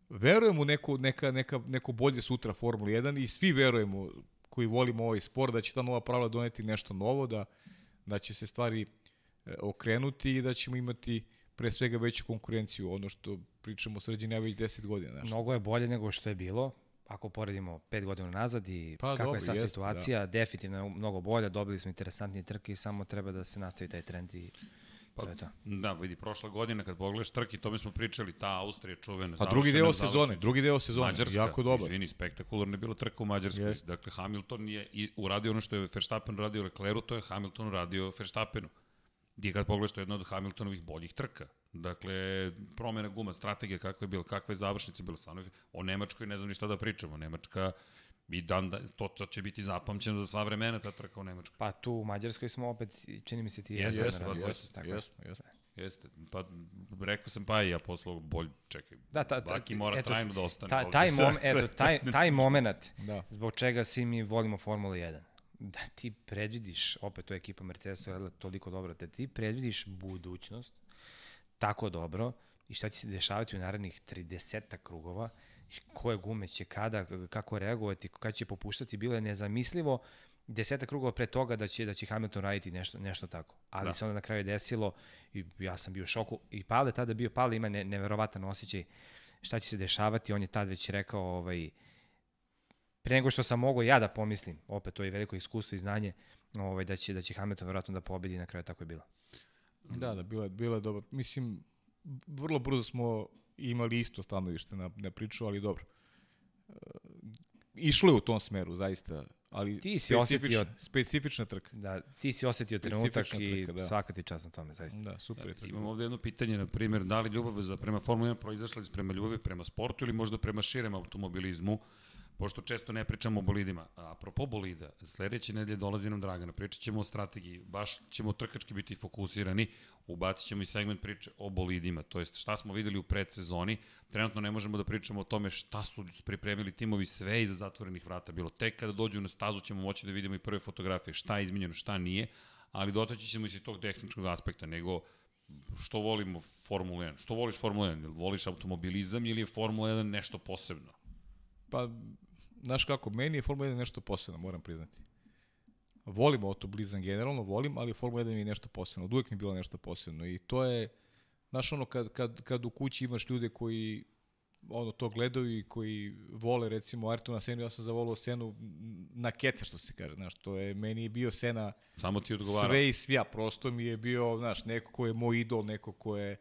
verujem u neko, neka, neka, neko bolje sutra Formula 1 i svi verujemo koji volimo ovaj sport da će ta nova pravila doneti nešto novo, da, da će se stvari e, okrenuti i da ćemo imati pre svega veću konkurenciju, ono što pričamo sređenja ja već 10 godina. Znaš. Mnogo je bolje nego što je bilo, ako poredimo pet godina nazad i Pa, kakva dobro, je sad jeste, situacija, definitivno je mnogo bolje, dobili smo interesantnije trke i samo treba da se nastavi taj trend i Pa, to je to. Da, vidi, prošla godina kad pogledaš trki, to mi smo pričali, ta Austrija čuvena. Pa drugi završena deo sezone, završnica. drugi deo sezone, Mađarska, jako dobar. Izvini, spektakularno je bilo trka u Mađarskoj. Jest. Dakle, Hamilton je uradio ono što je Verstappen radio Lecleru, to je Hamilton uradio Verstappenu. Gdje kad pogledaš, to je jedna od Hamiltonovih boljih trka. Dakle, promjena guma, strategija kakva je bila, kakva je završnica bila. Stvarno, o Nemačkoj ne znam ni šta da pričamo. Nemačka i dan, da, to, to će biti zapamćeno za sva vremena ta trka u Nemačkoj. Pa tu u Mađarskoj smo opet, čini mi se ti Jeste, jedan jeste, pa, jeste, tako je. Jesmo, jesmo. Jeste, pa rekao sam pa i ja poslao bolj, čekaj, Da, ta, ta, Baki mora eto, trajno da ostane. Ta, taj, mom, eto, taj, taj moment Da. zbog čega svi mi volimo Formulu 1. da ti predvidiš, opet to je ekipa Mercedesa je toliko dobro, da ti predvidiš budućnost tako dobro i šta će se dešavati u narednih 30 krugova, koje gume će kada, kako reagovati, kada će popuštati, bilo je nezamislivo deseta krugova pre toga da će da će Hamilton raditi nešto nešto tako. Ali da. se onda na kraju desilo i ja sam bio u šoku i Pale tada bio Pale ima ne, neverovatan osjećaj šta će se dešavati, on je tad već rekao ovaj pre nego što sam mogao ja da pomislim, opet to je veliko iskustvo i znanje, ovaj da će da će Hamilton verovatno da pobedi na kraju tako je bilo. Da, da, bilo je, bilo je dobro. Mislim, vrlo brzo smo imali isto stanovište na, na priču, ali dobro. E, išlo je u tom smeru, zaista. Ali ti si osetio specifična trka. Da, ti si osetio trenutak i trka, da. svaka ti čast na tome, zaista. Da, super je trka. Imam ovde jedno pitanje, na primjer, da li ljubav za prema Formula 1 proizašla iz prema ljubavi prema sportu ili možda prema širem automobilizmu? Uh, pošto često ne pričamo o bolidima. A apropo bolida, sledeće nedelje dolazi nam Dragana, pričat ćemo o strategiji, baš ćemo trkački biti fokusirani, ubacit ćemo i segment priče o bolidima, to jest šta smo videli u predsezoni, trenutno ne možemo da pričamo o tome šta su pripremili timovi sve iza zatvorenih vrata, bilo. Tek kada dođu na stazu ćemo moći da vidimo i prve fotografije, šta je izmenjeno, šta nije, ali dotaći ćemo i se tog tehničkog aspekta, nego što volimo Formula 1, što voliš Formula 1, voliš automobilizam ili je Formula 1 nešto posebno? Pa znaš kako, meni je Formula 1 nešto posebno, moram priznati. Volim autoblizam generalno, volim, ali Formula 1 mi je nešto posebno. Od uvek mi je bilo nešto posebno. I to je, znaš ono, kad, kad, kad u kući imaš ljude koji ono to gledaju i koji vole recimo Ayrtona Senu, ja sam zavolao Senu na keca što se kaže, znaš, to je meni je bio Sena Samo ti odgovara. Sve i svija, prosto mi je bio, znaš, neko ko je moj idol, neko ko je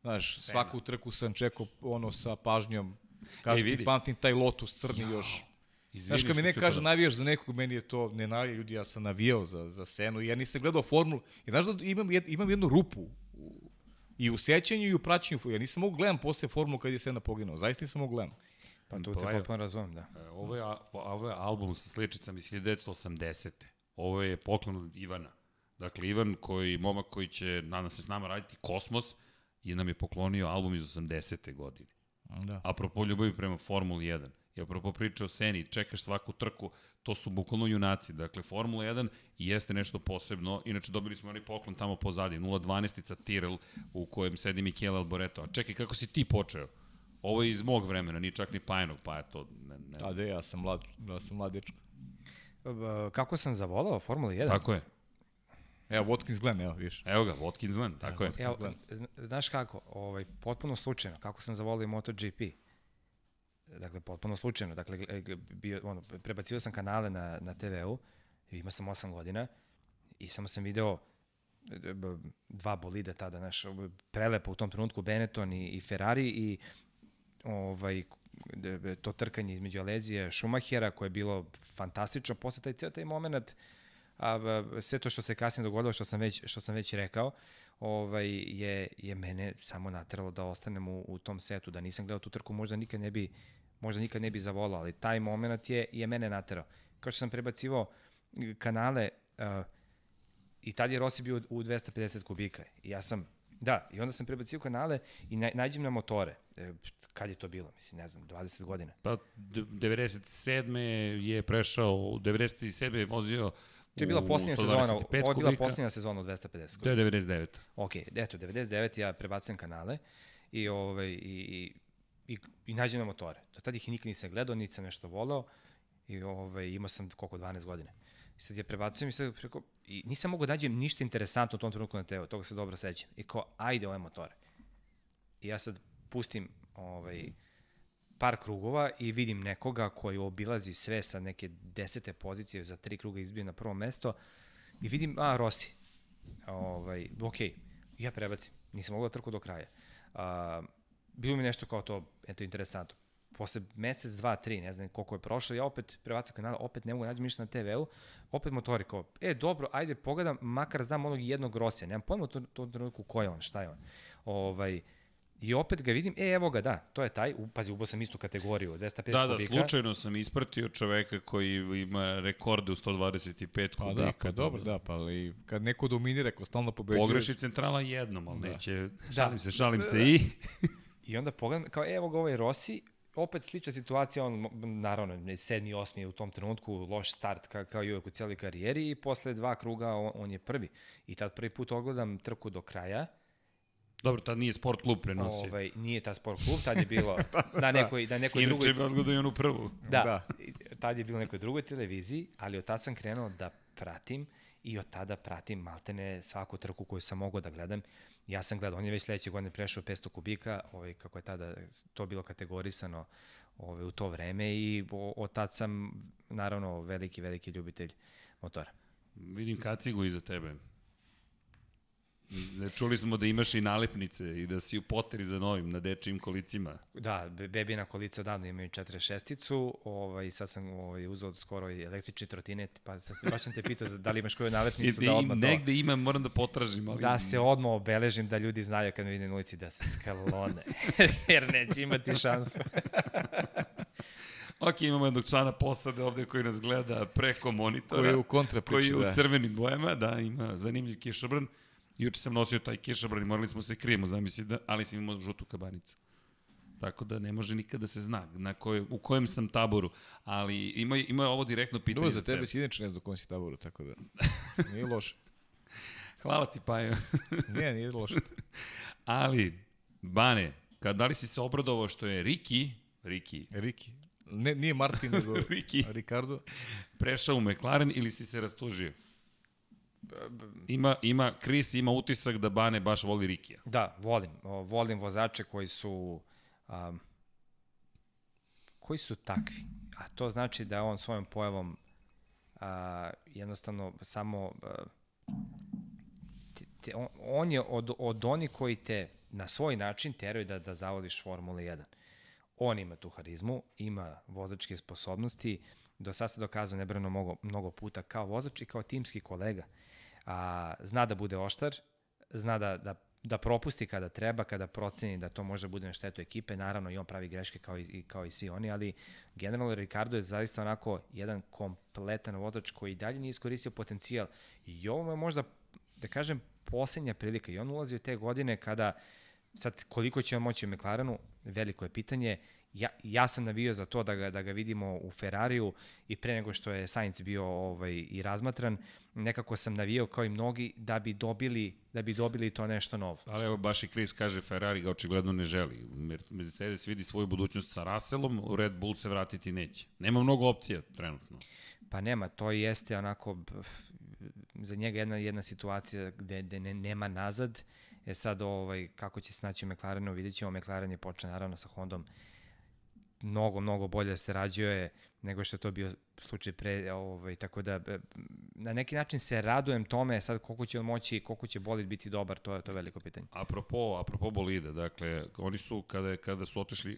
znaš, svaku trku sam čekao ono sa pažnjom Kaže ti pamtim taj Lotus crni jo. još. Znaš, kad mi ne kaže navijaš za nekog, meni je to, ne navija ljudi, ja sam navijao za, za Senu i ja nisam gledao formulu. I znaš da imam, jed, imam jednu rupu u, i u sećanju i u praćenju. Ja nisam mogu gledam posle formulu kad je Sena poginuo. Zaista nisam mogu gledam. Pa to te pa potpuno razumem, da. E, ovo je, ovo je album sa sličicama iz 1980. Ovo je poklon od Ivana. Dakle, Ivan, koji, momak koji će, nadam se, s nama raditi Kosmos, i nam je poklonio album iz 80. godine. Da. Apropo ljubavi prema Formuli 1. I apropo priče o Seni, čekaš svaku trku, to su bukvalno junaci. Dakle, Formula 1 jeste nešto posebno. Inače, dobili smo onaj poklon tamo pozadi, 0.12-ica Tyrrell u kojem sedi Michele Alboreto. A čekaj, kako si ti počeo? Ovo je iz mog vremena, nije čak ni Pajanog, pa je to... Ne, ne. A de, ja sam mlad, ja sam mlad dečko. Kako sam zavolao Formula 1? Tako je. Evo, Watkins Glen, evo, viš. Evo ga, Watkins Glen, tako evo, je. Evo, znaš kako, ovaj, potpuno slučajno, kako sam zavolio MotoGP. Dakle, potpuno slučajno. Dakle, bio, ono, prebacio sam kanale na, na TV-u, imao sam 8 godina i samo sam video e, dva bolida tada, znaš, prelepo u tom trenutku Benetton i, i Ferrari i ovaj, to trkanje između Alezije Schumachera koje je bilo fantastično, posle taj ceo taj moment a, sve to što se kasnije dogodilo, što sam već, što sam već rekao, ovaj, je, je mene samo nateralo da ostanem u, u tom setu, da nisam gledao tu trku, možda nikad ne bi, možda nikad ne bi zavolao, ali taj moment je, je mene naterao. Kao što sam prebacivao kanale, uh, i tad je Rossi bio u 250 kubika. I ja sam, da, i onda sam prebacio kanale i na, nađem na motore. E, kad je to bilo? Mislim, ne znam, 20 godina. Pa, 97. je prešao, 97. je vozio To je bila posljednja sezona, ovo je bila posljednja sezona u 250. To je 99. Ok, eto, 99 ja prebacam kanale i, ovaj, i, i, i, i nađem na motore. Do tada ih nikad nisam gledao, niti sam nešto volao i ovaj, imao sam koliko, 12 godine. I sad je prebacujem i sad preko, i nisam mogao da nađem ništa interesantno u tom trenutku na TV, toga se dobro sećam. I kao, ajde ove motore. I ja sad pustim ovaj, par krugova i vidim nekoga koji obilazi sve sa neke desete pozicije za tri kruga izbije na prvo mesto i vidim, a, Rossi. Ovaj, ok, ja prebacim, nisam mogao da trku do kraja. A, bilo mi nešto kao to, eto, interesantno. Posle mesec, dva, tri, ne znam koliko je prošlo, ja opet prebacam kanal, opet ne mogu da nađem ništa na TV-u, opet motori kao, e, dobro, ajde, pogledam, makar znam onog jednog Rosija, nemam pojma u tom trenutku ko je on, šta je on. Ovaj, I opet ga vidim, e, evo ga, da, to je taj, pazi, ubao sam istu kategoriju, 250 da, da, kubika. Da, slučajno sam ispratio čoveka koji ima rekorde u 125 pa kubika. Da, pa dobro, da, pa ali kad neko dominira, ko stalno pobeđuje... Pogreši centrala jednom, ali da. neće, šalim da. se, šalim se i... I onda pogledam, kao, evo ga ovaj Rossi, opet slična situacija, on naravno sedmi, osmi je u tom trenutku, loš start ka, kao i uvek u cijeloj karijeri i posle dva kruga on, on je prvi. I tad prvi put ogledam trku do kraja, Dobro, tad nije sport klub prenosio. ovaj, nije ta sport klub, tad je bilo na nekoj, na nekoj drugoj... Inače bi odgledao i onu prvu. Da, Da. da, tad je bilo na nekoj drugoj televiziji, ali od tad sam krenuo da pratim i od tada pratim maltene svaku trku koju sam mogao da gledam. Ja sam gledao, on je već sledeće godine prešao 500 kubika, ovaj, kako je tada to bilo kategorisano ovaj, u to vreme i od tad sam naravno veliki, veliki ljubitelj motora. Vidim kacigu iza tebe. Ne, Čuli smo da imaš i nalepnice i da si u poteri za novim na dečijim kolicima. Da, be- bebina kolica odavno imaju 46-icu, ovaj, sad sam ovaj, uzao skoro i električni trotinet, pa sad, baš sam te pitao da li imaš koju nalepnicu da odmah to... negde imam, moram da potražim, ali... Da se odmah obeležim da ljudi znaju kad me vide na ulici da se skalone, jer neće imati šansu. Ok, imamo jednog člana posade ovde koji nas gleda preko monitora. Koji je u kontrapriči, Koji je u da. crvenim bojama, da, ima zanimljiv kišobran. Juče sam nosio taj kišobran i morali smo se krijemo, zamisli, da, ali sam imao žutu kabanicu. Tako da ne može nikad da se zna na koj, u kojem sam taboru. Ali ima, ima ovo direktno pitanje Dobro, za tebe si inače ne znam u kom si taboru, tako da nije loše. Hvala ti, Pajo. Nije, nije loše. ali, Bane, kad, da li si se obradovao što je Riki, Riki, Riki. Ne, nije Martin, nego Riki Ricardo. prešao u McLaren ili si se rastužio? Ima, ima, Chris ima utisak da Bane baš voli Rikija. Da, volim. Volim vozače koji su um, koji su takvi. A to znači da on svojom pojavom a, jednostavno samo a, te, te, on, on je od, od onih koji te na svoj način teraju da, da zavodiš Formula 1. On ima tu harizmu, ima vozačke sposobnosti, do sada se dokazao nebrano mnogo, mnogo puta kao vozač i kao timski kolega. A, zna da bude oštar, zna da, da, da propusti kada treba, kada proceni da to može bude na štetu ekipe, naravno i on pravi greške kao i, kao i svi oni, ali generalno Ricardo je zaista onako jedan kompletan vozač koji i dalje nije iskoristio potencijal. I ovo je možda, da kažem, poslednja prilika. I on ulazi u te godine kada sad koliko će on moći u McLarenu, veliko je pitanje. Ja, ja sam navio za to da ga, da ga vidimo u Ferrariju i pre nego što je Sainz bio ovaj, i razmatran, nekako sam navio kao i mnogi da bi dobili, da bi dobili to nešto novo. Ali evo baš i Chris kaže Ferrari ga očigledno ne želi. Mer- Mercedes vidi svoju budućnost sa Russellom, Red Bull se vratiti neće. Nema mnogo opcija trenutno. Pa nema, to jeste onako za njega jedna jedna situacija gde, gde ne, nema nazad. E sad ovaj kako će se naći u McLarenu, vidjet ćemo. McLaren je počeo naravno sa Hondom mnogo, mnogo bolje se rađuje nego što je to bio slučaj pre, ovaj, tako da e, na neki način se radujem tome, sad koliko će on moći, koliko će bolid biti dobar, to je to je veliko pitanje. Apropo, apropo bolida, dakle, oni su, kada, kada su otišli e,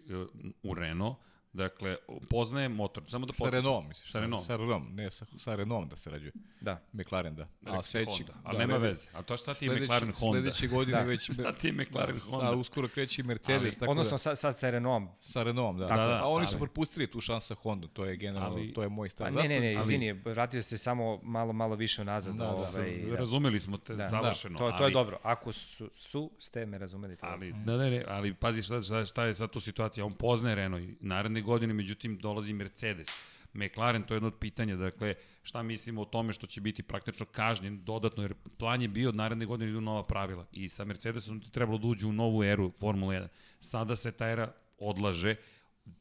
u Renault, dakle, poznaje motor, samo da Sa podsjetim. Renault, misliš? Sa Renault. Sa Renault, ne, sa, sa Renault da se rađuje. Da. McLaren, da. Rekao A sledeći, Honda, ali da, nema ne- veze. A to šta ti je sledeći- McLaren Honda? Sledeće godine Da. već... Šta ti je McLaren Honda? A uskoro kreće i Mercedes, Ali- tako Odnosno da, sad, sad sa Renaultom. sa Renaultom, da. Tako je. A oni su ali- propustili tu šansu sa Honda, to je generalno, Ali- to je moj stav. Pa ne, ne, ne, izvini, vratio se samo malo, malo više unazad. Da, da. ovaj, da. Razumeli smo te Da. završeno. To, to ali, je dobro. Ako su, su ste me razumeli. To Ali, ne, ne, ne, ali pazi šta, šta, šta je sad tu situacija. On poznaje Renault i naredne godine, međutim, dolazi Mercedes. McLaren, to je jedno od pitanja, dakle, šta mislimo o tome što će biti praktično kažnjen dodatno, jer plan je bio od naredne godine idu nova pravila i sa Mercedesom ti trebalo da uđe u novu eru Formula 1. Sada se ta era odlaže,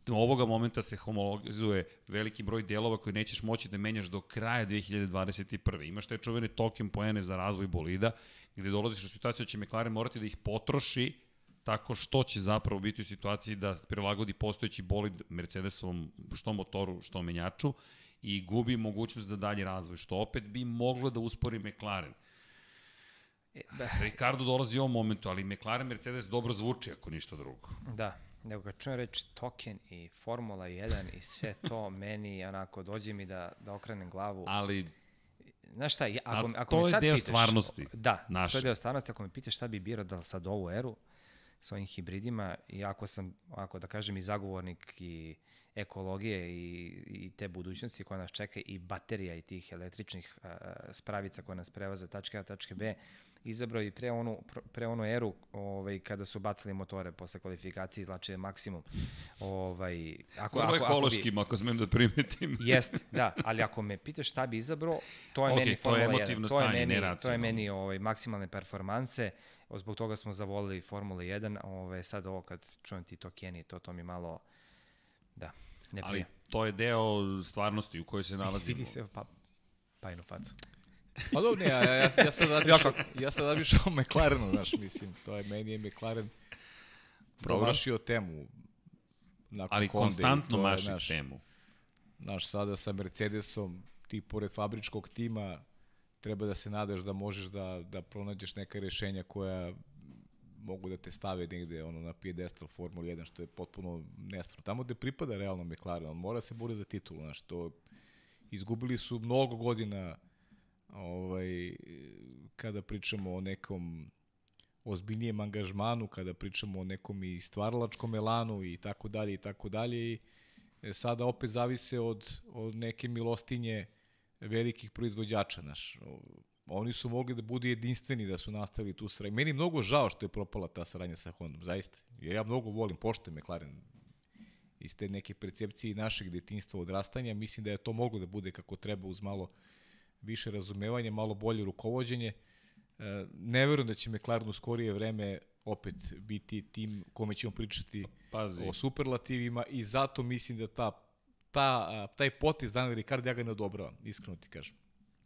do ovoga momenta se homologizuje veliki broj delova koji nećeš moći da menjaš do kraja 2021. Imaš te čuvene token poene za razvoj bolida, gde dolaziš u situaciju da će McLaren morati da ih potroši tako što će zapravo biti u situaciji da prilagodi postojeći bolid Mercedesovom što motoru, što menjaču i gubi mogućnost da dalje razvoj, što opet bi moglo da uspori McLaren. E, ba, Ricardo dolazi u ovom momentu, ali McLaren Mercedes dobro zvuči ako ništa drugo. Da, nego kad čujem reći token i Formula 1 i sve to, meni onako dođe mi da, da okrenem glavu. Ali Znaš šta, ja, A ako, ako to me je sad deo pitaš, stvarnosti Da, naše. to je deo stvarnosti. Ako me pitaš šta bi birao da sad ovu eru sa ovim hibridima, i ako sam, ako da kažem, i zagovornik i ekologije i, i te budućnosti koja nas čeka i baterija i tih električnih a, spravica koje nas prevoze od tačke A tačke B, izabrao i pre onu, pre onu eru ovaj, kada su bacili motore posle kvalifikacije, izlačio maksimum. Ovaj, ako, Vrlo ako, ekološkim, ako, bi, ako smem da primetim. Jest, da, ali ako me pitaš šta bi izabrao, to je okay, meni Formula 1. To je meni, to je meni ovaj, maksimalne performanse, zbog toga smo zavolili Formula 1, ovaj, sad ovo kad čujem ti to Kenny, to, to mi malo, da, ne prije. Ali to je deo stvarnosti u kojoj se nalazimo. Vidi se, pa, pa jednu facu. Pa dobro, ne, ja, ja, ja, sad razmišljam, ja sad razmišljam o McLarenu, znaš, mislim, to je, meni je McLaren promašio temu. Nakon Ali Honda konstantno maši naš, temu. Znaš, sada sa Mercedesom, ti pored fabričkog tima, treba da se nadaš da možeš da, da pronađeš neka rešenja koja mogu da te stave negde ono, na piedestal Formula 1, što je potpuno nestvarno. Tamo gde pripada realno McLaren, on mora se bori za titulu, znaš, to izgubili su mnogo godina ovaj, kada pričamo o nekom ozbiljnijem angažmanu, kada pričamo o nekom i stvaralačkom elanu i tako dalje i tako dalje i e, sada opet zavise od, od neke milostinje velikih proizvođača, naš. Oni su mogli da budu jedinstveni da su nastavili tu saradnju. Meni je mnogo žao što je propala ta saradnja sa Hondom, zaista. Jer ja mnogo volim, poštujem McLaren iz te neke percepcije našeg detinstva odrastanja. Mislim da je to moglo da bude kako treba uz malo više razumevanja, malo bolje rukovođenje. E, ne verujem da će McLaren u skorije vreme opet biti tim kome ćemo pričati Pazi. o superlativima i zato mislim da ta, ta, taj potez Daniel Ricard ja ga ne odobravam, iskreno ti kažem.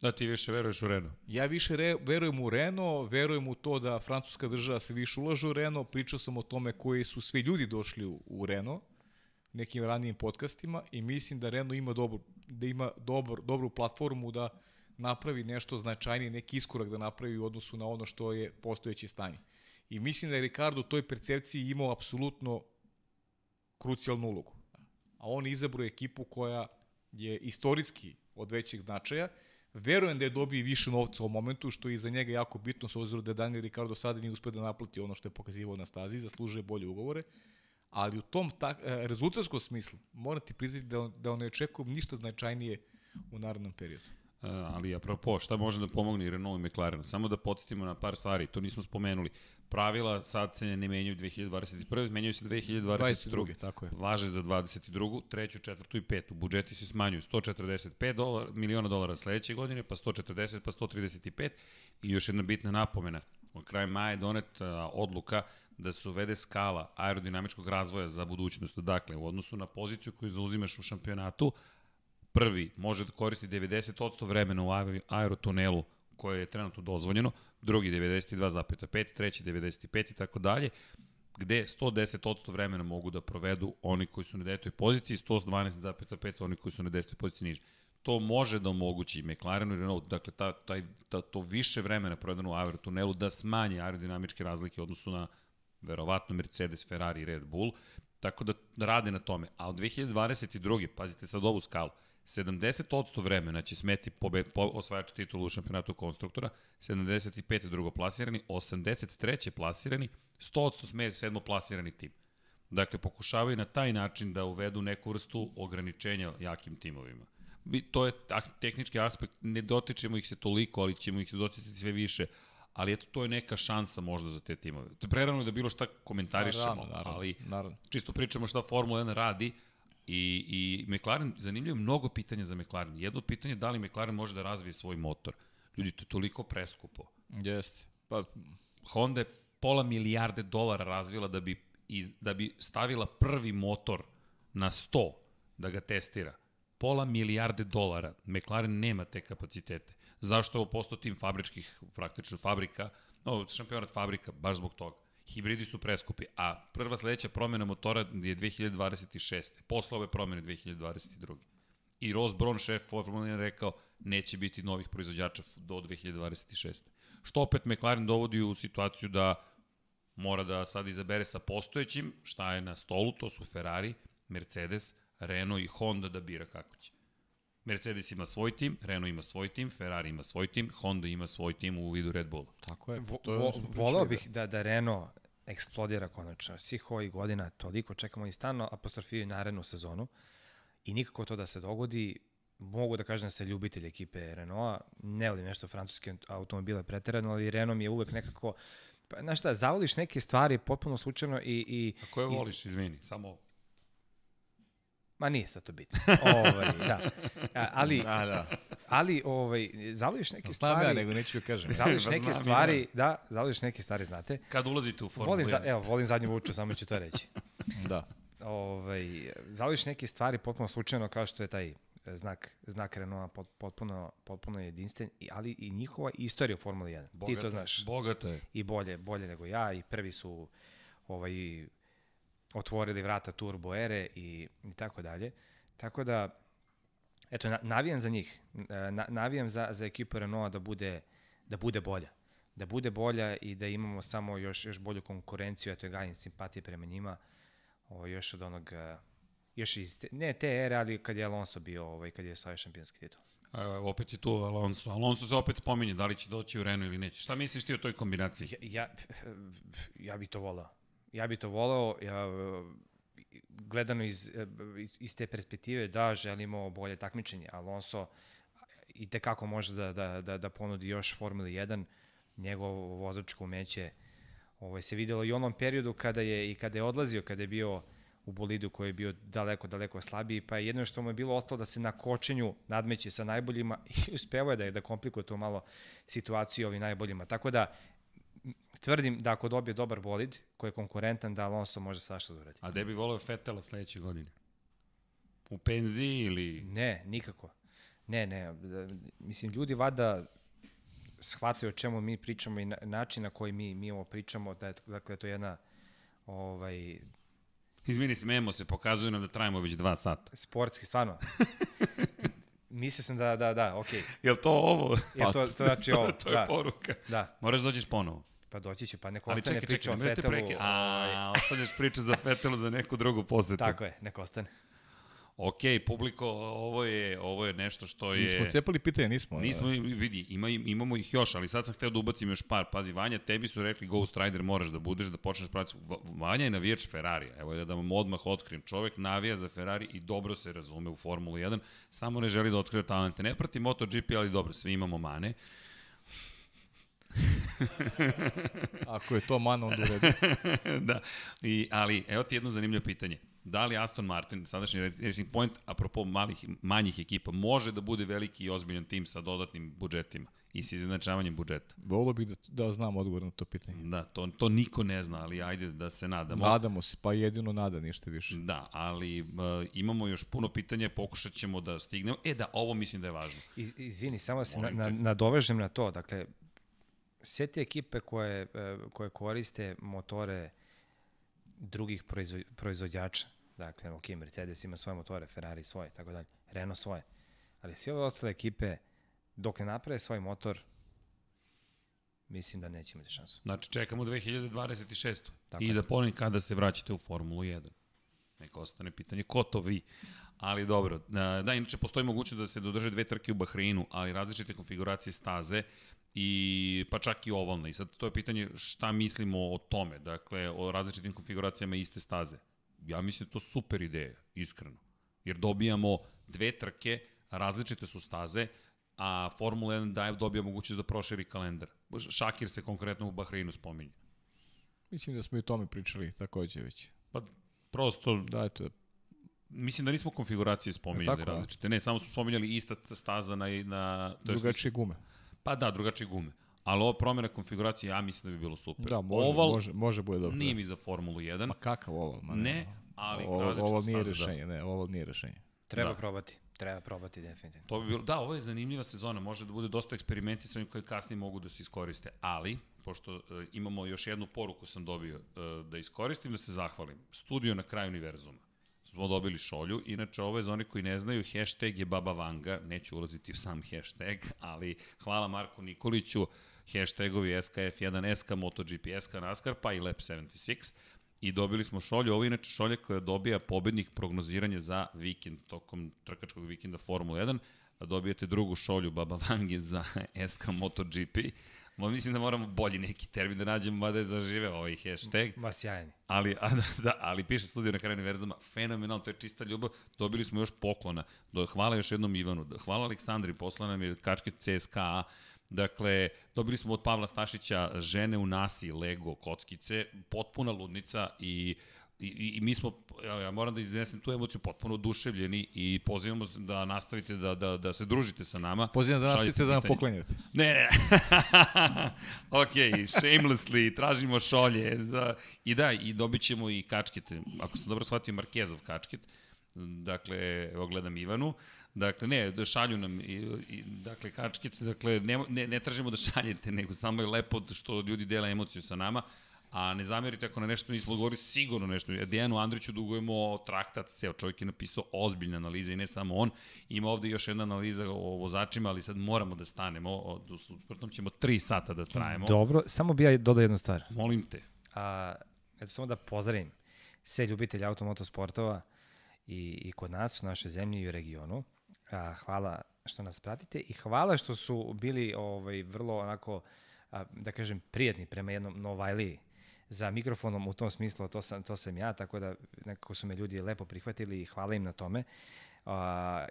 Da, ti više veruješ u Renault. Ja više re, verujem u Renault, verujem u to da francuska država se više ulaže u Renault, pričao sam o tome koji su svi ljudi došli u, u Renault, nekim ranijim podcastima i mislim da Renault ima dobro, da ima dobro, dobru platformu da napravi nešto značajnije, neki iskorak da napravi u odnosu na ono što je postojeće stanje. I mislim da je Ricardo u toj percepciji imao apsolutno krucijalnu ulogu. A on izabro ekipu koja je istorijski od većeg značaja. Verujem da je dobio više novca u momentu, što je za njega jako bitno, s obzirom da Daniel Ricardo sada nije uspio da naplati ono što je pokazivao na stazi, zaslužuje bolje ugovore, ali u tom tak, e, rezultatskom smislu moram ti priznati da, da ne očekujem ništa značajnije u narodnom periodu. Uh, ali apropo, šta može da pomogne i Renault i McLaren? Samo da podsjetimo na par stvari, to nismo spomenuli. Pravila sad se ne menjaju 2021. menjaju se 2022. 22. tako je. Važe za 22. treću, četvrtu i petu. Budžeti se smanjuju 145 dolar, miliona dolara sledeće godine, pa 140, pa 135. I još jedna bitna napomena. U kraju maja je donet uh, odluka da se uvede skala aerodinamičkog razvoja za budućnost. Dakle, u odnosu na poziciju koju zauzimaš u šampionatu, prvi može da koristi 90% vremena u aerotunelu koje je trenutno dozvoljeno, drugi 92,5, treći 95 i tako dalje, gde 110% vremena mogu da provedu oni koji su na devetoj poziciji, 112,5 oni koji su na desetoj poziciji niže. To može da omogući McLarenu i Renault, dakle ta, taj, ta, to više vremena provedeno u aerotunelu da smanji aerodinamičke razlike u odnosu na verovatno Mercedes, Ferrari i Red Bull, tako da rade na tome. A od 2022. pazite sad ovu skalu, 70% vremena će smeti pobe, po, osvajač titulu u šampionatu konstruktora, 75. drugoplasirani, 83. plasirani, 100% sme sedmoplasirani tim. Dakle, pokušavaju na taj način da uvedu neku vrstu ograničenja jakim timovima. To je tehnički aspekt, ne dotičemo ih se toliko, ali ćemo ih doticati sve više, ali eto, to je neka šansa možda za te timove. To je prerano da bilo šta komentarišemo, naravno, naravno, ali naravno. čisto pričamo šta Formula 1 radi, I, I McLaren, zanimljivo mnogo pitanja za McLaren. Jedno od pitanja je da li McLaren može da razvije svoj motor. Ljudi, to je toliko preskupo. Jeste. Pa, Honda je pola milijarde dolara razvila da bi, iz, da bi stavila prvi motor na 100 da ga testira. Pola milijarde dolara. McLaren nema te kapacitete. Zašto je ovo postao tim fabričkih, praktično fabrika, no, šampionat fabrika, baš zbog toga hibridi su preskupi, a prva sledeća promjena motora je 2026. Posle ove promjene 2022. I Ross Brown, šef Formula 1, rekao neće biti novih proizvođača do 2026. Što opet McLaren dovodi u situaciju da mora da sad izabere sa postojećim šta je na stolu, to su Ferrari, Mercedes, Renault i Honda da bira kako će. Mercedes ima svoj tim, Renault ima svoj tim, Ferrari ima svoj tim, Honda ima svoj tim u vidu Red Bulla. Tako je. Vo, vo, volao bih da, da Renault eksplodira konačno. Svih ovih godina toliko čekamo i stano apostrofiju narednu sezonu i nikako to da se dogodi. mogu da kažem da se ljubitelj ekipe Renaulta, ne volim nešto francuske automobile preterano, ali Renault mi je uvek nekako, pa, znaš šta, zavoliš neke stvari potpuno slučajno i... i A koje voliš, izvini, samo Ma nije sad to bitno. ovaj, da. A, ali, Da, da. Ali ovaj, zavoliš neke stvari... ja, nego neću da kažem. Zavoliš Pa neke znam stvari, da, zavoliš neke stvari, znate. kad ulazite u Formulu Volim, za, 1. evo, volim zadnju vuču, samo ću to reći. Da. ovaj, zavoliš neke stvari potpuno slučajno kao što je taj znak, znak Renaulta pot, potpuno, potpuno jedinstven, i- ali i njihova istorija u Formuli 1. Bogato Ti to znaš. Bogato je. I bolje, bolje nego ja i prvi su ovaj, otvorili vrata turbo ere i, i tako dalje. Tako da, eto, na, navijam za njih. E, Na, navijam za, za ekipu Renaulta da bude, da bude bolja. Da bude bolja i da imamo samo još, još bolju konkurenciju, eto je gajim simpatije prema njima, ovo, još od onog, e, još iz, te, ne te ere, ali kad je Alonso bio, ovaj, kad je svoje šampionski titul. Evo, opet je tu Alonso. Alonso se opet spominje, da li će doći u Renault ili neće. Šta misliš ti o toj kombinaciji? Ja, ja, ja bi to voleo. Ja bi to voleo, ja, gledano iz, iz te perspektive, da, želimo bolje takmičenje. Alonso i te kako može da, da, da, da ponudi još Formuli 1, njegovo vozačko umeće ovaj, se videlo i u onom periodu kada je, i kada je odlazio, kada je bio u bolidu koji je bio daleko, daleko slabiji, pa je jedno što mu je bilo ostalo da se na kočenju nadmeće sa najboljima i uspevao je da, da komplikuje to malo situaciju ovim najboljima. Tako da, tvrdim da ako dobije dobar bolid koji je konkurentan, da Alonso može svašta da uradi. A gde bi voleo Fetela sledeće godine? U penziji ili... Ne, nikako. Ne, ne, da, mislim, ljudi vada shvataju o čemu mi pričamo i na, način na koji mi, mi ovo pričamo, da je, dakle, to je jedna ovaj, Izmini, smemo se, pokazuju nam da trajimo već dva sata. sportski, stvarno. Mislio sam da, da, da, okej. Jel to ovo? Okay. Je to, to znači ovo, to je da, poruka. da, Moraš da dođeš ponovo. Pa doći će, pa neko Ali ostane čekaj, priča čekaj, o Fetelu. preke. ovaj, A, ostavljaš priču za Fetelu za neku drugu posetu. Tako je, neko ostane. Ok, publiko, ovo je, ovo je nešto što je... Mi smo cepali pitanje, nismo. Nismo, vidi, ima, imamo ih još, ali sad sam hteo da ubacim još par. Pazi, Vanja, tebi su rekli Ghost Rider moraš da budeš, da počneš praviti. Va- Vanja je navijač Ferrari. Evo da vam odmah otkrijem. Čovek navija za Ferrari i dobro se razume u Formulu 1, samo ne želi da otkriva talente. Ne prati MotoGP, ali dobro, svi imamo mane. Ako je to mana, onda u redu. da, I, ali evo ti jedno zanimljivo pitanje. Da li Aston Martin, sadašnji Racing Point, apropo malih, manjih ekipa, može da bude veliki i ozbiljan tim sa dodatnim budžetima i sa izjednačavanjem budžeta? Volio bih da, da znam odgovor na to pitanje. Da, to, to niko ne zna, ali ajde da se nadamo. Nadamo se, pa jedino nada, ništa više. Da, ali uh, imamo još puno pitanja, pokušat ćemo da stignemo. E da, ovo mislim da je važno. I, izvini, samo se na, Molim na, nadovežem na to. Dakle, sve te ekipe koje, e, koje koriste motore drugih proizvo, proizvođača, dakle, ok, Mercedes ima svoje motore, Ferrari svoje, tako dalje, Renault svoje, ali sve ove ostale ekipe, dok ne naprave svoj motor, mislim da neće imati šansu. Znači, čekamo 2026. Tako I je. da ponovim kada se vraćate u Formulu 1. Neka ostane pitanje, ko to vi? Ali dobro, da, da, inače postoji mogućnost da se dodrže dve trke u Bahreinu, ali različite konfiguracije staze i pa čak i ovalno. I sad to je pitanje šta mislimo o tome, dakle, o različitim konfiguracijama iste staze. Ja mislim da to super ideja, iskreno. Jer dobijamo dve trke, različite su staze, a Formula 1 daje, dobija mogućnost da proširi kalendar. Šakir se konkretno u Bahreinu spominje. Mislim da smo i o tome pričali takođe već. Pa prosto, Da, eto, mislim da nismo konfiguracije spominjali tako, različite. Ne, samo smo spominjali ista staza na... na to drugačije gume. Pa da, drugačije gume. Ali ova promjena konfiguracije, ja mislim da bi bilo super. Da, može, Oval može, može bude dobro. nije mi za Formulu 1. Ma kakav oval? Ma Ne, ali Ovo, ovo nije staza, da. rešenje, ne, ovo nije rešenje. Treba Da. da. probati, treba probati definitivno. To bi bilo, da, ovo je zanimljiva sezona, može da bude dosta eksperimentisanja koje kasnije mogu da se iskoriste, ali, pošto e, imamo još jednu poruku sam dobio, e, da iskoristim da se zahvalim. Studio na kraju univerzuma. Smo dobili šolju, inače ovo je za one koji ne znaju, hashtag je Baba Vanga, neću ulaziti u sam hashtag, ali hvala Marku Nikoliću, hashtagovi SKF1, SK MotoGP, SK NASCAR, pa i Lab 76, i dobili smo šolju. Ovo je inače šolja koja dobija pobednik prognoziranje za vikend, tokom trkačkog vikenda Formula 1. A dobijete drugu šolju Baba Vange za SK MotoGP. Mislim da moramo bolji neki termin da nađemo, mada je zaživeo ovaj hashtag. Ma sjajni. Ali, a, da, da, ali piše studio na kraju univerzuma, fenomenalno, to je čista ljubav, dobili smo još poklona. Do, hvala još jednom Ivanu, hvala Aleksandri, poslala nam je kačke CSKA, Dakle, dobili smo od Pavla Stašića žene u nasi, Lego, kockice, potpuna ludnica i I, i mi smo, ja, ja moram da iznesem tu emociju, potpuno oduševljeni i pozivamo da nastavite da, da, da se družite sa nama. Pozivam da nastavite da nam poklenjate. Ne, ne. ok, shamelessly, tražimo šolje. Za... I da, i dobit ćemo i kačkete. Ako sam dobro shvatio, Markezov kačket. Dakle, evo gledam Ivanu. Dakle, ne, da šalju nam, i, i, dakle, kačkete, dakle, ne, ne, ne tražimo da šaljete, nego samo je lepo što ljudi dele emociju sa nama. A ne zamerite ako na nešto nismo odgovorili, sigurno nešto. Dejanu Andriću dugujemo traktat, ceo čovjek je napisao ozbiljne analize i ne samo on. Ima ovde još jedna analiza o vozačima, ali sad moramo da stanemo, u suprotnom ćemo tri sata da trajemo. Dobro, samo bi ja dodao jednu stvar. Molim te. A, eto samo da pozdravim sve ljubitelje automotosportova i, i kod nas, u našoj zemlji i u regionu. A, hvala što nas pratite i hvala što su bili ovaj, vrlo onako, a, da kažem, prijatni prema jednom Novajliji za mikrofonom u tom smislu, to sam, to sam ja, tako da nekako su me ljudi lepo prihvatili i hvala im na tome, uh,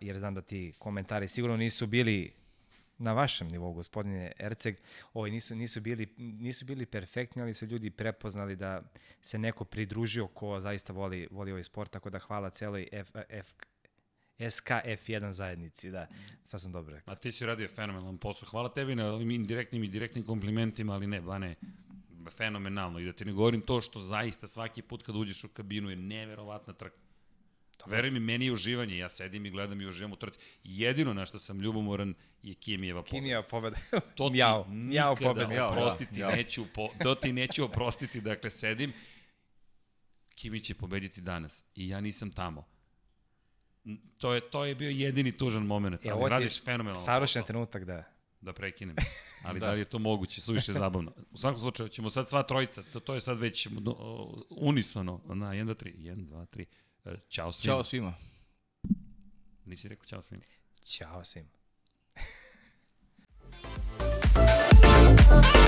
jer znam da ti komentari sigurno nisu bili na vašem nivou, gospodine Erceg, ovaj, nisu, nisu, bili, nisu bili perfektni, ali su ljudi prepoznali da se neko pridružio ko zaista voli, voli ovaj sport, tako da hvala celoj F, F, SKF1 zajednici, da, sad sam dobro rekao. A ti si radio fenomenalan posao. Hvala tebi na ovim indirektnim i direktnim komplimentima, ali ne, Bane, fenomenalno. I da ti ne govorim to što zaista svaki put kad uđeš u kabinu je neverovatna trka. Veruj mi, meni je uživanje, ja sedim i gledam i uživam u trci. Jedino na što sam ljubomoran je Kimijeva pobeda. Kimijeva pobeda. To ti Mjau, mjau pobeda. Mjau, oprostiti mjau. neću, po, to ti neću oprostiti, dakle sedim, Kimi će pobediti danas i ja nisam tamo. To je, to je bio jedini tužan moment, e, ali radiš fenomenalno. Savršen trenutak da da prekinem. Ali da. da li je to moguće, suviše zabavno. U svakom slučaju ćemo sad sva trojica, to, to je sad već unisono na 1 2 3, 1 2 3. Ćao svima. Ćao svima. Nisi rekao ćao svima. Ćao svima.